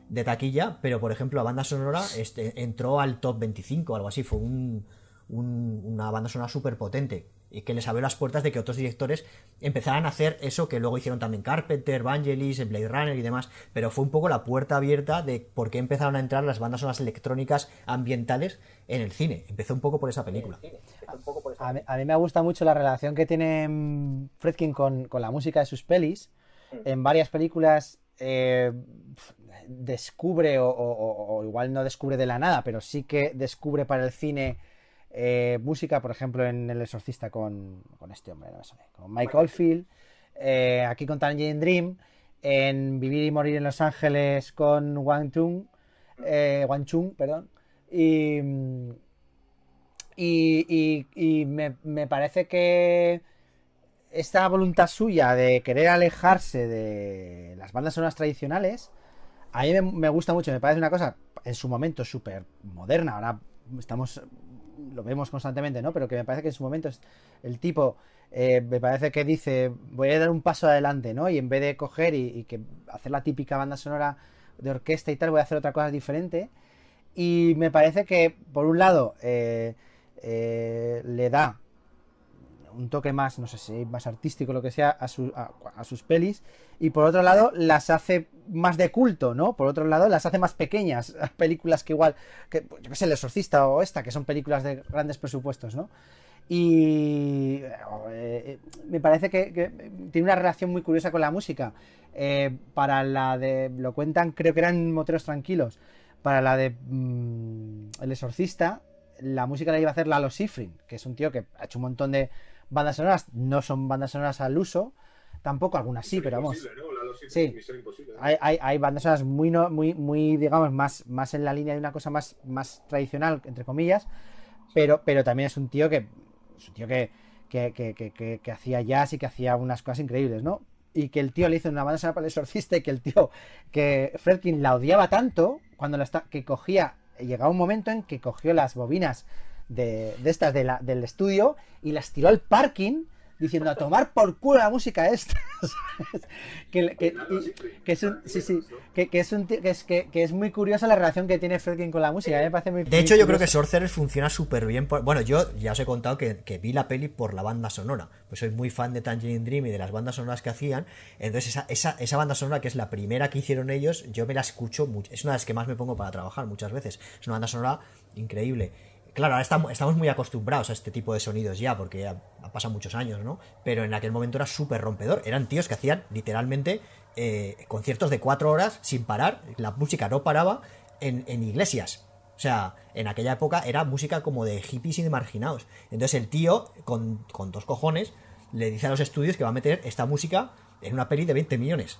de taquilla, pero por ejemplo la banda sonora este, entró al top 25 o algo así, fue un- un- una banda sonora súper potente y que les abrió las puertas de que otros directores empezaran a hacer eso que luego hicieron también Carpenter, Vangelis, Blade Runner y demás, pero fue un poco la puerta abierta de por qué empezaron a entrar las bandas sonoras electrónicas ambientales en el cine. Empezó un poco por esa película. A mí, a mí me gusta mucho la relación que tiene mm, Friedkin con, con la música de sus pelis. En varias películas eh, descubre, o, o- o- o igual no descubre de la nada, pero sí que descubre para el cine eh, música, por ejemplo, en El Exorcista con, con este hombre, no con Mike Oldfield, eh, aquí con Tangerine Dream, en Vivir y Morir en Los Ángeles con Wang Chung, eh, Wang Chung, perdón, y, y, y- y me, me parece que esta voluntad suya de querer alejarse de las bandas sonoras tradicionales, a mí me, me gusta mucho, me parece una cosa en su momento súper moderna, ahora estamos, lo vemos constantemente, ¿no? Pero que me parece que en su momento el tipo, eh, me parece que dice, voy a dar un paso adelante, ¿no? Y en vez de coger y, y que hacer la típica banda sonora de orquesta y tal, voy a hacer otra cosa diferente. Y me parece que, por un lado, eh, eh, le da un toque más, no sé si más artístico, lo que sea, a, su- a- sus pelis. Y por otro lado, las hace más de culto, ¿no? Por otro lado, las hace más pequeñas. *laughs* Películas que igual, que, yo qué sé, El Exorcista o esta, que son películas de grandes presupuestos, ¿no? Y eh, me parece que, tiene una relación muy curiosa con la música. Eh, para la de, lo cuentan, creo que eran Moteros Tranquilos. Para la de mm, El Exorcista, la música la iba a hacer Lalo Schifrin, que es un tío que ha hecho un montón de bandas sonoras. No son bandas sonoras al uso, tampoco algunas sí, pero vamos. Sí. Hay, hay, hay bandas sonoras muy, no- muy, muy, digamos, más, más en la línea de una cosa más, más tradicional, entre comillas, pero, pero también es un tío que es un tío que, que, que, que, que- que hacía jazz y que hacía unas cosas increíbles, ¿no? Y que el tío le hizo una banda sonora para el exorcista y que el tío, que Fredkin la odiaba tanto, cuando la está, que cogía, llegaba un momento en que cogió las bobinas de, de estas de la- del estudio y las tiró al parking diciendo a tomar por culo la música esta. *laughs* que, que- y- que es un, sí, sí, que, que es un tío- que es, que, que es muy curiosa la relación que tiene Fredkin con la música. me parece muy De hecho, yo creo que. Sorcerer funciona súper bien. por- Bueno, yo ya os he contado que, que vi la peli por la banda sonora. Pues soy muy fan de Tangerine Dream y de las bandas sonoras que hacían. Entonces, esa, esa, esa banda sonora, que es la primera que hicieron ellos, yo me la escucho mucho. Es una de las que más me pongo para trabajar muchas veces. Es una banda sonora increíble. Claro, ahora estamos, muy acostumbrados a este tipo de sonidos ya, porque ya ha pasado muchos años, ¿no? Pero en aquel momento era súper rompedor. Eran tíos que hacían literalmente eh, conciertos de cuatro horas sin parar. La música no paraba en, en iglesias. O sea, en aquella época era música como de hippies y de marginados. Entonces el tío, con, con dos cojones, le dice a los estudios que va a meter esta música en una peli de 20 millones.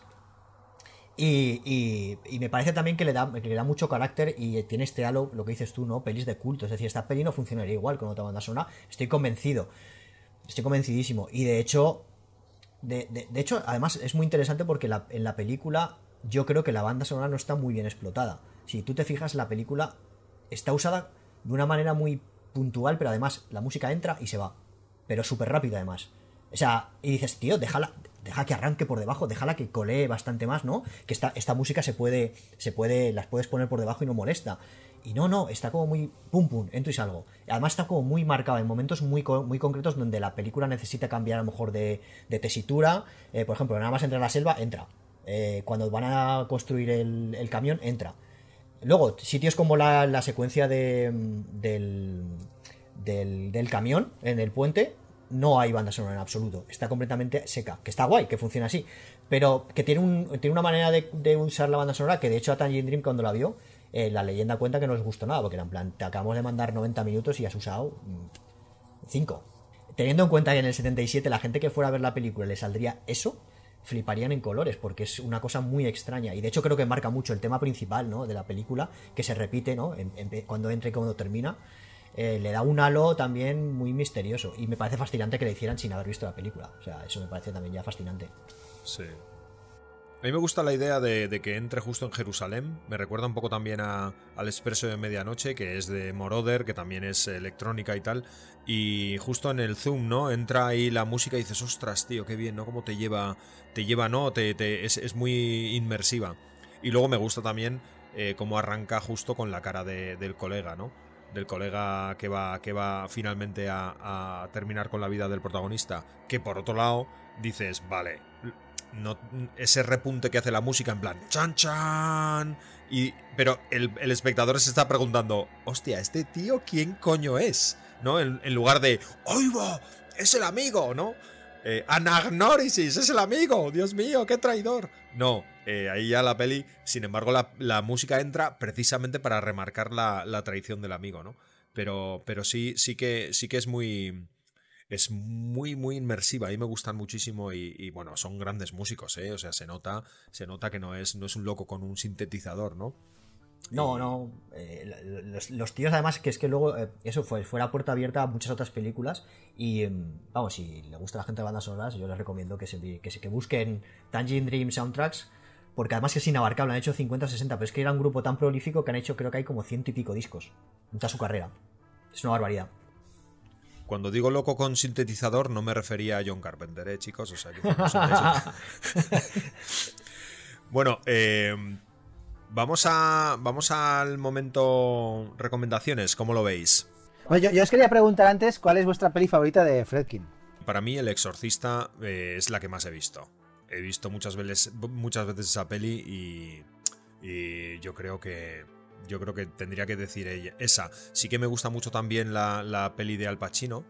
Y, y- me parece también que le, da, mucho carácter y tiene este halo, lo que dices tú, ¿no? Pelis de culto. Es decir, esta peli no funcionaría igual con otra banda sonora. Estoy convencido. Estoy convencidísimo. Y de hecho, de, hecho, además es muy interesante porque en la película yo creo que la banda sonora no está muy bien explotada. Si tú te fijas, la película está usada de una manera muy puntual, pero además la música entra y se va. Pero súper rápido además. O sea, y dices, tío, déjala, deja que arranque por debajo, déjala que colee bastante más, ¿no? Que esta, esta música se puede, se puede, las puedes poner por debajo y no molesta. Y no, no, está como muy pum pum, entro y salgo. Además está como muy marcado en momentos muy, muy concretos donde la película necesita cambiar a lo mejor de, de tesitura. Eh, por ejemplo, nada más entra en la selva, entra. Eh, cuando van a construir el, el camión, entra. Luego, sitios como la, la secuencia de, mm, del, del, del camión en el puente, no hay banda sonora en absoluto. Está completamente seca. Que está guay, que funciona así. Pero que tiene, un, tiene una manera de, usar la banda sonora que de hecho a Tangerine Dream cuando la vio, eh, la leyenda cuenta que no les gustó nada. Porque era en plan, te acabamos de mandar 90 minutos y has usado 5. Teniendo en cuenta que en el 77 la gente que fuera a ver la película le saldría eso, fliparían en colores, porque es una cosa muy extraña. Y de hecho creo que marca mucho el tema principal, ¿no? De la película, que se repite, ¿no? En- cuando entra y cuando termina. Eh, le da un halo también muy misterioso. Y me parece fascinante que le hicieran sin haber visto la película. O sea, eso me parece también ya fascinante. Sí. A mí me gusta la idea de, de que entre justo en Jerusalén. Me recuerda un poco también a, al Expreso de Medianoche, que es de Moroder, que también es electrónica y tal. Y justo en el Zoom, ¿no? Entra ahí la música y dices, ostras, tío, qué bien, ¿no? Cómo te lleva, te lleva, ¿no? Te, te- es, es muy inmersiva. Y luego me gusta también eh, cómo arranca justo con la cara de- del colega, ¿no? Del colega que va, que va finalmente a, terminar con la vida del protagonista. Que por otro lado, dices, vale, no, ese repunte que hace la música en plan chan chan y pero el, el espectador se está preguntando hostia este tío quién coño es no en, lugar de oigo es el amigo no eh, anagnórisis es el amigo dios mío qué traidor no eh, ahí ya la peli sin embargo la, la música entra precisamente para remarcar la, la traición del amigo no pero pero sí sí que sí que es muy es muy, muy inmersiva. A mí me gustan muchísimo y, y, bueno, son grandes músicos, ¿eh? O sea, se nota, se nota que no es, no es un loco con un sintetizador, ¿no? No, no. eh, los, los tíos, además, que es que luego eh, eso fue, fue la puerta abierta a muchas otras películas. Y em, vamos, si le gusta a la gente de bandas sonoras, yo les recomiendo que se, que, se- que busquen Tangerine Dream Soundtracks. Porque además es inabarcable, han hecho 50 o 60, pero es que era un grupo tan prolífico que han hecho, creo que hay como ciento y pico discos en toda su carrera. Es una barbaridad. Cuando digo loco con sintetizador, no me refería a John Carpenter, ¿eh, chicos? O sea, que *laughs* *laughs* bueno, eh, vamos, a, vamos al momento recomendaciones, ¿cómo lo veis? Bueno, yo, yo os quería preguntar antes cuál es vuestra peli favorita de Fredkin. Para mí, El Exorcista eh, es la que más he visto. He visto muchas veces, muchas veces esa peli y, yo creo que yo creo que tendría que decir ella, esa. Sí que me gusta mucho también la, la peli de Al Pacino,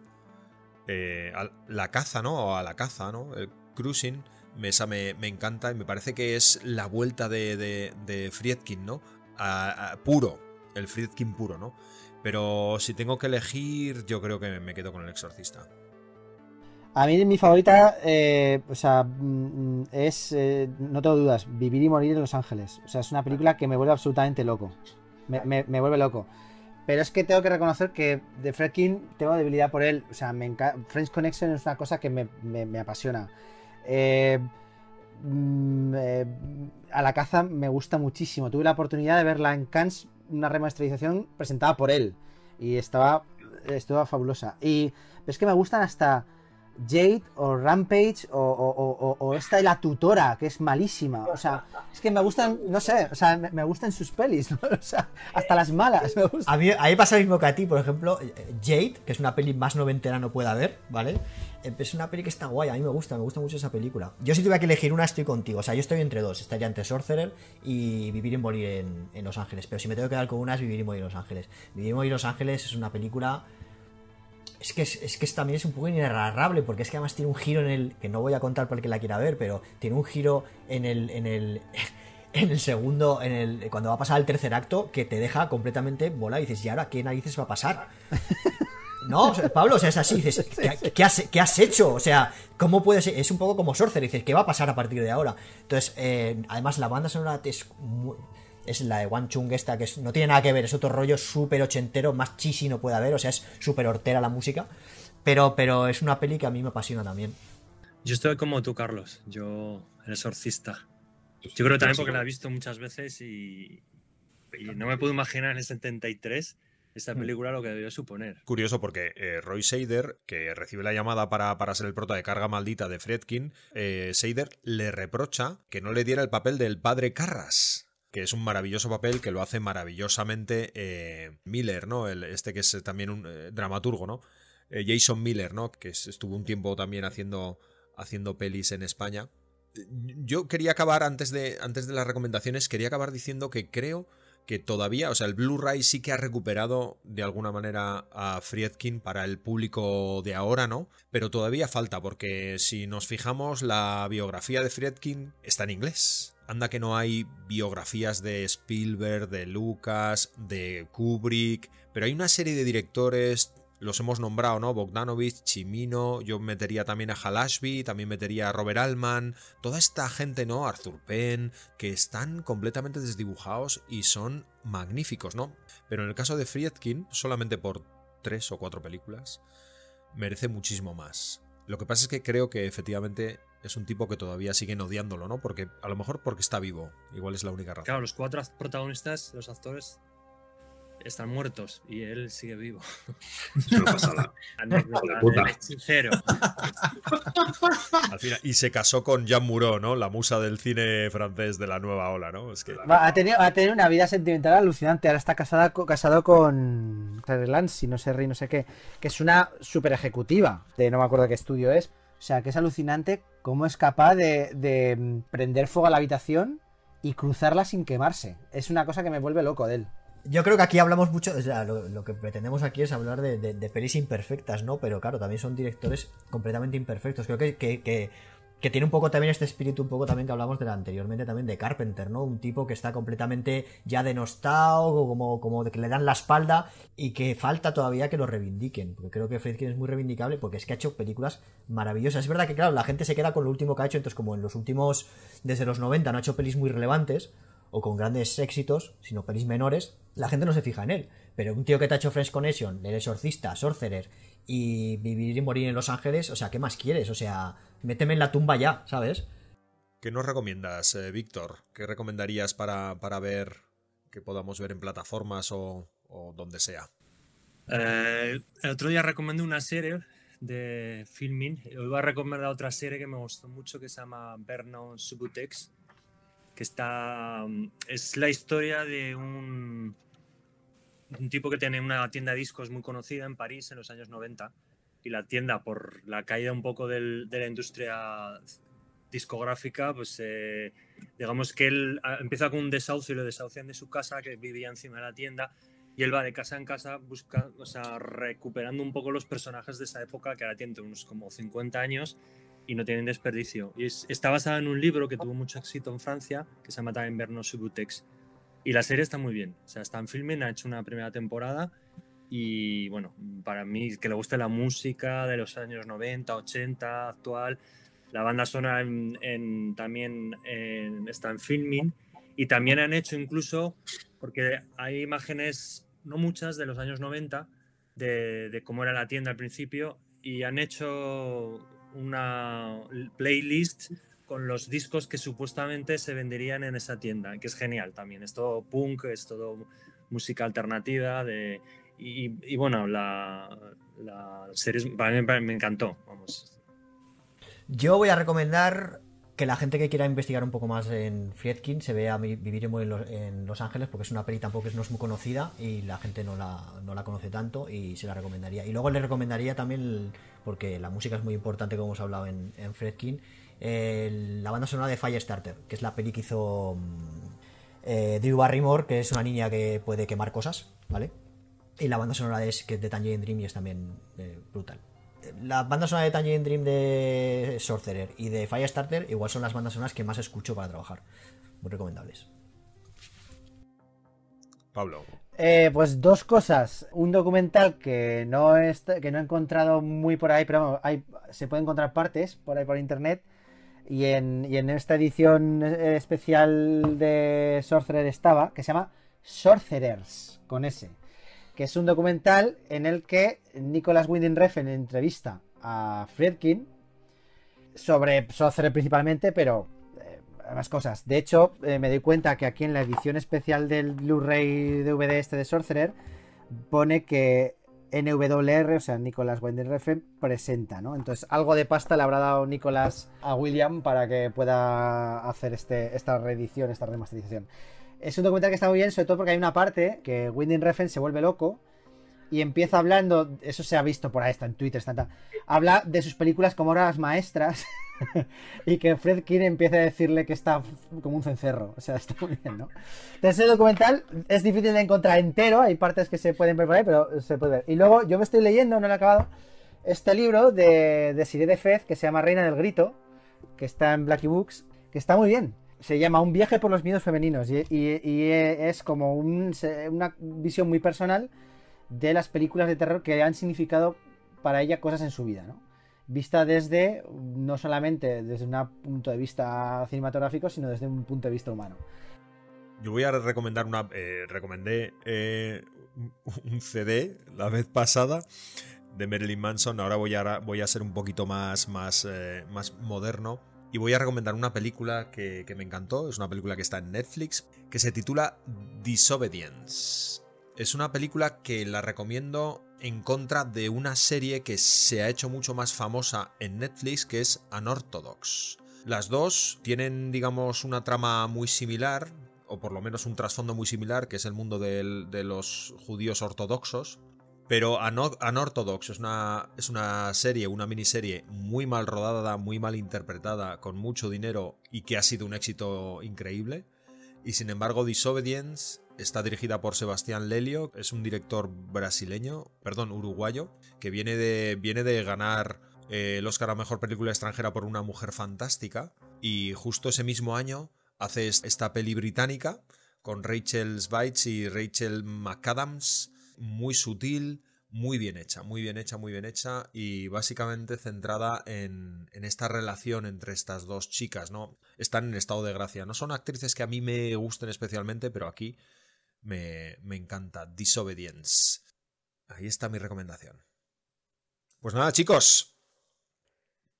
eh, La caza, ¿no? O a la caza, ¿no? El Cruising, esa me, me encanta y me parece que es la vuelta de, de, Friedkin, ¿no? A- puro, el Friedkin puro, ¿no? Pero si tengo que elegir, yo creo que me quedo con El Exorcista. A mí mi favorita, eh, o sea, mm, es, eh, no tengo dudas, Vivir y Morir en Los Ángeles. O sea, es una película que me vuelve absolutamente loco. Me, me- vuelve loco. Pero es que tengo que reconocer que de Fredkin tengo debilidad por él. O sea, me enca- Friends Connection es una cosa que me, me- me apasiona. Eh, mm, eh, a la caza me gusta muchísimo. Tuve la oportunidad de verla en Cannes, una remasterización presentada por él. Y estaba, estaba fabulosa. Y es que me gustan hasta Jade o Rampage o, esta de la tutora, que es malísima. O sea, es que me gustan, no sé, o sea, me, gustan sus pelis, ¿no? *laughs* O sea, hasta las malas me gustan. A mí, a mí pasa lo mismo que a ti, por ejemplo, Jade, que es una peli más noventera no puede haber, ¿vale? Es una peli que está guay, a mí me gusta, me gusta mucho esa película. Yo si tuviera que elegir una estoy contigo, o sea, yo estoy entre dos, estaría entre Sorcerer y Vivir y Morir en, en Los Ángeles, pero si me tengo que quedar con una es Vivir y Morir en Los Ángeles. Vivir y Morir en Los Ángeles es una película es que, es, es que también es un poco inarrable, porque es que además tiene un giro en el. que no voy a contar para el que la quiera ver, pero tiene un giro en el. en el. *laughs* en el segundo. en el. cuando va a pasar el tercer acto, que te deja completamente bola y dices, ¿y ahora qué narices va a pasar? *laughs* No, Pablo, o sea, es así, dices, ¿qué, qué, has, ¿qué, has, hecho? O sea, ¿cómo puede ser? Es un poco como Sorcerer, dices, ¿qué va a pasar a partir de ahora? Entonces, eh, además la banda sonora es muy, es la de One Chung esta, que es, no tiene nada que ver, es otro rollo súper ochentero, más cheesy no puede haber, o sea, es súper hortera la música, pero, pero es una peli que a mí me apasiona también. Yo estoy como tú, Carlos, yo, el exorcista. Yo creo también porque la he visto muchas veces y, y no me puedo imaginar en el 73 esta película lo que debió suponer. Curioso porque eh, Roy Seider, que recibe la llamada para, para, ser el prota de Carga Maldita de Fredkin, eh, Seider le reprocha que no le diera el papel del padre Carras que es un maravilloso papel que lo hace maravillosamente eh, Miller, ¿no? Este que es también un eh, dramaturgo, ¿no? Eh, Jason Miller, ¿no? Que estuvo un tiempo también haciendo, haciendo pelis en España. Yo quería acabar, antes de, antes de las recomendaciones, quería acabar diciendo que creo que todavía, o sea, el Blu-ray sí que ha recuperado de alguna manera a Friedkin para el público de ahora, ¿no? Pero todavía falta, porque si nos fijamos, la biografía de Friedkin está en inglés. Anda que no hay biografías de Spielberg, de Lucas, de Kubrick, pero hay una serie de directores, los hemos nombrado, ¿no? Bogdanovich, Chimino, yo metería también a Halashby, también metería a Robert Altman, toda esta gente, ¿no? Arthur Penn, que están completamente desdibujados y son magníficos, ¿no? Pero en el caso de Friedkin, solamente por tres o cuatro películas, merece muchísimo más. Lo que pasa es que creo que efectivamente es un tipo que todavía siguen odiándolo, ¿no? Porque a lo mejor porque está vivo, igual es la única razón. Claro, los cuatro protagonistas, los actores, están muertos y él sigue vivo. *laughs* Pasa. *laughs* Al final, y se casó con Jean Moreau, ¿no? La musa del cine francés de la nueva ola, ¿no? Es que... Va, ha, tenido, ha tenido una vida sentimental alucinante. Ahora está casada, casado con Claire Lance, no sé, no sé qué, que es una super ejecutiva. De, no me acuerdo qué estudio es. O sea, que es alucinante cómo es capaz de, de prender fuego a la habitación y cruzarla sin quemarse. Es una cosa que me vuelve loco de él. Yo creo que aquí hablamos mucho, o sea, lo, que pretendemos aquí es hablar de, pelis imperfectas, ¿no? Pero claro, también son directores completamente imperfectos. Creo que, que, tiene un poco también este espíritu, un poco también que hablamos de anteriormente también de Carpenter, ¿no? Un tipo que está completamente ya denostado, como, como de que le dan la espalda y que falta todavía que lo reivindiquen. Porque creo que Friedkin es muy reivindicable porque es que ha hecho películas maravillosas. Es verdad que, claro, la gente se queda con lo último que ha hecho, entonces como en los últimos, desde los 90 no ha hecho pelis muy relevantes o con grandes éxitos, sino pelis menores, la gente no se fija en él. Pero un tío que te ha hecho French Connection, El Exorcista, Sorcerer y Vivir y Morir en Los Ángeles, o sea, ¿qué más quieres? O sea, méteme en la tumba ya, ¿sabes? ¿Qué nos recomiendas, eh, Víctor? ¿Qué recomendarías para, para, ver que podamos ver en plataformas o, o donde sea? Eh, el otro día recomendé una serie de filming. Hoy voy a recomendar otra serie que me gustó mucho que se llama Vernon Subutex que está es la historia de un, un tipo que tiene una tienda de discos muy conocida en París en los años 90 y la tienda por la caída un poco del, de la industria discográfica pues eh, digamos que él empieza con un desahucio y lo desahucian de su casa que vivía encima de la tienda y él va de casa en casa busca, o sea, recuperando un poco los personajes de esa época que ahora tiene unos como 50 años y no tienen desperdicio. Y es, está basada en un libro que tuvo mucho éxito en Francia, que se llama también Berno Subutex. Y la serie está muy bien. O sea, está en filming, ha hecho una primera temporada. Y bueno, para mí, que le guste la música de los años 90, 80, actual, la banda sonora en, en, también en, está en filming. Y también han hecho incluso, porque hay imágenes, no muchas, de los años 90, de, de cómo era la tienda al principio, y han hecho una playlist con los discos que supuestamente se venderían en esa tienda, que es genial también. Es todo punk, es todo música alternativa. De, y, bueno, la, la serie para mí me encantó. Vamos, Yo voy a recomendar que la gente que quiera investigar un poco más en Friedkin se vea Vi- Vivir y Morir en Los, en Los Ángeles, porque es una peli tampoco es, no es muy conocida y la gente no la, no la conoce tanto y se la recomendaría. Y luego le recomendaría también, porque la música es muy importante, como hemos hablado en, en Friedkin, la banda sonora de Firestarter, que es la peli que hizo mm, eh, Drew Barrymore, que es una niña que puede quemar cosas, ¿vale? Y la banda sonora es que es de Tangerine Dream y es también eh, brutal. La banda sonora de Tangerine Dream de Sorcerer y de Firestarter igual son las bandas sonoras que más escucho para trabajar. Muy recomendables. Pablo. Eh, pues dos cosas. Un documental que no, que no he encontrado muy por ahí, pero hay, se puede encontrar partes por ahí por internet. Y en, y en esta edición especial de Sorcerer estaba, que se llama Sorcerers, con S. Que es un documental en el que Nicholas Winding Refn entrevista a Friedkin sobre Sorcerer principalmente, pero eh, más cosas. De hecho, eh, me doy cuenta que aquí en la edición especial del Blu-ray DVD este de Sorcerer pone que NWR, o sea, Nicolas Winding Refn, presenta, ¿no? Entonces, algo de pasta le habrá dado Nicolas a William para que pueda hacer este, esta reedición, esta remasterización. Es un documental que está muy bien, sobre todo porque hay una parte que Winding Refn se vuelve loco y empieza hablando, eso se ha visto por ahí, está en Twitter, está, está- habla de sus películas como obras maestras *laughs* y que Fred King empieza a decirle que está como un cencerro, o sea, está muy bien, ¿no? Entonces el documental es difícil de encontrar entero, hay partes que se pueden ver por ahí, pero se puede ver. Y luego yo me estoy leyendo, no lo he acabado, este libro de, de Siré de Fez que se llama Reina del Grito, que está en Blackie Books, que está muy bien. Se llama Un viaje por los miedos femeninos y, es como un- una visión muy personal de las películas de terror que han significado para ella cosas en su vida, ¿no? Vista desde, no solamente desde un punto de vista cinematográfico, sino desde un punto de vista humano. Yo voy a recomendar una. eh, recomendé eh, un CD la vez pasada de Marilyn Manson. Ahora voy a, voy a ser un poquito más, más, eh, más moderno. Y voy a recomendar una película que, me encantó. Es una película que está en Netflix. Que se titula Disobedience. Es una película que la recomiendo en contra de una serie que se ha hecho mucho más famosa en Netflix, que es Unorthodox. Las dos tienen, digamos, una trama muy similar, o por lo menos un trasfondo muy similar, que es el mundo de los judíos ortodoxos. Pero Ano- Unorthodox es una, es una serie, una miniserie muy mal rodada, muy mal interpretada, con mucho dinero y que ha sido un éxito increíble. Y sin embargo, Disobedience está dirigida por Sebastián Lelio, es un director brasileño, perdón, uruguayo, que viene de, viene de ganar eh, el Oscar a Mejor Película Extranjera por Una Mujer Fantástica. Y justo ese mismo año hace es- esta peli británica con Rachel Weisz y Rachel McAdams, muy sutil, muy bien hecha, muy bien hecha, muy bien hecha y básicamente centrada en, esta relación entre estas dos chicas, ¿no? Están en estado de gracia. No son actrices que a mí me gusten especialmente, pero aquí me, encanta. Disobedience. Ahí está mi recomendación. Pues nada, chicos.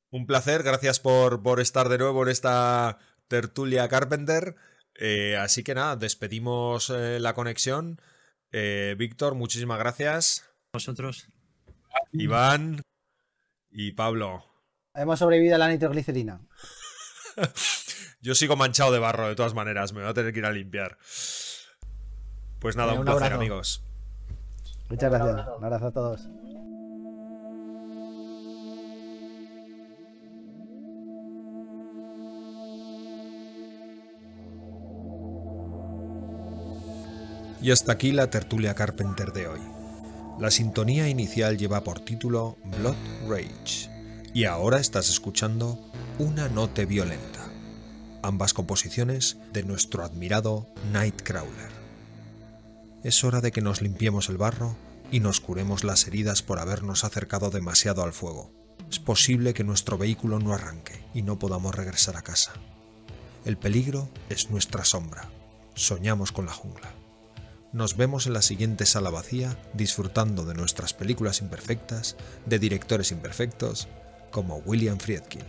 Un placer, gracias por, por estar de nuevo en esta tertulia Carpenter. Eh, así que nada, despedimos eh, la conexión. Eh, Víctor, muchísimas gracias. Vosotros. Iván y Pablo. Hemos sobrevivido a la nitroglicerina. *laughs* Yo sigo manchado de barro de todas maneras, me voy a tener que ir a limpiar. Pues nada, un placer, abrazo. amigos. Muchas gracias. Un abrazo a todos. Y hasta aquí la tertulia Carpenter de hoy. La sintonía inicial lleva por título Blood Rage. Y ahora estás escuchando Una Note Violenta. Ambas composiciones de nuestro admirado Nightcrawler. Es hora de que nos limpiemos el barro y nos curemos las heridas por habernos acercado demasiado al fuego. Es posible que nuestro vehículo no arranque y no podamos regresar a casa. El peligro es nuestra sombra. Soñamos con la jungla. Nos vemos en la siguiente sala vacía disfrutando de nuestras películas imperfectas, de directores imperfectos, como William Friedkin.